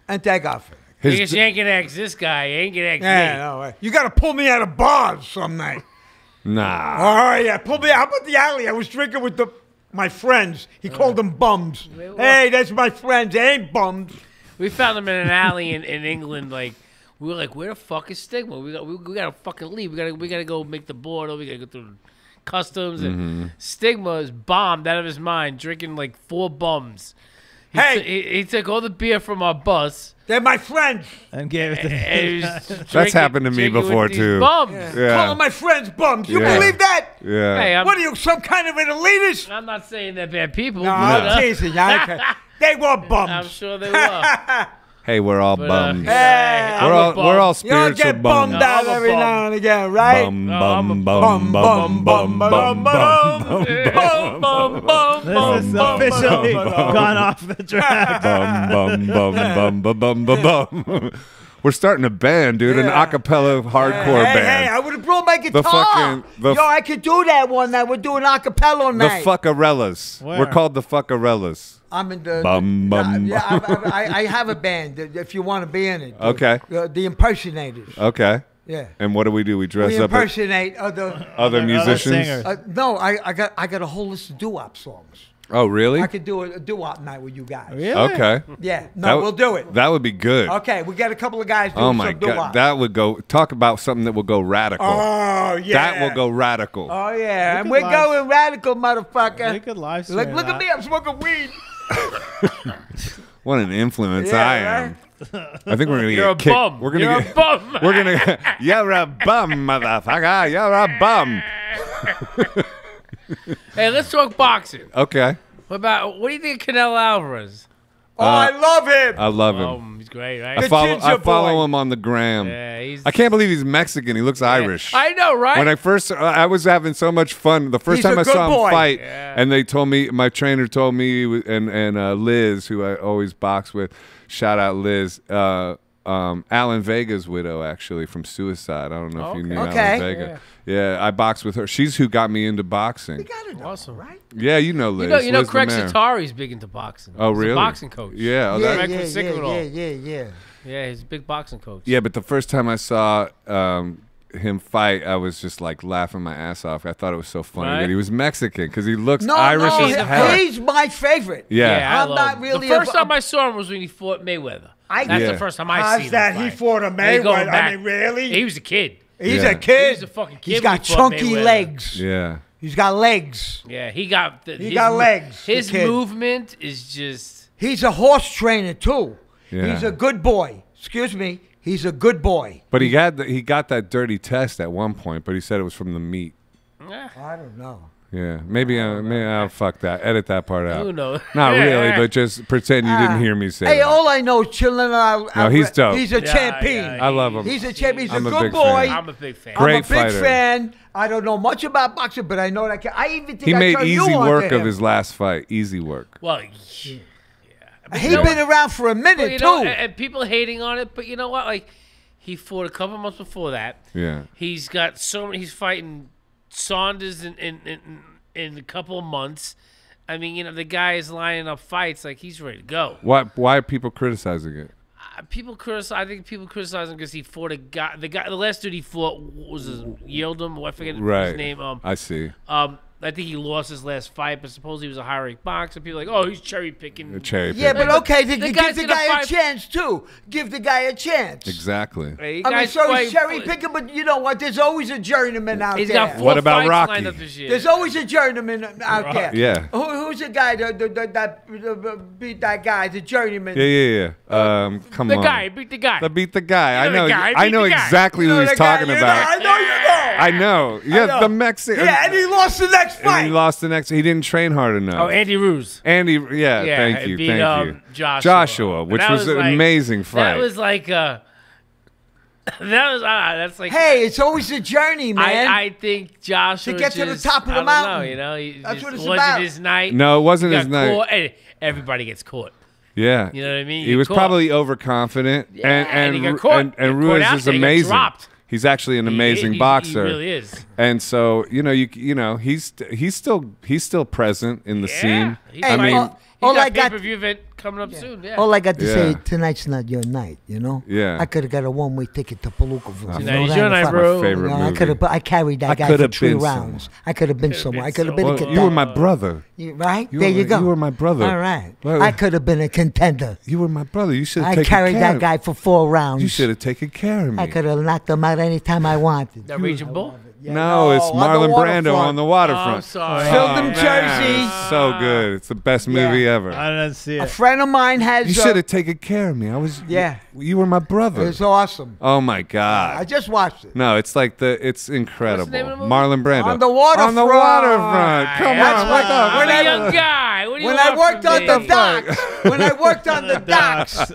And thank God for that. know? His Because you ain't gonna X this guy. You ain't gonna X Yeah, me. no way. You got to pull me out of bars some night. nah. Oh yeah, pull me out. How about the alley? I was drinking with the my friends. He called them bums. Wait, what? Hey, that's my friends. They ain't bums. We found him in an alley in, in England. Like we were like, where the fuck is Stigma? We got we, we gotta fucking leave. We gotta we gotta go make the border. We gotta go through customs. And Mm-hmm. Stigma is bombed out of his mind, drinking like four bums. He, Hey! t- he, he took all the beer from our bus. They're my friends. and gave it to And he was That's drinking- happened to me drinking with before, these too. Bums. Yeah. Calling my friends bums. You Yeah. believe that? Yeah. Hey, I'm, What are you, some kind of an elitist? I'm not saying they're bad people. No, but, I'm uh, teasing. I don't. They were bums. I'm sure they were. hey, we're all But, uh, bums. Hey, I'm we're a all bum. we're all you don't get bummed No, out I'm a every bum. now and again, right? Bum No, I'm a bum Bum, bum bum bum bum bum bum, bum, bum. This is officially gone off the track. bum bum bum bum bum bum bum bum. We're starting a band, dude, an Yeah. acapella hardcore hey, band. Hey, I would have brought my guitar. fucking- the Yo, f- I could do that one that We're doing acapella the night. Fuckarellas. Where? We're called the Fuckarellas. I'm in the. Bum, bum, yeah, I, I, I have a band. uh, If you want to be in it. Okay. The, the impersonators. Okay. Yeah. And what do we do? We dress We up as impersonate other. other musicians. singers. Uh, no, I, I got I got a whole list of doo-wop songs. Oh, really? I could do a, a doo-wop night with you guys. Really? Okay. Yeah. No, That- we'll do it. That would be good. Okay, we got a couple of guys doing Oh my some doo-wop. god, that would go. Talk about something that will go radical. Oh yeah. That will go radical. Oh yeah, we and we're live- going radical, motherfucker. We could live Look, stream look at me, I'm smoking weed. What an influence Yeah, I am. I think we're gonna You're a get kicked. bum. We're gonna You're get. a bum. We're gonna. You're a bum, motherfucker. You're a bum. hey, let's talk boxing. Okay. What about what do you think of Canelo Alvarez? Oh, I love him. I love him. Um, he's great, right? I The follow. ginger I follow boy. him on the gram. yeah, he's. I can't believe he's Mexican. He looks Irish. I know, right? When I first, I was having so much fun. The first He's time a I good saw him boy. fight, Yeah. and they told me, my trainer told me, and and uh, Liz, who I always box with, shout out Liz, uh, um, Alan Vega's widow, actually from Suicide. I don't know if you Okay. knew Okay. Alan Vega. Yeah. I boxed with her. She's who got me into boxing. You gotta know, Awesome. right? Yeah, you know Liz. you know, you know, Liz Craig Lamere. Setari's big into boxing. Oh, He's really? A boxing coach. Yeah. oh, yeah, that- yeah, Record yeah, Signal. yeah, yeah, yeah. yeah, he's a big boxing coach. Yeah, but the first time I saw um, him fight, I was just like laughing my ass off. I thought it was so funny Right? that he was Mexican because he looks No, Irish no, as he- hell. he's my favorite. Yeah. Yeah, I I'm love not him. really The first a- time I saw him was when he fought Mayweather. I- That's Yeah. the first time I How's seen that? him He fight. fought a And Mayweather. I mean, really? He was a kid. He's Yeah. a kid. He was a fucking kid He's when got he chunky Mayweather. legs. Yeah. He's got legs. Yeah, he got. The, He his got legs, His kid. movement is just. He's a horse trainer too. Yeah. He's a good boy. Excuse me. He's a good boy. But he got the, he got that dirty test at one point, but he said it was from the meat. eh, I don't know. Yeah, maybe uh, maybe I'll fuck that. Edit that part out. Who knows? Not really, but just pretend you didn't hear me say Hey, that. all I know is chilling out. No, he's dope. He's a Yeah, champion. yeah, I love him. He's a champion. He's I'm a a good big boy. fan. I'm a big fan. Great I'm a big fighter. fan. I don't know much about boxing, but I know that. I, can, I even think he I made turned easy you on work to of him. his last fight. Easy work. Well, yeah. But He you know been what? around for a But minute you know, too. and, and people hating on it, but you know what? Like, he fought a couple months before that. Yeah. He's got so many. He's fighting Saunders in in, in in a couple of months. I mean, you know, the guy is lining up fights like he's ready to go. Why why are people criticizing it? Uh, people criticize. I think people criticize him because he fought a guy. The guy, the last dude he fought was his Yildirim. I forget Right. his name. Um, I see. um, I think he lost his last fight, but supposedly he was a high rank boxer. People are like, oh, he's cherry picking. Cherry yeah, pick. but okay, the then guy's give the gonna guy a chance too. Give the guy a chance. Exactly. Hey, I mean, so he's cherry picking, but you know what? There's always a journeyman out He's there. got four What about fights Rocky? lined up this year. There's always a journeyman out there. Yeah. Who, who's the guy that, that, that, that, that beat that guy? The journeyman. Yeah, yeah, yeah. Um, come the on. The guy beat the guy. The beat the guy. You know I know. guy, I know exactly You know who he's the guy, talking you know, about. I know you know. I know. Yeah, know. the Mexican. Yeah, and he lost the next and fight. he lost the next. He didn't train hard enough. oh, Andy Ruiz. Andy, yeah, Yeah, thank you, beat, thank um, you. Joshua. Joshua, which that was, an like- amazing fight. That was like uh That was ah, that's like hey, it's always a journey, man. I, I think Joshua To get to the top of the mountain. Know, you know, he That's just what it's wasn't about. his night. no, it wasn't his night. caught, and everybody gets caught. Yeah, You know what I mean? He You was caught. probably overconfident, Yeah, and and and he caught. and, and Ruiz is there, he got amazing. dropped. He's actually an amazing he- boxer. He really is. And so you know, you you know, he's he's still he's still present in the Yeah. scene. He's I mean, fighting- all- got I got- pay-per-view event coming up soon. Yeah. All I got to Yeah. say, tonight's not your night, you know? Yeah. I could have got a one way ticket to Palooka. You Tonight's know your night, I- bro. My favorite You know, I could have. I carried that I guy for three been rounds. I could have been somewhere. I could have been a contender. you were my brother. You- right You there, were- you go. you were my brother. All right. Well, I could have been a contender. You were my brother. You should have I taken carried care that of- guy for four rounds. You should have taken care of me. I could have knocked him out anytime I wanted. the Raging Bull. Yeah, no, it's Marlon Brando waterfront. on the waterfront. Oh, sorry. Filmed in oh, man, Jersey. it's so good. It's the best movie Yeah. ever. I didn't see it. A friend of mine has. you should have taken care of me. I was. Yeah. You, were my brother. It's awesome. oh my god. I just watched it. No, it's like the. It's incredible. name of the movie? Marlon Brando On the waterfront. On the waterfront. waterfront. Come on. what- what the- when I'm I- a young guy. What do you When I worked from on the docks, when I worked on the docks,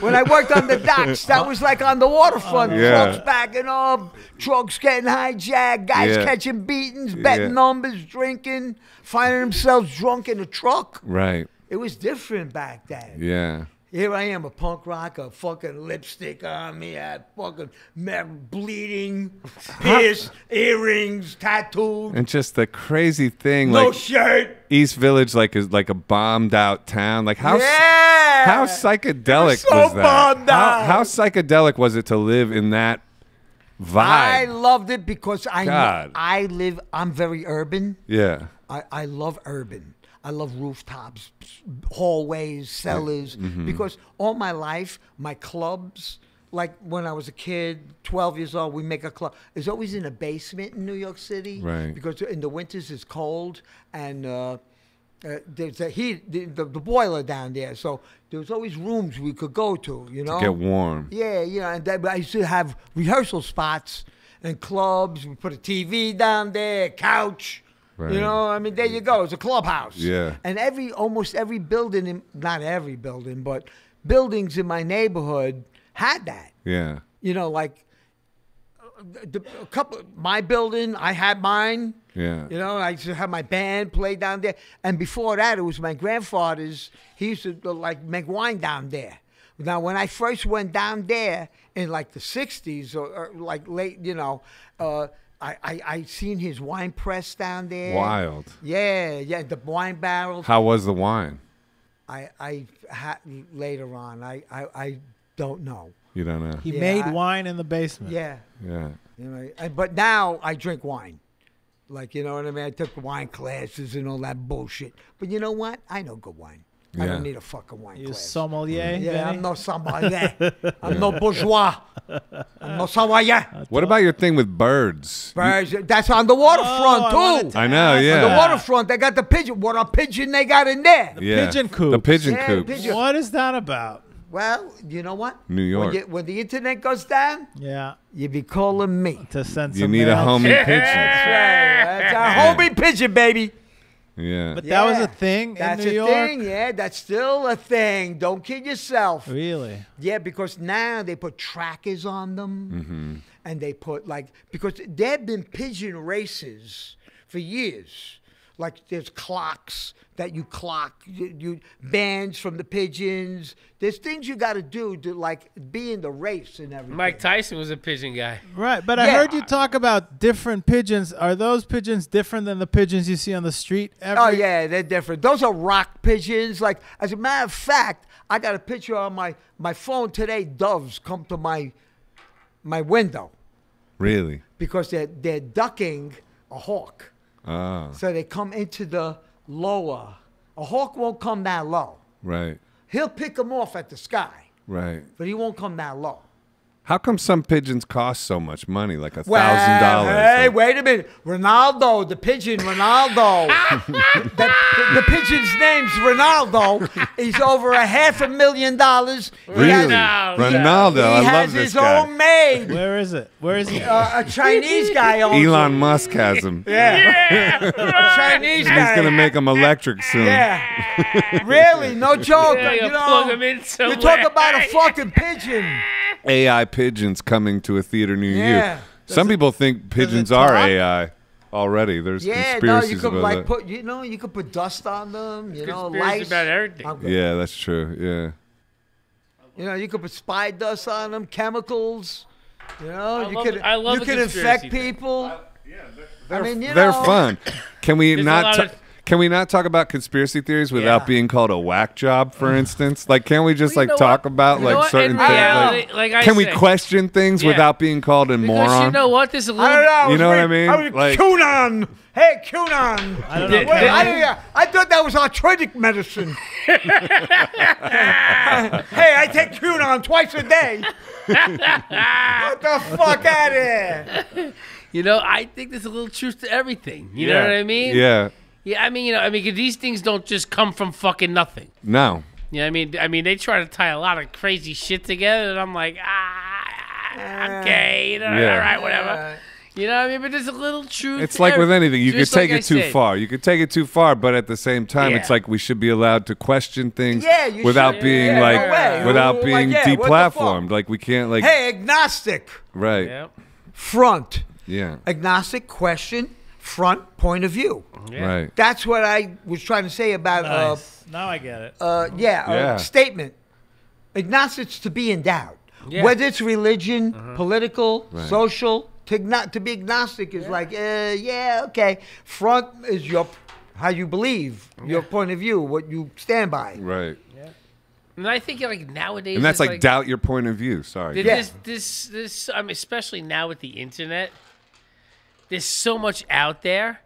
when I worked on the docks, that was like on the waterfront. Yeah. Trucks backing up, trucks getting hijacked, guys Yeah. catching beatings, betting Yeah. numbers, drinking, finding themselves drunk in a truck. Right. It was different back then. Yeah. Here I am, a punk rocker, fucking lipstick on me, I fucking bleeding, pierced, earrings, tattooed, And just the crazy thing, no like shirt. East Village, like is like a bombed out town. Like how yeah. how psychedelic so was that? bombed How, out. how psychedelic was it to live in that I loved it because I God. I live. I'm very urban. yeah. I, I love urban. I love rooftops, hallways, cellars. Mm-hmm. Because all my life, my clubs, like when I was a kid, 12 years old, we make a club. It's always in a basement in New York City. Right. Because in the winters it's cold and uh, uh, there's a heat, the, the, the boiler down there. So there was always rooms we could go to, you know? To Get warm. Yeah, yeah, and that, I used to have rehearsal spots and clubs. We put a TV down there, couch. Right. You know, I mean, there you go. It's a clubhouse. Yeah. And every, almost every building, in, not every building, but buildings in my neighborhood had that. Yeah. You know, like the, a couple, my building, I had mine. Yeah. You know, I used to have my band play down there. And before that, it was my grandfather's. He used to uh, like make wine down there. Now, when I first went down there in like the 60s or, or like late, you know, uh, I, I, I seen his wine press down there. Wild. Yeah, yeah, the wine barrels. How was the wine? I, I had later on. I, I, I don't know. You don't know. He Yeah, made I- wine in the basement. Yeah. Yeah. You know, I- but now I drink wine. Like, you know what I mean? I took wine classes and all that bullshit. But you know what? I know good wine. I Yeah. don't need a fucking wine You class. sommelier. yeah, I'm no sommelier. I'm no bourgeois. I'm no sommelier. What about your thing with birds? Birds, That's on the waterfront, oh, I too. wanted to I know, yeah. On the waterfront, they got the pigeon. What a pigeon they got in there. yeah. pigeon coop. The coops. pigeon Yeah, coops. pigeon- What is that about? Well, you know what? New York. When, you, when the internet goes down, Yeah, you be calling me. to send You some need a mail. homie pigeon. That's our homie pigeon, baby. Yeah. But that was a thing That's in New a York. thing, yeah. That's still a thing. Don't kid yourself. Really? Yeah, because now they put trackers on them, Mm-hmm. and they put like because there have been pigeon races for years. Like there's clocks that you clock, you, you bands from the pigeons. There's things you got to do to like be in the race and everything. Mike Tyson was a pigeon guy. Right, but I heard you talk about different pigeons. Are those pigeons different than the pigeons you see on the street? Every- Oh yeah, they're different. Those are rock pigeons. Like as a matter of fact, I got a picture on my my phone today. Doves come to my my window Really? because they're they're ducking a hawk. Ah, So they come into the lower. A hawk won't come that low. right, He'll pick them off at the sky, right. but he won't come that low. How come some pigeons cost so much money, like a thousand dollars? Hey, Like- wait a minute. Ronaldo, the pigeon Ronaldo. the, the pigeon's name's Ronaldo. He's over a half a million dollars. He Really? has- Ronaldo. Ronaldo, He I has love this his guy. own maid. Where is it? Where is he? Uh, a Chinese guy owns Elon it. Musk has him. Yeah. A Chinese guy. He's gonna make him electric soon. Yeah. really, no joke. Yeah, you you know, plug 'em in you talk about a fucking pigeon. AI pigeons coming to a theater near Yeah. you. Some people think pigeons are talk? AI already. There's Yeah, no, you could about like that. put, you know, you could put dust on them. You know, Conspiracy lice. about everything. Yeah, that's true. Yeah. You know, you could put spy dust on them, chemicals. You know, I you love- could I love you could infect theory. people. I mean, you They're know, fun. Can we There's not lot ta- of- can we not talk about conspiracy theories without Yeah. being called a whack job, for instance? Like, can't we just Well, like talk what? about You like certain things? Uh, reality, like I can we question things Yeah. without being called a Because moron? you know what? There's a little. I don't know. I You was know what I reading- mean? was Like- QAnon. Hey, QAnon. I don't know. Wait, I, didn't- I thought that was arthritic medicine. hey, I take QAnon twice a day. Get the fuck out of here. You know, I think there's a little truth to everything. You know what I mean? Yeah. Yeah, I mean, you know, I mean, these things don't just come from fucking nothing. No. You know I mean? I mean, they try to tie a lot of crazy shit together, and I'm like, ah, okay, you know, Yeah. all right, whatever. You know what I mean? But there's a little truth. It's like with anything. You could take like I it too said. far. You could take it too far, but at the same time, it's like we should be allowed to question things Yeah, without should. being Yeah, like no way. without Like, being yeah, what the deplatformed. Like we can't like Hey, agnostic. right. Yeah. Front. Yeah. Agnostic question. Front point of view. Yeah. Right. That's what I was trying to say about Nice. now I get it. uh, uh, yeah, Yeah. a statement. Agnostics to be in doubt. Yeah. Whether it's religion, political, Right. social, to, agno- to be agnostic is like, uh, yeah, okay. Front is your how you believe, your point of view, what you stand by. Right. Yeah. And I think like nowadays, And that's it's like, doubt your point of view. Sorry. Th- Yeah. This, this, this. I mean, especially now with the internet, there's so much out there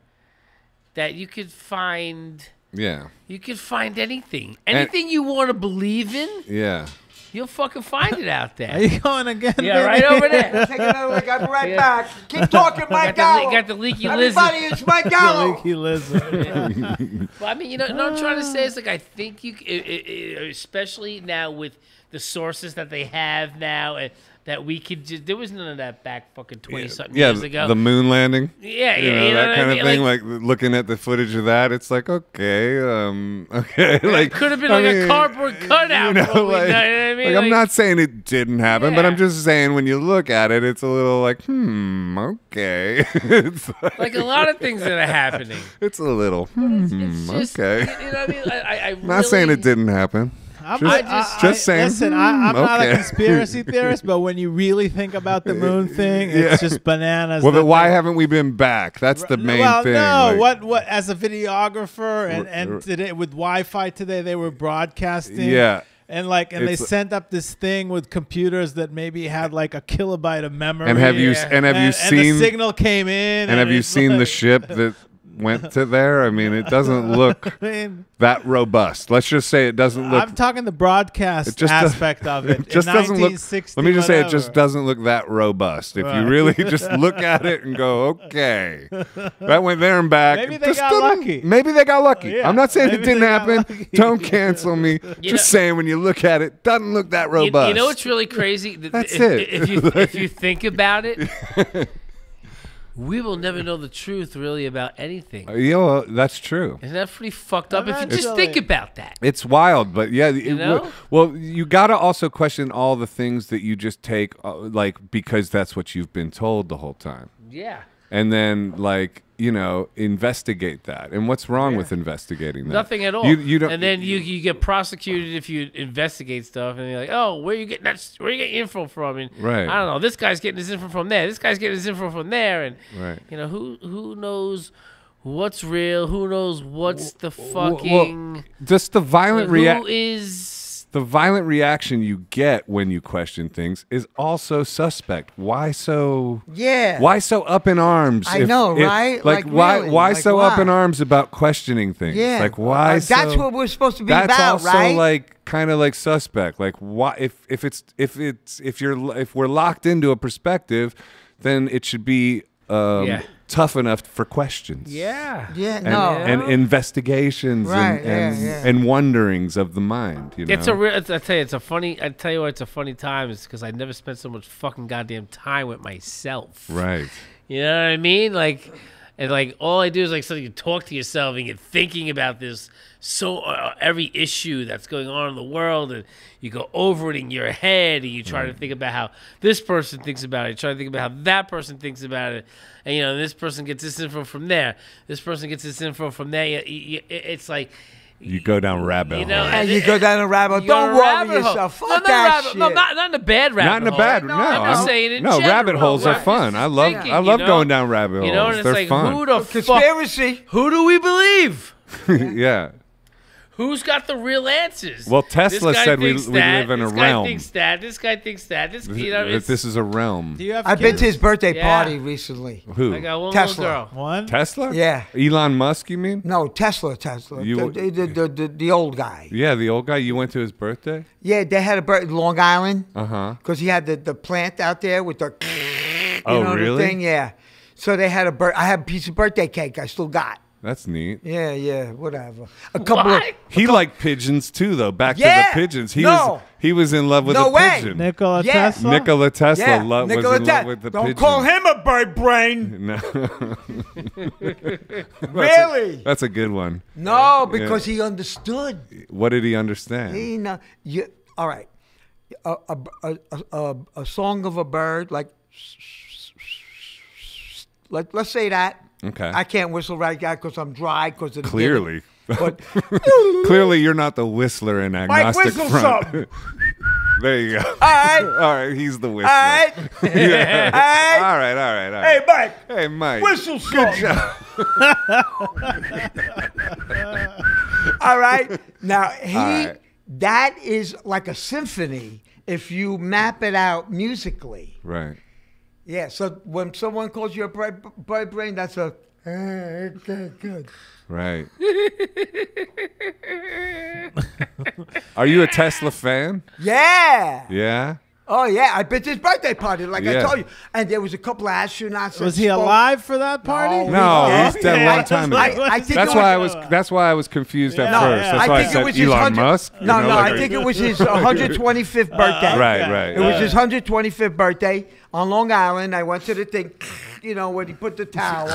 that you could find. Yeah. You could find anything, anything you want to believe in. Yeah. You'll fucking find it out Are there. you going again? yeah, baby? right over there. Take another look. I'll be right Yeah. back. Keep talking, Mike Got the, got the leaky lizard. Everybody, it's Mike Gallo. Leaky lizard. Well, I mean, you know, what I'm trying to say is like I think you, c- i- i- i- especially now with the sources that they have now, and that we could just. There was none of that back fucking twenty something Yeah. years ago. The moon landing. yeah, yeah, You know, you know that kind I of thing. Like, Like, looking at the footage of that, it's like okay, um, okay, like could have been I like mean, a cardboard cutout. You know, like, you know what I mean? like, I'm not saying it didn't happen, but I'm just saying when you look at it, it's a little like, hmm, okay. it's like, like a lot of things that are happening. it's a little, hmm, It's just, okay. You, know what I mean? I, I, I I'm not saying it didn't happen. I'm, Just- I, just- I- just saying, Listen, I, I'm hmm, not a conspiracy theorist, but when you really think about the moon thing, it's Yeah. just bananas. Well, but why they- haven't we been back? That's the main well, thing. no. like- what? What? As a videographer, and and today with Wi-Fi today, they were broadcasting. Yeah. And like, and they sent up this thing with computers that maybe had like a kilobyte of memory. And have you and have you and, seen and the signal came in? and have you it's seen the ship that went to there? I mean, it doesn't look I mean, that robust. Let's just say it doesn't look. I'm talking the broadcast It just does- aspect of it. It just In doesn't look. 1960 Let me just say, it just doesn't look that robust. If you really just look at it and go, okay, that went there and back. Maybe they just got lucky. Maybe they got lucky. Oh, yeah, I'm not saying it didn't happen. lucky. Don't cancel me. You just know- saying, when you look at it, doesn't look that robust. you know what's really crazy? That's if, it. If you if you think about it, we will never know the truth really about anything. Uh, yeah, well, that's true. Isn't that pretty fucked up? If you just Eventually. think about that. It's wild, but yeah, it, know? well, you got to also question all the things that you just take, uh, like because that's what you've been told the whole time. Yeah. And then like you know investigate that. And what's wrong with investigating that? Nothing at all. You, you don't. and then you you get prosecuted if you investigate stuff, and you're like, oh, where you getting that? Where you getting info from? And Right. I don't know. This guy's getting his info from there. This guy's getting his info from there, and Right. you know who who knows what's real? Who knows what's the well, fucking? just the violent who reaction. is? The violent reaction you get when you question things is also suspect. Why so? Yeah. Why so up in arms? I know, right? Like, Like, why? really? Why Like, so up in arms about questioning things? Yeah. Like why? Uh, that's so- what we're supposed to be That's about, also right? like kind of like suspect. Like why? If if it's if it's if you're if we're locked into a perspective, then it should be um, Yeah. Tough enough for questions. Yeah. Yeah, And, no. and investigations Right, and and, yeah, yeah. and wonderings of the mind. You know, It's a real. I tell you, it's a funny. I tell you what, it's a funny time. Is because I never spent so much fucking goddamn time with myself. right. You know what I mean? Like, and like all I do is like something you talk to yourself and you're thinking about this so uh, every issue that's going on in the world and you go over it in your head and you try to think about how this person thinks about it. You try to think about how that person thinks about it, and you know this person gets this info from there. This person gets this info from there. It's like. You go down rabbit You know, hole. and you go down a rabbit hole. Don't down worry rabbit hole. yourself. No, Fuck not that rabbit, shit. No, not, not in a bad rabbit Not in a bad. No, No, I'm just I'm- saying in no. general, rabbit holes are fun. I love. Thinking, I you love know? going down rabbit holes. You know, and it's They're like, fun. who the fuck? Conspiracy. Who do we believe? yeah. Who's got the real answers? Well, Tesla said we- we that, live in a realm. this guy realm. thinks that. This guy thinks that. This, you know, That it's, this is a realm. Do you have I've been to his birthday Yeah. party recently. Who? I got one Tesla. girl. one? Tesla? Yeah. Elon Musk, you mean? No, Tesla, Tesla. You- the, the, the, the, the old guy. Yeah, the old guy. You went to his birthday? Yeah, they had a birthday in Long Island Uh huh. because he had the, the plant out there with the. You Oh, know, really? The thing, yeah. So they had a bir- I had a piece of birthday cake I still got. That's neat. Yeah, yeah, whatever. A couple What? of. He liked pigeons too, though. Back Yeah. to the pigeons. He No. was he was in love with No a way. pigeon. Nikola Yeah. Tesla? Nikola Tesla Yeah, lo- was in Tes- love with the Don't pigeon. call him a bird brain. No. really? That's a good one. No, because he understood. What did he understand? He know you. All right, a a, a, a, a a song of a bird like. Let, let's say that. Okay. I can't whistle right now because I'm dry because of the Clearly. But Clearly, you're not the whistler in Mike, agnostic whistle front. something. there you go. All right, All right, he's the whistler. all right, Yeah. all right. all right, all right, all Hey. Mike, Hey, Mike. whistle Good job. All right. Now he right. that is like a symphony if you map it out musically. Right. Yeah. So when someone calls you a bright, bright brain, that's a eh, okay, good. Right. Are you a Tesla fan? Yeah. Yeah. Oh yeah. I been to his birthday party, like I told you, and there was a couple of astronauts. that Was he spoke. alive for that party? No, Yeah. he's dead a long time I, ago. I think That's it why I was. was. That's why I was confused at Yeah, first. yeah. That's I why I, think said it was his Elon 100 Musk. you No, know, no, like I a- think it was his 125th birthday. Right, right. It was yeah. his 125th birthday on Long Island. I went to the thing, you know, where he put the tower,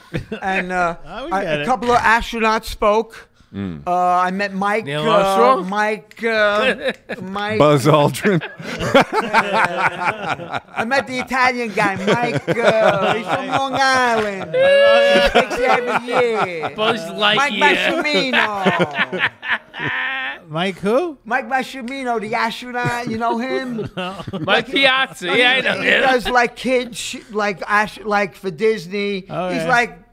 and uh, Oh, we a couple of astronauts spoke. Mm. Uh, I met Mike. Neil uh, Armstrong? Mike. Uh, Mike. Buzz Aldrin. I met the Italian guy, Mike. Uh, he's from Long Island. he takes every year. Buzz Mike Lightyear. Massimino. Mike who? Mike Massimino, the astronaut. You know him? Mike Piazza. Yeah, I know. He does like kids, like ash- like for Disney. Oh, He's yeah. like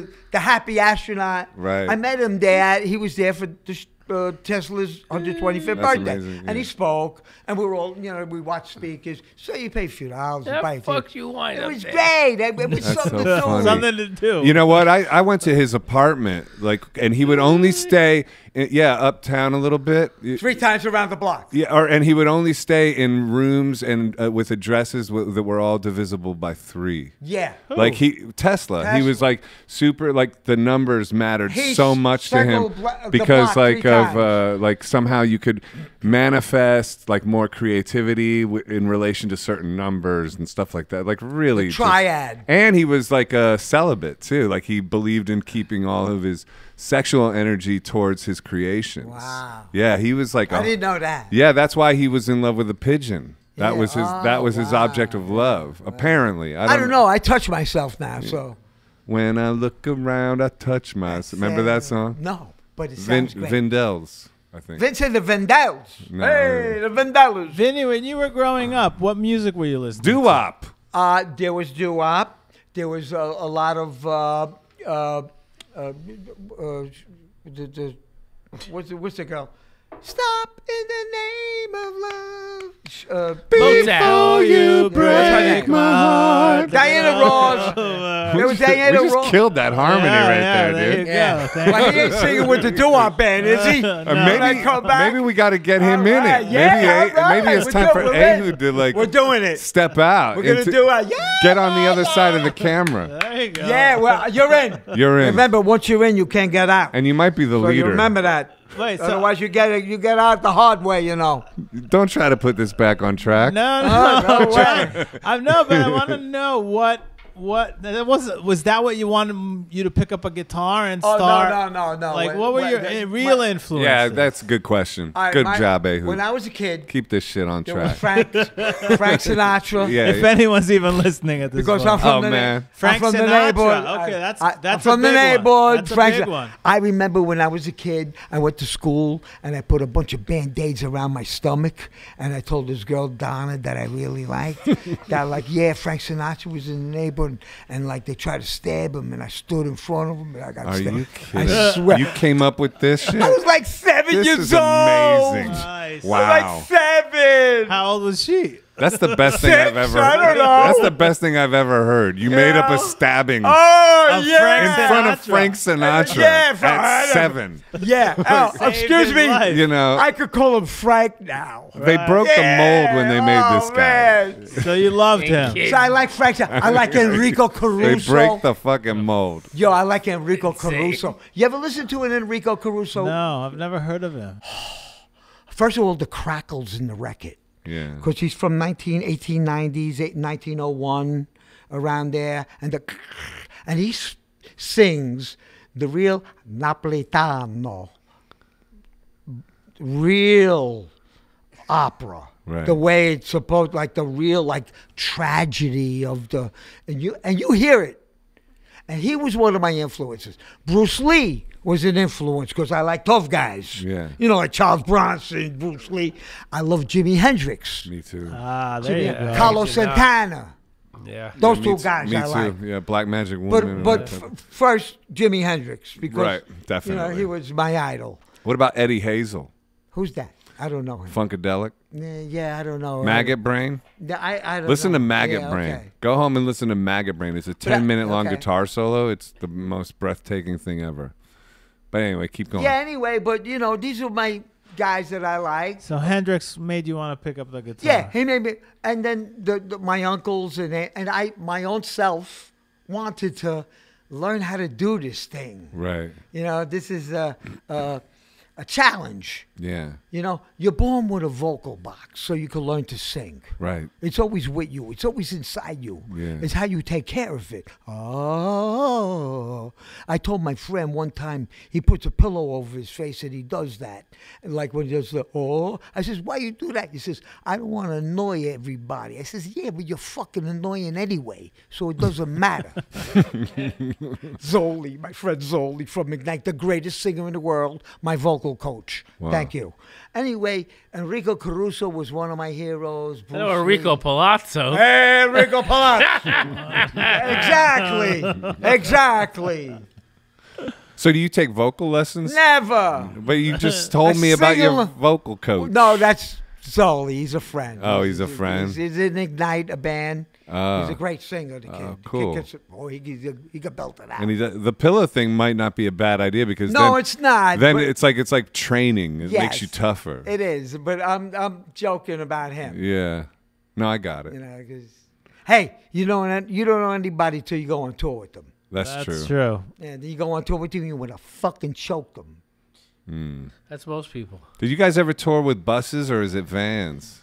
the the happy astronaut. Right. I met him there. He was there for the, uh, Tesla's 125th That's birthday, amazing, and he spoke. And we were all, you know, we watched speakers. So you pay a few dollars to Yeah, buy a fuck ticket. you, wine It up was there. great. It, it was That's something so to do. funny. Something to do. You know what? I, I went to his apartment, like, and he would only stay, in, yeah, uptown a little bit. Three times around the block. Yeah, or and he would only stay in rooms and uh, with addresses w- that were all divisible by three. Yeah. Like he Tesla, he was like super. Like the numbers mattered He so much to him circled because block like three of uh, like somehow you could manifest like more creativity w- in relation to certain numbers and stuff like that. Like really just- triad. and he was like a celibate too. Like he believed in keeping all of his sexual energy towards his creations. Wow. Yeah, he was like I a- didn't know that. yeah, that's why he was in love with a pigeon. That Yeah. was his. that Oh, was his object of love. Apparently, I don't, I don't know. I touch myself now, so. When I look around, I touch myself. Remember that song? No, but it Vin, sounds great. Vindel's, I think. Vincent the Vendels. No. Hey, the Vendels. Vinnie, when you were growing up, what music were you listening Doo to? wop. Uh, there was doo wop. There was a, a lot of uh, uh, uh, uh, the, the, what's the what's the girl? Stop in the name of love. Sh- Uh, Motown. you break my heart. Diana Ross. It was Diana we just Ross. killed that harmony Yeah, right yeah, there, dude. Yeah. Well, he ain't singing with the doo-wop band, is he? Uh, No. Maybe, come back- maybe we got to get him All in right, it. yeah, maybe, all right. maybe it's We're time doing- for we're in. Ehud to like We're doing it. step out. We're gonna do it. Yeah. Get on the other side of the camera. There you go. Yeah, well, you're in. You're in, Remember, once you're in, you can't get out. and you might be the so leader. remember that. Wait, so Otherwise, you get it. You get out the hard way, you know. Don't try to put this back on track. No, no, Oh, no John. I know, but I want to know what what that was. Was that what you wanted you to pick up a guitar and Oh start? no, no, no, no. Like, Wait, what were wait, your that- uh, real my- influences? Yeah, that's a good question. All right, good my- job, Ehud. When I was a kid, Keep this shit on there was track. Frank, Frank Sinatra. Yeah. if anyone's even listening at this Because point. I'm from Oh, the man. I'm Frank from the Sinatra. neighborhood. Okay, that's- I- that's I'm a from the big one. neighborhood. That's a big one. I remember when I was a kid, I went to school and I put a bunch of band-aids around my stomach, and I told this girl Donna that I really liked. that like, yeah, Frank Sinatra was in the neighborhood, and like they tried to stab him, and I stood in front of him, and I got Are stabbed. you I kidding? swear. You came up with this shit? I was like seven This years is old. amazing. Nice. I Wow. was like seven. How old was she? That's the best thing Six? I've ever. I don't know. That's the best thing I've ever heard. You made up a stabbing Oh Of yeah, in front of Sinatra. Frank Sinatra Yeah, Fra- at seven. Yeah. Oh, excuse me. life. You know, I could call him Frank now. they broke the mold when they made Yeah, this oh, guy. man. So you loved him. kid. So I like Frank. I like Enrico Caruso. They Caruso. break the fucking mold. Yo, I like Enrico Caruso. You ever listen to an Enrico Caruso? No, I've never heard of him. First of all, the crackles in the record. Yeah. Because he's from 19, 1890s, 1901, around there. And the and he s- sings the real Napolitano, real opera. Right. The way it's supposed, like the real, like tragedy of the, and you and you hear it. And he was one of my influences. Bruce Lee was an influence because I like tough guys. Yeah. You know, like Charles Bronson, Bruce Lee. I love Jimi Hendrix. Me too. Ah, there you go. Carlos. Santana. Yeah. Those Me two t- guys Me I too. like. Yeah, Black Magic Woman. But but f- first Jimi Hendrix because Right, definitely. you know definitely. he was my idol. what about Eddie Hazel? Who's that? I don't know him. Funkadelic? Yeah, yeah, I don't know. Maggot Brain? Yeah, I, I don't Listen know. to Maggot Yeah, Brain. okay. Go home and listen to Maggot Brain. It's a 10 minute long okay. guitar solo. It's the most breathtaking thing ever. But anyway, keep going. Yeah. Anyway, but you know these are my guys that I like. So Hendrix made you want to pick up the guitar. Yeah, he made me, and then the, the my uncles and and I my own self wanted to learn how to do this thing. Right. You know, this is a a, a challenge. Yeah. You know, you're born with a vocal box, so you can learn to sing. Right. It's always with you. It's always inside you. Yeah. It's how you take care of it. Oh, I told my friend one time he puts a pillow over his face and he does that. And like when he does the oh, I says, why you do that? He says, I don't want to annoy everybody. I says, yeah, but you're fucking annoying anyway, so it doesn't matter. Zoli, my friend Zoli from Ignite, the greatest singer in the world, my vocal coach. Wow. Thank you. Anyway, Enrico Caruso was one of my heroes. I know Bruce Enrico Lee. Palazzo. Hey, Enrico Palazzo. exactly. Exactly. So do you take vocal lessons? Never. But you just told I me about your al- vocal coach. No, that's Zoli. He's a friend. Oh, he's a friend? He's, he's in Ignite, a band. Oh. He's a ah. great singer, the oh, kid. Oh, The kid cool. gets- oh, he, he, he got belted out. And he, the pillow thing might not be a bad idea because No, then, it's not, Then it's like it's like training. It makes you tougher. It is, but I'm I'm joking about him. yeah. No, I got it. You know, because hey, you don't you don't know anybody till you go on tour with them. That's, true. That's true. true. And you go on tour with them, you want to fucking choke them. Hmm. That's most people. Did you guys ever tour with buses or is it vans?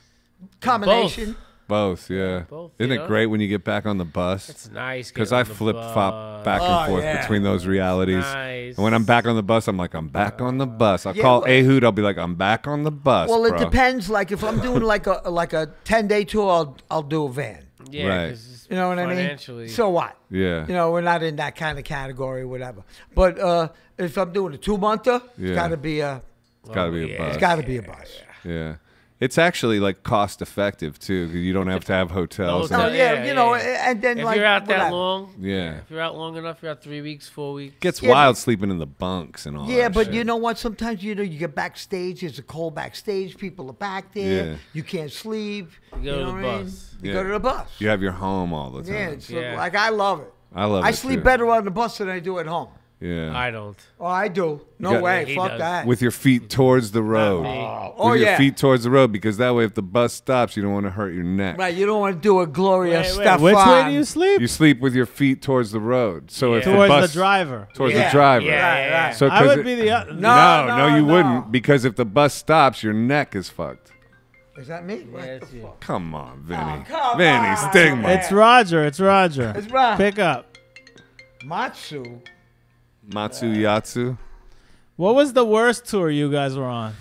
Combination. Both, yeah. Both, Isn't yeah. it great when you get back on the bus? It's nice Because I flip flop back and Oh, forth yeah. between those realities. Nice. And when I'm back on the bus, I'm like, I'm back on the bus. I'll Yeah, call well- Ehud. I'll be like, I'm back on the bus. Well, it bro. depends. Like if I'm doing like a like a ten day tour, I'll I'll do a van. Yeah, Right. 'cause it's You know what I mean? financially- So what? Yeah. You know, we're not in that kind of category, or whatever. But uh, if I'm doing a two monther, Yeah. it's got to be a It's got to be a bus. it's got to be a bus. Yeah. It's actually like cost effective too, 'cause you don't have to have hotels. Oh and- yeah, yeah, you know, yeah. and then If like you're out that whatever. long, Yeah. If you're out long enough, you're out three weeks, four weeks. gets Yeah, wild but- sleeping in the bunks and all Yeah, that but shit. you know what? Sometimes you know you get backstage. There's a cold backstage. People are back there. Yeah. You can't sleep. You go to know the what I mean? bus. You Yeah. go to the bus. you have your home all the time. Yeah, it's Yeah. like I love it. I love it. I it, sleep too. better on the bus than I do at home. Yeah. I don't. Oh, I do. No got- way. He Fuck does. that. With your feet towards the road. me. oh With yeah. your feet towards the road because that way if the bus stops you don't want to hurt your neck. Right. You don't want to do a Gloria Wait, wait, Estefan. which way do you sleep? You sleep with your feet towards the road. So if Yeah. the Towards bus the driver. towards Yeah. the driver. Yeah, Right, yeah. right. So I 'cause would it- be the. Uh, No, No, no, no, you no. wouldn't because if the bus stops, your neck is fucked. Is that me? What Yeah, the fuck? Come on, Vinnie. come Vinnie, on. stigma. It's Roger. It's Roger. It's Rob. Pick up. Matsu. Matsu Yatsu. What was the worst tour you guys were on?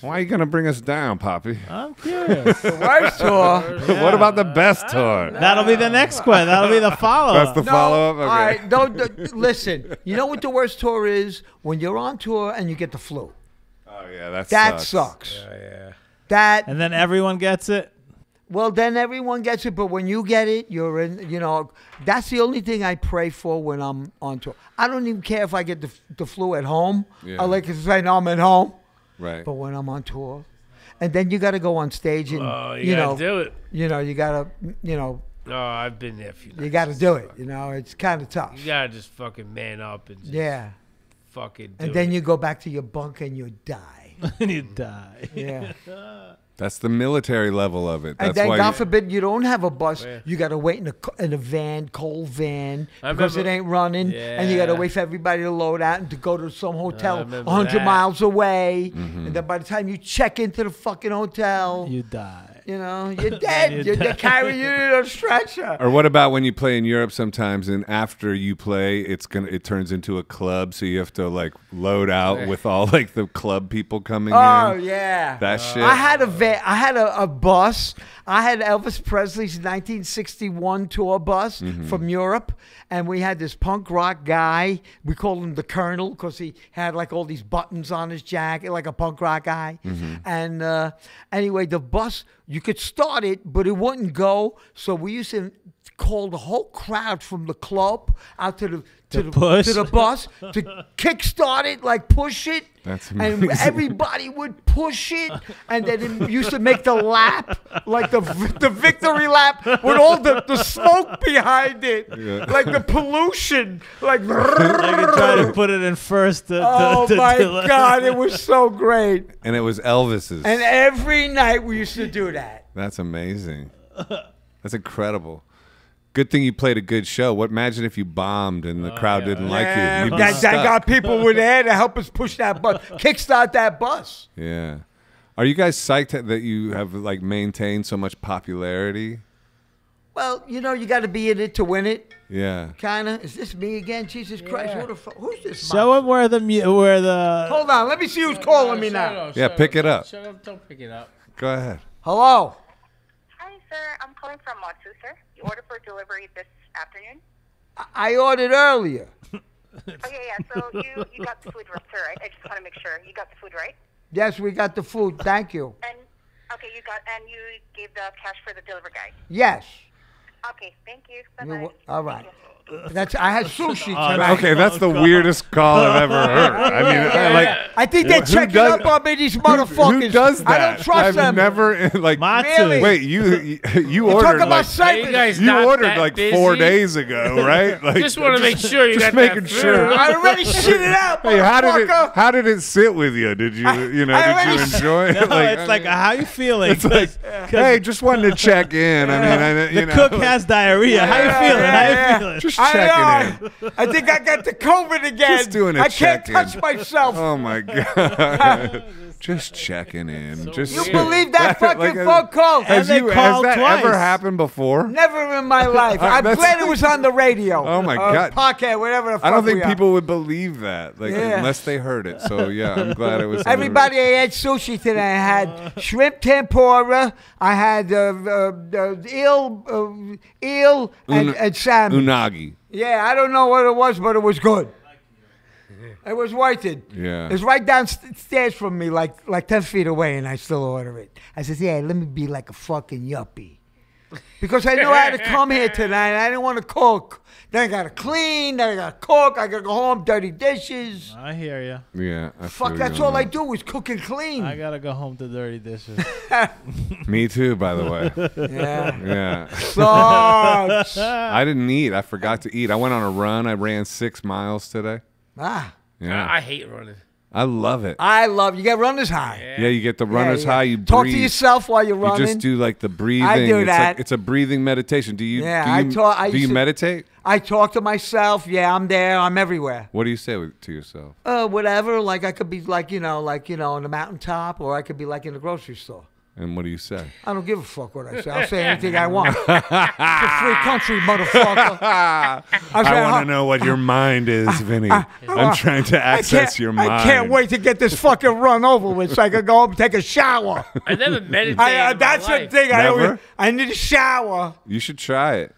Why are you gonna bring us down, Poppy? I'm curious. Worst tour. What about the best tour? That'll be the next question. That'll be the follow up That's the No, follow up. Okay. All right, don't, don't- listen. You know what the worst tour is? When you're on tour and you get the flu. Oh yeah, that That sucks. sucks. yeah. That and then everyone gets it. Well, then everyone gets it, but when you get it, you're in. You know, that's the only thing I pray for when I'm on tour. I don't even care if I get the, the flu at home. Yeah. I like to say, no, I'm at home. Right. But when I'm on tour, and then you got to go on stage and Oh, you, you gotta know, do it. you know, you got to, you know, Oh, I've been there a few you got to do it. You know, it's kind of tough. You gotta just fucking man up and just Yeah. fucking do And then it. you go back to your bunk and you die. and you die. Yeah. That's the military level of it. That's and then, why. God you- forbid, you don't have a bus. Yeah. You got to wait in a, in a van, cold van, I because remember- it ain't running. And you got to wait for everybody to load out and to go to some hotel remember 100 that. miles away. Mm-hmm. And then by the time you check into the fucking hotel, you, You know, you're dead. You're you're, they dead. carry you in a stretcher. or what about when you play in Europe sometimes, and after you play, it's gonna it turns into a club, so you have to like load out with all like the club people coming in. Oh in. yeah, That shit. I had a van. I had a, a bus. I had Elvis Presley's 1961 tour bus Mm-hmm. from Europe, and we had this punk rock guy. We called him the Colonel because he had like all these buttons on his jacket, like a punk rock guy. Mm-hmm. And uh, anyway, the bus you could start it, but it wouldn't go. So we used to call the whole crowd from the club out to the to, the push? to the bus to kickstart it, like push it. That's and amazing. everybody would push it, and then it used to make the lap like the the victory lap with all the, the smoke behind it, like the pollution, like. I could try to put it in first. To, to- oh to my do. God! It was so great, and it was Elvis's. and every night we used to do that. That's amazing. That's incredible. Good thing you played a good show. What imagine if you bombed and the oh, crowd didn't like you? You'd be that, that stuck. got people were there to help us push that bus, kickstart that bus. Yeah. Are you guys psyched that you have like maintained so much popularity? Well, you know, you got to be in it to win it, Yeah. kind of. Is this me again? Jesus Christ! Who the fu- who's this? Show him where the where the. Hold on, let me see who's calling me Shut now. up, Yeah, shut pick it up. Shut up! Don't pick it up. Go ahead. Hello. Hi, sir. I'm calling from Matsu, sir. You ordered for delivery this afternoon? I ordered earlier. okay, yeah, yeah. So you, you got the food right, sir, right? I just want to make sure. You got the food right? Yes, we got the food. Thank you. And, okay, you got, and you gave the cash for the delivery guy. Yes. Okay, thank you. You Bye-bye. wa- all right. That's I had sushi Oh, tonight. Okay, that's the oh, weirdest call I've ever heard. I mean, I like I think they're Who checking does- up on me, these motherfuckers. who does that? I don't trust I've them. never like. Matsu. Really? Wait, you you, you Talk ordered about like Cyprus. you guys you not ordered that like four busy? days ago, right? Like, Just want to make sure you just got making that sure. I already shit it out, Hey, how did it motherfucker. how did it sit with you? Did you you know I did you enjoy it? No, it's like uh, how you feeling? it's like hey, just wanted to check in. I mean, I, you the know, cook has diarrhea. How you Yeah, feeling? yeah, How you yeah. feeling? just I checking in. I think I got the COVID again. Just doing a I can't touch myself. Oh my god. Just checking in. just You believe that fucking Like, phone call? Has, you, has called that twice. ever happened before? Never in my life. Uh, I'm glad it was on the radio. Oh, my or God. Podcast, whatever the fuck I don't we think are. people would believe that, like Yeah. unless they heard it. So yeah, I'm glad it was. on the- Everybody ate sushi today. I had shrimp tempura. I had uh, uh, uh, eel, uh, eel, and, Un- and salmon. unagi. Yeah, I don't know what it was, but it was good. It was worth it. Yeah. It's right downstairs from me, like like ten feet away, and I still order it. I said, "Yeah, let me be like a fucking yuppie," because I know I had to come here tonight. and I didn't want to cook. Then I gotta clean. Then I gotta cook. I gotta go home, dirty dishes. I hear you. Yeah. I Fuck, feel you that's on all I that. do is cook and clean. I gotta go home to dirty dishes. Me too, by the way. yeah. Yeah. Sucks. I didn't eat. I forgot to eat. I went on a run. I ran six miles today. ah, Yeah. I, I hate running. I love it. I love you. Get runner's high. Yeah, you get the runner's Yeah, yeah. high. You talk breathe. to yourself while you're running. You running. just do like the breathing. I do it's that. Like, it's a breathing meditation. Do you? Yeah, do I you, ta- I do you to- meditate? I talk to myself. Yeah, I'm there. I'm everywhere. What do you say to yourself? Uh, whatever. Like I could be like you know, like you know, on the mountaintop, or I could be like in the grocery store. And what do you say? I don't give a fuck what I say. I'll say anything I want. it's a free country, motherfucker. I, want to know what your mind is, Vinnie. I'm trying to access your mind. I can't wait to get this fucking run over with so I can go home and take a shower. I never meditated. I, uh, in my that's the life. thing. I, Never? always, I need a shower. You should try it.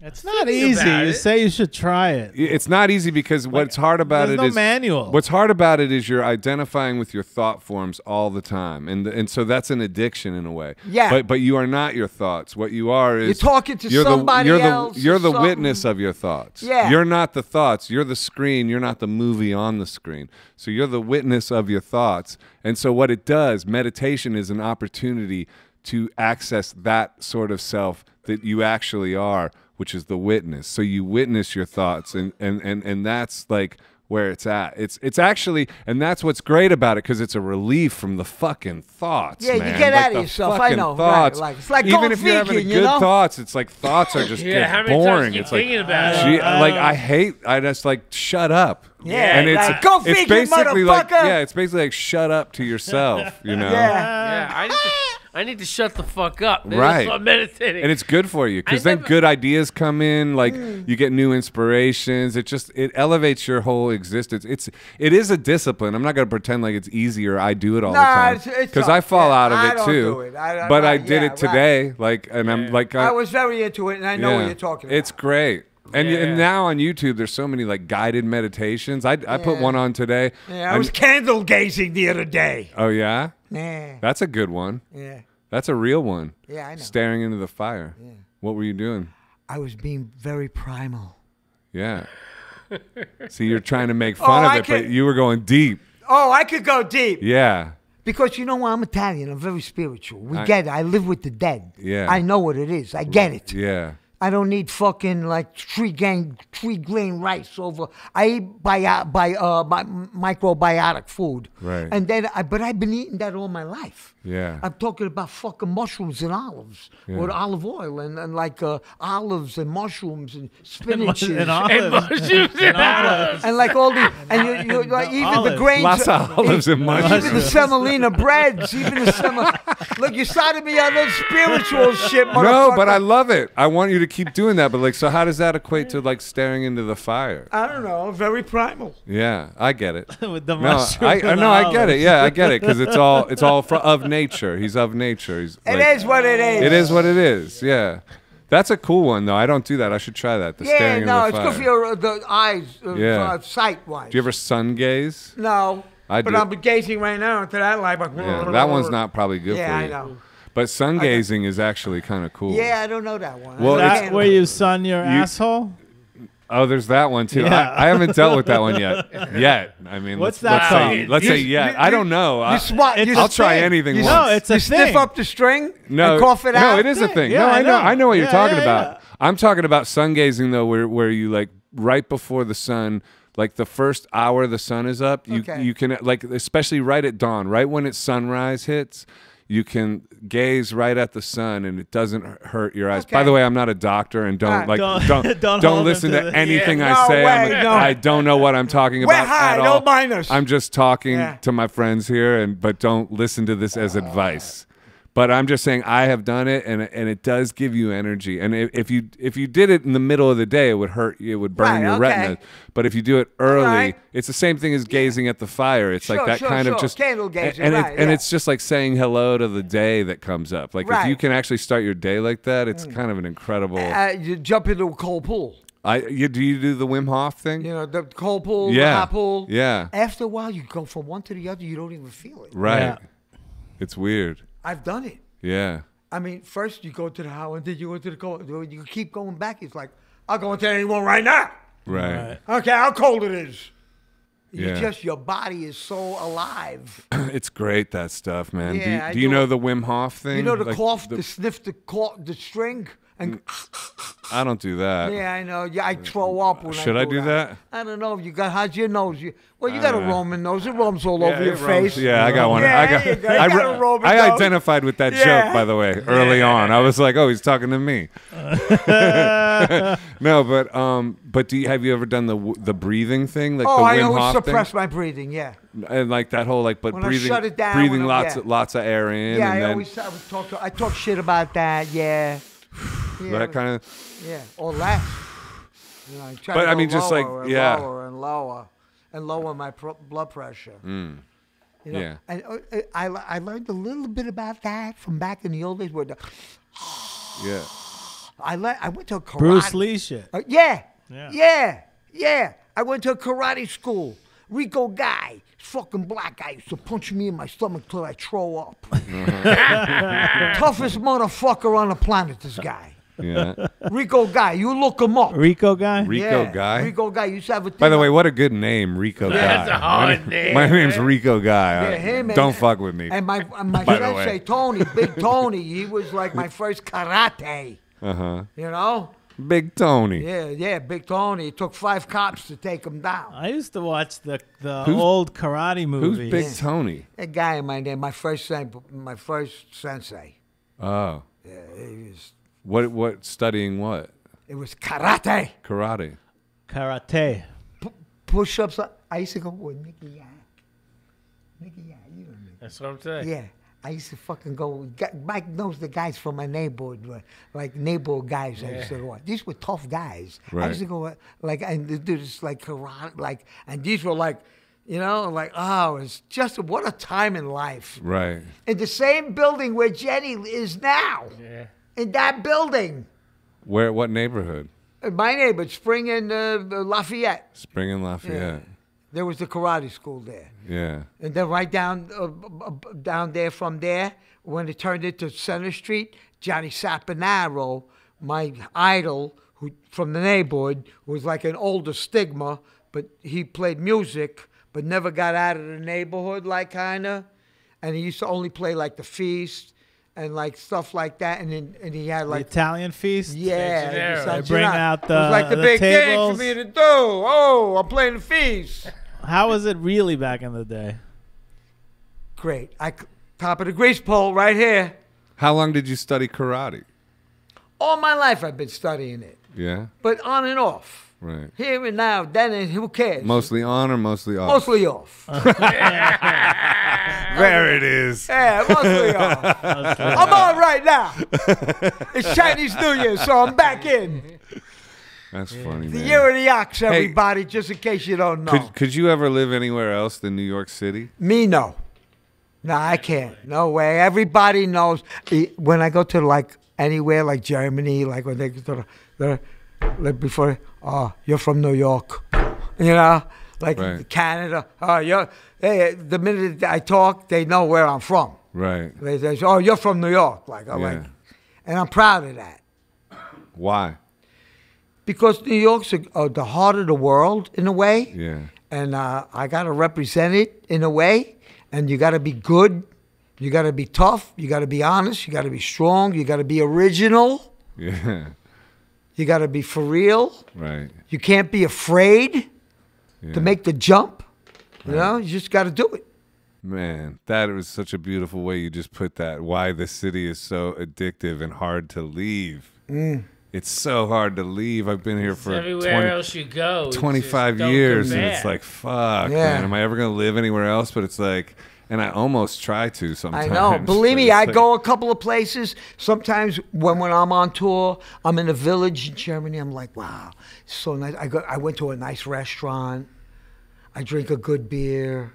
It's not easy. You it. say you should try it. It's not easy because what's hard about There's it no is manual. What's hard about it is you're identifying with your thought forms all the time, and and so that's an addiction in a way. Yeah. But but you are not your thoughts. What you are is You're talking to you're somebody the, you're else The, you're the something. witness of your thoughts. Yeah. You're not the thoughts. You're the screen. You're not the movie on the screen. So you're the witness of your thoughts. And so what it does, meditation is an opportunity to access that sort of self that you actually are, which is the witness. So you witness your thoughts and and and, and that's like where it's at. It's it's actually and that's what's great about it because it's a relief from the fucking thoughts. Yeah, you get Like out of yourself. I fucking know, right, Thoughts. like- it's like even if you're having a vegan, you good know? thoughts, it's like thoughts are just Yeah, how many boring. times you it's like thinking about it? Gee, like uh, I hate. I just like shut up. Yeah, and it's like, go it's vegan, basically like motherfucker. yeah, it's basically like shut up to yourself. You know. Yeah. Yeah, I need, to, I need to shut the fuck up. Maybe Right. That's I'm meditating. and it's good for you because then never- good ideas come in like you get new inspirations. It just it elevates your whole existence. It's it is a discipline. I'm not going to pretend like it's easy or i do it all Nah, the time it's- it's because i fall Yeah, out of I it don't too. do it. I- I- but i right, did yeah, it today like and i'm like I was very into it, and I know what you're talking about. it's great. And, Yeah. and now on youtube there's so many like guided meditations. I, I put one on today. Yeah, I I'm- was candle gazing the other day. oh yeah? Yeah, that's a good one. Yeah, that's a real one yeah. I know. staring into the fire Yeah. what were you doing I was being very primal. Yeah. See, you're trying to make oh, fun Oh, of I it, but you were going deep. Oh, I could go deep Yeah. because you know what? I'm Italian. I'm very spiritual. We I- get it. I live with the dead. Yeah. I know what it is. I get it. Yeah. I don't need fucking like tree grain tree grain rice over. I eat bio, by uh my microbiotic food. Right. And then I but I've been eating that all my life. Yeah. I'm talking about fucking mushrooms and olives with olive oil and, and like uh, olives and mushrooms and spinach And and, olives. and mushrooms and olives. and like all the and you, you like even the grains. Lots of olives and Even the semolina breads, even the semolina. Look, you started me on those spiritual shit, No, but I love it. I want you to keep doing that. But like, so how does that equate to like staring into the fire? I don't know. Very primal. Yeah, I get it. with the No, mushrooms I, I the no, I get it. Yeah, I get it because it's all it's all fr- of nature. He's of nature. He's It like- is what it is. It is what it is. Yeah, that's a cool one though. I don't do that. I should try that. The Yeah, staring no, into it's the good for your uh, the eyes, uh, Yeah. uh, sight wise. do you ever sun gaze? No, I but do. I'm gazing right now into that light. Like, Yeah, that one's not probably good for you. Yeah, I you. know. But sun gazing is actually kind of cool. Yeah, I don't know that one. Well, I it's- That where you sun your asshole? Oh, there's that one too. Yeah. I, I haven't dealt with that one yet. Yet. I mean, What's let's, that let's called? say, let's You- say yet. you- I don't know. I, You swat. It's you a I'll try sniff- anything you, once. No, it's a you sniff thing. up the string no, and cough it no, out. No, it is a thing. Yeah, no, I I know. know. I know what you're Yeah, talking yeah, about. yeah. I'm talking about sun gazing though, where where you like right before the sun, like the first hour the sun is up. You Okay. you can like especially right at dawn, right when it's sunrise hits. You can gaze right at the sun and it doesn't hurt your eyes. By the way, I'm not a doctor and don't Alright. like Don't- don't don't don't, listen to to anything Yeah, I no say. I'm- way, no. I don't know what I'm talking We're about high, at don't all. mind us. I'm just talking Yeah. to my friends here and but don't listen to this as advice. But I'm just saying I have done it and and it does give you energy. And if, if you if you did it in the middle of the day, it would hurt you. It would burn Right, your okay. retina. But if you do it early, right. it's the same thing as gazing at the fire. It's like that sure, kind sure. of just Candle gazing, and, right, it, and it's just like saying hello to the day that comes up. Like if you Mm. can actually start your day like that, it's kind of an incredible. Uh, you jump into a cold pool. I you do you do the Wim Hof thing? You know, the cold pool, the Yeah. hot pool. Yeah. After a while, you go from one to the other, you don't even feel it. Right. Yeah. It's weird. I've done it. Yeah. I mean, first you go to the house, and then you go to the cold. You keep going back. It's like, I'll go into anyone right now. Right. Okay, how cold it is. You Yeah. just your body is so alive. It's great that stuff, man. Yeah, do you, do you do know it. the Wim Hof thing? You know the Like, cough, the- the, sniff, the cough, the string, and I don't do that. yeah, I know. Yeah, I throw up when Should I do that? I don't know you got how's your nose. You, well, you got a Roman nose. It roams all over your face. Yeah, I got one. Yeah, I got. there you go. You I, got a Roman I nose. identified with that Yeah. joke, by the way, early on. I was like, "Oh, he's talking to me." no, but um, but do you have you ever done the w- the breathing thing, like Oh, the I Wim always Hof suppress my breathing. Yeah. and like that whole like, but When I breathing, shut it down, breathing when lots yeah. of lots of air in, Yeah, and I then always I would talk. To, I talk shit about that. Yeah. Yeah that kind of. Yeah, or less. You know, I But, I mean, just like- lower and yeah. lower and lower, and lower my pro- blood pressure. You know? yeah. And uh, uh, I I learned a little bit about that from back in the old days. Where the, Yeah. I le- I went to a karate. Bruce Lee shit. Uh, yeah, Yeah. yeah, yeah, I went to a karate school. Rico guy, fucking black guy, used to punch me in my stomach till I throw up. Toughest motherfucker on the planet, this guy. Yeah. Rico guy, you look him up. Rico guy. Rico Yeah, guy. Rico guy used to have a By the thing way, what a good name, Rico Guy. That's a My hard name- name, My name's. Rico Guy. Yeah, him and- Don't fuck with me. And my and my By the sensei way. Tony, Big Tony, he was like my first karate. Uh huh. You know? Big Tony. Yeah, yeah, Big Tony. It took five cops to take him down. I used to watch the the Who's- old karate Who's movies. Big Tony? A guy in my name, my first sen- my first sensei. Oh. Yeah, it was What? What? Studying what? it was karate. Karate. Karate. P- push-ups. I used to go with Nicky Yak. Nicky Yak, you know Nicky. That's what I'm saying. Yeah, I used to fucking go. gu- Mike knows the guys from my neighborhood, uh, like neighborhood guys. I used to go. These were tough guys. Right. I used to go like and they do this like karate, like and these were like, you know, like oh, it's just what a time in life. Right. In the same building where Jenny is now, Yeah. In that building, Where? What neighborhood? in my neighborhood, Spring and uh, Lafayette. Spring and Lafayette. There was the karate school there. Yeah. And then right down uh, down there from there, when it turned into Centre Street, Johnny Sapanaro, my idol, who from the neighborhood, was like an older stigma, but he played music, but never got out of the neighborhood, like kinda. And he used to only play like the feast and like stuff like that. And then and he had The like Italian feast. yeah, Gennaro. it was San They bring Gennaro. out it was like the- the, the big thing tables. for me to do. Oh, I'm playing the feast. How was it really back in the day? Great. I top of the grease pole right here. How long did you study karate? All my life I've been studying it, Yeah. but on and off. Right. Here and now, then and who cares? Mostly on or mostly off? Mostly off. There it is. yeah, mostly off. I'm on right now. it's Chinese New Year, so I'm back in. That's funny, The man. year of the ox, everybody, just in case you don't know. Could, could you ever live anywhere else than New York City? Me, no. No, I can't. No way. Everybody knows. When I go to like anywhere, like Germany, like when they go to the, the like before, oh, you're from New York, you know, like Right. Canada. Oh, you're. Hey, the minute I talk, they know where I'm from. Right. They say, "Oh, you're from New York." Like I'm like, and I'm proud of that Why? because New York's a, uh, the heart of the world in a way. Yeah. and uh, I got to represent it in a way. And you got to be good. You got to be tough. You got to be honest. You got to be strong. You got to be original. Yeah. You got to be for real. Right. You can't be afraid Yeah. to make the jump. You know, you just got to do it. Man, that was such a beautiful way you just put that. Why the city is so addictive and hard to leave. Mm. It's so hard to leave. I've been here for Everywhere 20 else you go, 25 years, and it's like, fuck, Yeah. man. Am I ever going to live anywhere else? But it's like, and I almost try to sometimes. I sometimes. know. Believe me, I like- go a couple of places. Sometimes when when I'm on tour, I'm in a village in Germany. I'm like, wow, so nice. I go. I went to a nice restaurant. I drink a good beer,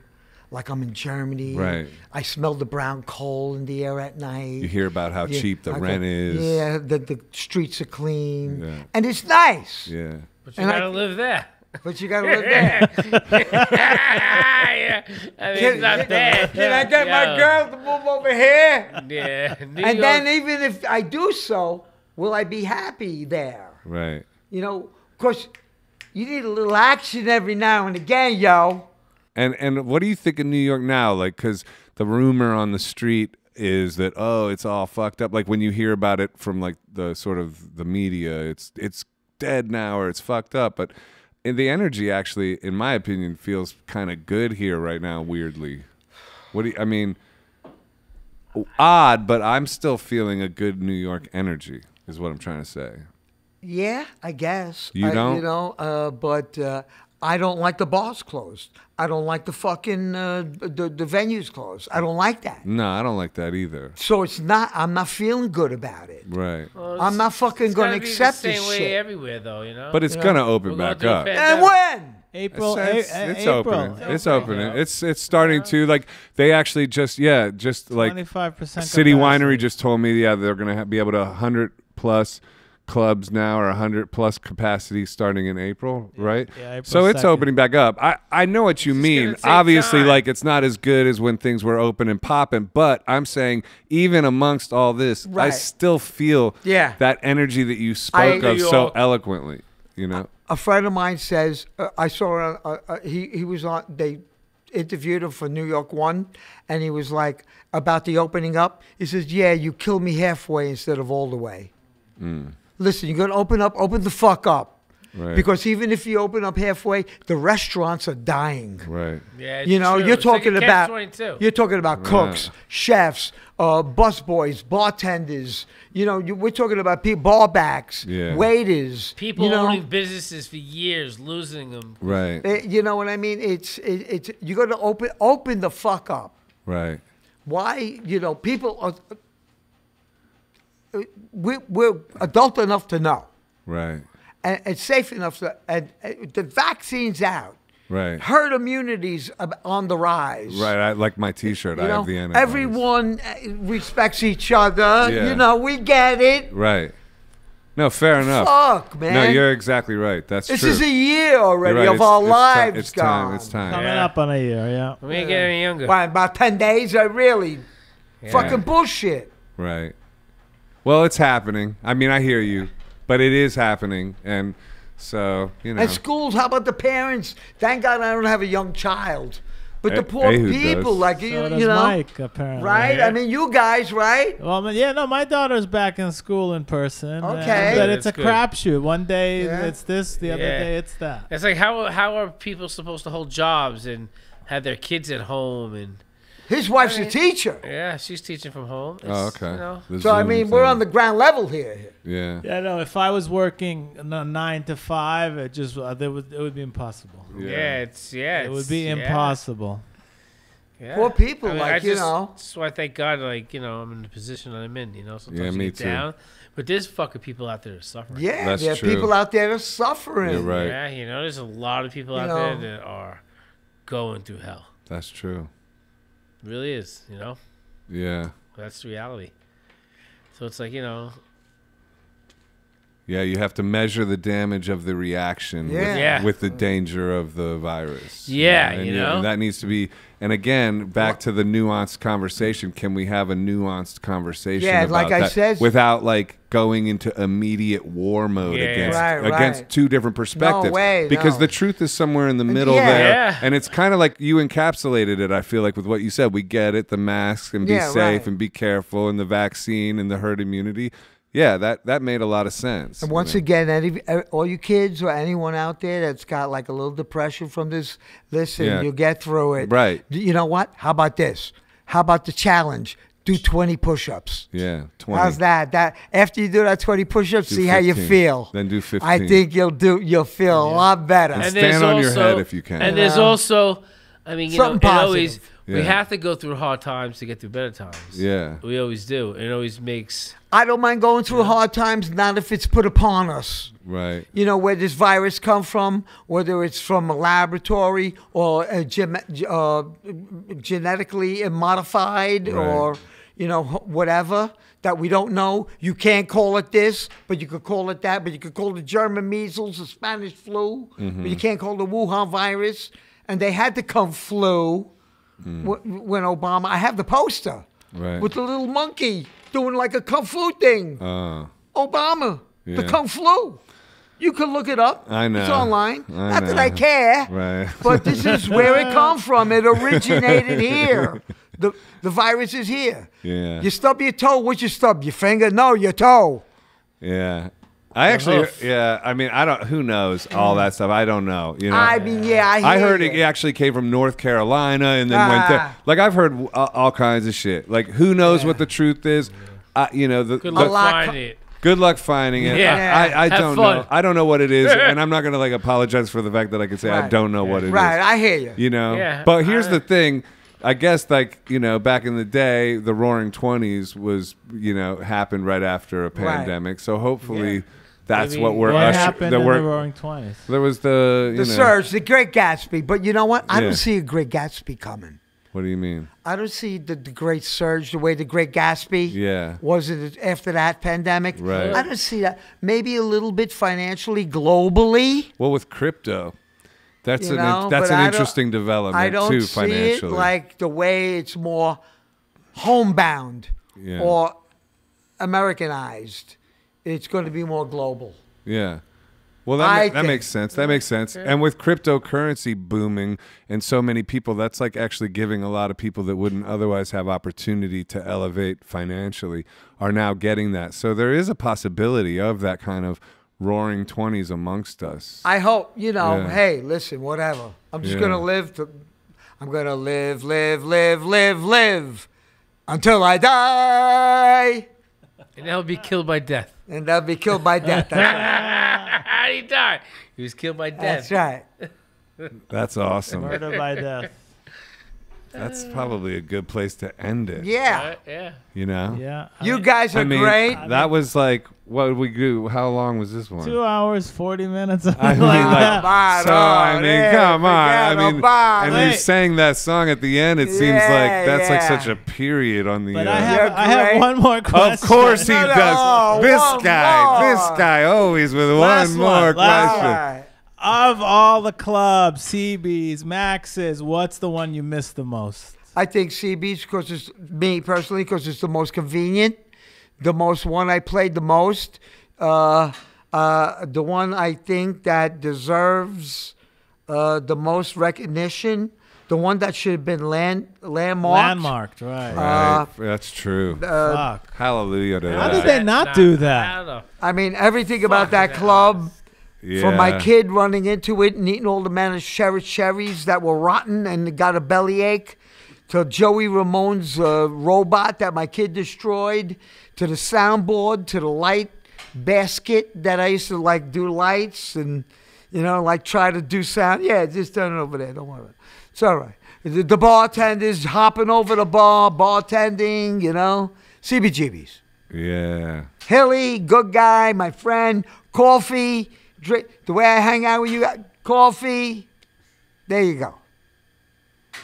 like I'm in Germany. Right. I smell the brown coal in the air at night. You hear about how Yeah, cheap the I go- rent is. Yeah, the the streets are clean, Yeah. and it's nice. Yeah. But you and gotta live there. But you gotta live there. yeah. I mean, it's not bad. Can I get my girl to move over here? Yeah. New And York- then even if I do so, will I be happy there? Right. You know, of course, you need a little action every now and again, yo. And and what do you think of New York now? Like, because the rumor on the street is that oh, it's all fucked up. Like when you hear about it from like the sort of the media, it's it's dead now or it's fucked up. But in the energy, actually, in my opinion, feels kind of good here right now. Weirdly, what do you, I mean? Odd, but I'm still feeling a good New York energy. Is what I'm trying to say. Yeah, I guess. You don't? You know, uh, but uh, I don't like the bars closed. I don't like the fucking uh, the the venues closed. I don't like that. No, I don't like that either. So it's not. I'm not feeling good about it. Right. Well, I'm not fucking it's gonna gotta be accept the this same way shit. everywhere, though. You know. But it's You know, gonna open we're back through a up. And when? April, It's, a- it's, a- opening. April. It's opening. It's it's starting to like they actually just yeah just like 25% City capacity. Winery just told me yeah they're gonna ha- be able to hundred plus clubs now or hundred plus capacity starting in April right yeah, April so it's opening back up I I know what you mean obviously time. like it's not as good as when things were open and popping but I'm saying even amongst all this I still feel Yeah. that energy that you spoke I- of New so York. eloquently you know a friend of mine says uh, I saw uh, uh, he he was on they interviewed him for New York One, and he was like about the opening up. He says, "Yeah, you kill me halfway instead of all the way." Listen, you're gonna open up, open the fuck up. Right. Because even if you open up halfway, the restaurants are dying. right yeah, it's You know, true. you're It's like talking a about catch-22. you're talking about cooks, chefs, uh, busboys, bartenders. You know, you, we're talking about people, barbacks, Yeah. waiters. People you know, owning businesses for years, losing them. right Eh, you know what I mean? It's it, it's you got to open open the fuck up. right Why you know people are we we're adult enough to know, right and it's safe enough to and, and the vaccine's out. right Herd immunity's on the rise. Right, I like my T-shirt. I know, have the antibodies. everyone uh, respects each other. Yeah. You know, we get it. Right. No, fair enough. Fuck, man. No, you're exactly right. That's This true. is a year already right. of It's- our it's ti- lives it's gone. time. It's time. Coming Yeah. up on a year, yeah. We ain't getting younger. Why, about ten days? I really fucking bullshit. Right. Well, it's happening. I mean, I hear you, but it is happening, and so you know. And schools, how about the parents? Thank God I don't have a young child. But the Eh, poor Ehud people, does. like So you, does you know, Mike, apparently. right? I mean, you guys, right? Well, I mean, yeah, no, my daughter's back in school in person. and- Okay. but it's That's a crapshoot. One day Yeah. it's this, the other Yeah. day it's that. It's like how how are people supposed to hold jobs and have their kids at home and His wife's a teacher. yeah, she's teaching from home. Oh, okay. You know, The So, I Zoom mean, we're on the ground level here. Yeah. Yeah, no, if I was working nine to five, it just uh, it would it would be impossible. yeah. it's yeah, It would be yeah, impossible. yeah. Poor people, I mean, like, I you just, know. That's why I thank God, like you know, I'm in the position that I'm in. You know, sometimes you me get too. down, but there's fucking people out there that are suffering. Yeah, That's there are true. people out there that are suffering. You're right. Yeah, you know, there's a lot of people You out know. there that are going through hell. That's true. It really is. You know, Yeah. that's the reality. So it's like you know, Yeah, you have to measure the damage of the reaction Yeah. with, Yeah. with the danger of the virus. Yeah, and, you know? and that needs to be. And again, back to the nuanced conversation. Can we have a nuanced conversation? Yeah, about like I that said- without like going into immediate war mode Yeah. against Right, right. against two different perspectives. No way, because no. the truth is somewhere in the middle Yeah. there, Yeah. and it's kind of like you encapsulated it. I feel like with what you said, we get it. The masks and be Yeah, safe right. and be careful, and the vaccine and the herd immunity. Yeah, that that made a lot of sense. And you once know? again, any, uh, all you kids or anyone out there that's got like a little depression from this, listen, Yeah. you'll get through it. Right. You know what? How about this? How about the challenge? Do 20 push-ups. yeah, twenty. How's that? That after you do that 20 push-ups, Do see how you feel. Then do fifteen. I think you'll do. You'll feel a lot better. And And stand there's on your also, head if you can. And there's also, I mean, you Something know, it always positive. we have to go through hard times to get through better times. Yeah. we always do. It always makes. I don't mind going through hard times, not if it's put upon us. Right. you know where this virus come from, whether it's from a laboratory or a gem- uh, genetically modified Right. or you know whatever that we don't know. You can't call it this, but you could call it that. But you could call it the German measles, the Spanish flu, but you can't call it the Wuhan virus. And they had to come flu wh- when Obama. I have the poster Right. with the little monkey doing like a kung fu thing. Uh, Obama, the Yeah. Kung Flu. You can look it up. I know. It's online. I Not that I care. Right. But this is where it come from. It originated here. The the virus is here. Yeah. You stub your toe. What's your stub? Your finger? No, your toe. yeah. I actually, hoof. yeah. I mean, I don't. Who knows all that stuff? I don't know. You know. I mean, yeah, I hear I heard you. it actually came from North Carolina and then went Ah. to like I've heard all, all kinds of shit. Like who knows what the truth is? Uh, you know the, Good the- luck finding it. Good luck finding it. Yeah. I, I, I Have don't fun. know. I don't know what it is, and I'm not gonna like apologize for the fact that I can say I don't know what it is. Right, I hear you. You know. Yeah, but here's I- the thing. I guess like you know back in the day, the Roaring Twenties was you know happened right after a pandemic. So hopefully that's Maybe- what we're What usher- happened that in we're- the Roaring Twenties? There was the you The know, surge, the Great Gatsby. But you know what? I Yeah. don't see a Great Gatsby coming. What do you mean? I don't see the, the Great Surge the way the Great Gatsby Yeah. was it after that pandemic. Right. I don't see that. Maybe a little bit financially, globally. Well, with crypto, that's You an know, that's an I interesting development I don't too see it financially. like the way it's more homebound Yeah. or Americanized. It's going to be more global. yeah. Well, that, ma- that makes sense. That makes sense. And with cryptocurrency booming and so many people, that's like actually giving a lot of people that wouldn't otherwise have opportunity to elevate financially are now getting that. So there is a possibility of that kind of roaring 20s amongst us. I hope, you know, Yeah. hey, listen, whatever. I'm just Yeah. going to live to I'm going to live, live, live, live, live until I die. And I'll be killed by death. And I'll be killed by death. That's right. How did he die? He was killed by death. That's right. That's awesome. Murder by death. That's probably a good place to end it. Yeah. Right? Yeah. You know? Yeah. I You mean, guys are I mean, great. that was like, what did we do? How long was this one? Two hours, forty minutes. I mean, like like. Bye, so I mean, come on. I mean, about and it. he sang that song at the end. It seems Yeah, like that's like such a period on the. But uh, I have, I have one more question. of course he No, no, does. oh, this guy, more. this guy, always with Last one one, more last question. All right. Of all the clubs, CBs, Max's, what's the one you miss the most? I think CB's because it's me personally because it's the most convenient, the most one I played the most, uh, uh, the one I think that deserves uh, the most recognition, the one that should have been land landmarked. Landmarked, right? Right, that's true. Uh, Fuck. Hallelujah to How that. did they not Nah, do I that? don't. I mean everything about that that. club. From my kid running into it and eating all the managed cherries that were rotten and got a bellyache, to Joey Ramone's uh, robot that my kid destroyed, to the soundboard, to the light basket that I used to like do lights and, you know, like try to do sound. Yeah, just turn it over there. Don't worry. about it. It's all right. The, the bartender's hopping over the bar, bartending, you know, CBGBs. Yeah. Hilly, good guy, my friend. Coffee, drink. The way I hang out with you, coffee. There you go.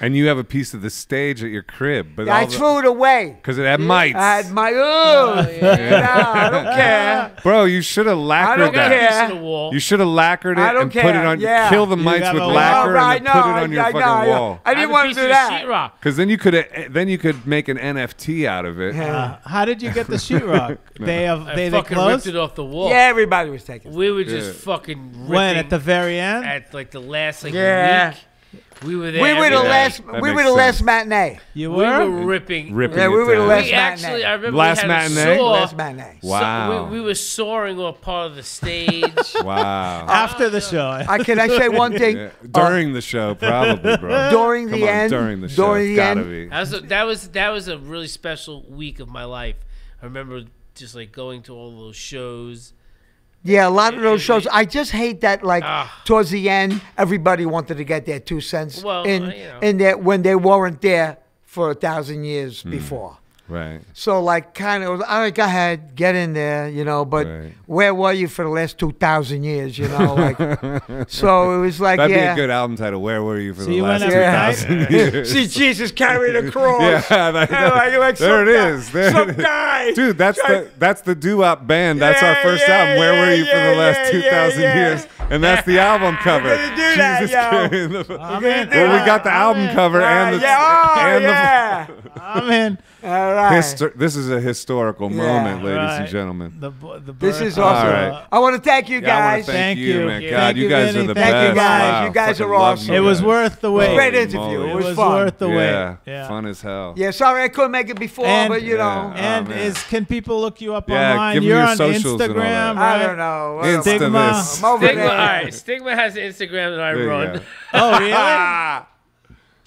And you have a piece of the stage at your crib, but I threw it away. because it had mites. I had my, oh, nah, I don't care. Bro, you should have lacquered don't that. care. Piece of the wall. You should have lacquered it I don't and put care. it on. Yeah. Kill the mites have with a- lacquer Oh, right, and then put it on your I, fucking I, wall. I Have didn't want to do that. sheetrock. Because then you could then you could make an NFT out of it. Uh, how did you get the sheetrock? they have I they, they fucking closed ripped it off the wall. Yeah, everybody was taking it. We were just Yeah. fucking ripping when at the very end. at like the last like Yeah. week. We were there. We were the every last. That We were makes the last matinee. You We were? were ripping. Ripping Yeah, we were the last We matinee. actually, I remember Last we had matinee? A soar. Last matinee. So Wow. we, we were soaring off part of the stage. Wow. Uh, After the show. I can I say one thing? Yeah, During the show, probably, bro. During Come the on, end. During the show. During it's the gotta end. be. That was a, that was that was a really special week of my life. I remember just like going to all those shows. Yeah, a lot of those shows. I just hate that. Like Ah. towards the end, everybody wanted to get their two cents Well, in uh, you know. in there when they weren't there for a thousand years Hmm. before. Right. So like, kind of, all right, go ahead, get in there, you know. But Right. where were you for the last two thousand years? You know, like. so it was like, That'd yeah. be a good album title. Where were you for So the you last two thousand two every thousand night? years? See Jesus carry a cross. Yeah, that- And like, like there some it guy- is. There some it is. guy. Dude, that's try- the that's the doo wop band. That's our first yeah, album. Where were yeah, you for the last yeah, two thousand yeah, yeah. years? And that's the album cover. gonna do that, Jesus yo. carrying the- I'm in. well, we got the I'm album in. cover and ah, the yeah, oh, and yeah. I'm in. All right. Histo- this is a historical moment, ladies and gentlemen. The, the This is awesome. All right. I want to thank you Yeah, guys. thank, Thank you, you. man. Thank God, you, you, guys Vinnie. are the Thank best. you, guys. Wow, You guys fucking are awesome. you It was worth the wait. Great interview. moly. It It was was fun. worth the wait. Yeah, Yeah. fun as hell. Yeah, sorry I couldn't make it before, And- but you know, And Oh, is can people look you up Yeah, online? give 'em You're your on socials and all that. Instagram, I don't know. What Stigma. Insta Stigma, all there. right, Stigma has an Instagram that I run. Oh, really?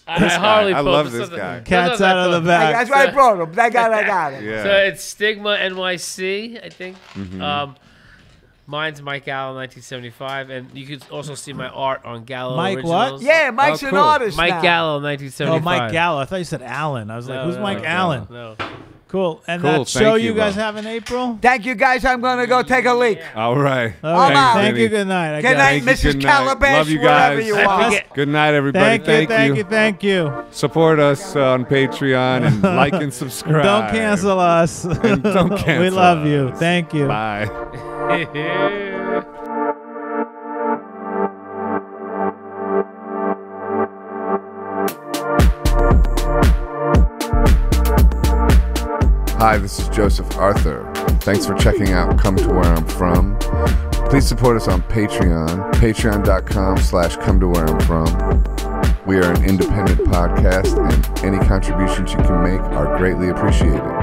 I, I hardly I love this sometimes- guy. Cat's out of the bag. That's why I brought him. That guy, I got it. yeah. So it's Stigma NYC, I think. Mm-hmm. Um, mine's Mike Gallo, 1975, and you can also see my art on Gallo Mike what? Yeah, Mike's Oh, an cool. artist Mike now. Gallo, Oh, Mike Gallo. I thought you said Allen. I was like, No, who's no, Mike no, Allen? No. Cool. And Cool. that show Thank you you, guys Bob. have in April? Thank you guys. I'm gonna go take a leak. All right. All I'm out. Thank you. Good night. I Good night, Mrs. Good night. Calabash, Love you guys. you I Good night, everybody. Thank you. Thank you. Thank you. Support us uh, on Patreon and like and subscribe. Don't cancel us. And don't cancel. we cancel love you. Thank you. Bye. Hi, this is Joseph Arthur. Thanks for checking out Come to Where I'm From. Please support us on Patreon, patreon.com slash come to where I'm from. We are an independent podcast, and any contributions you can make are greatly appreciated.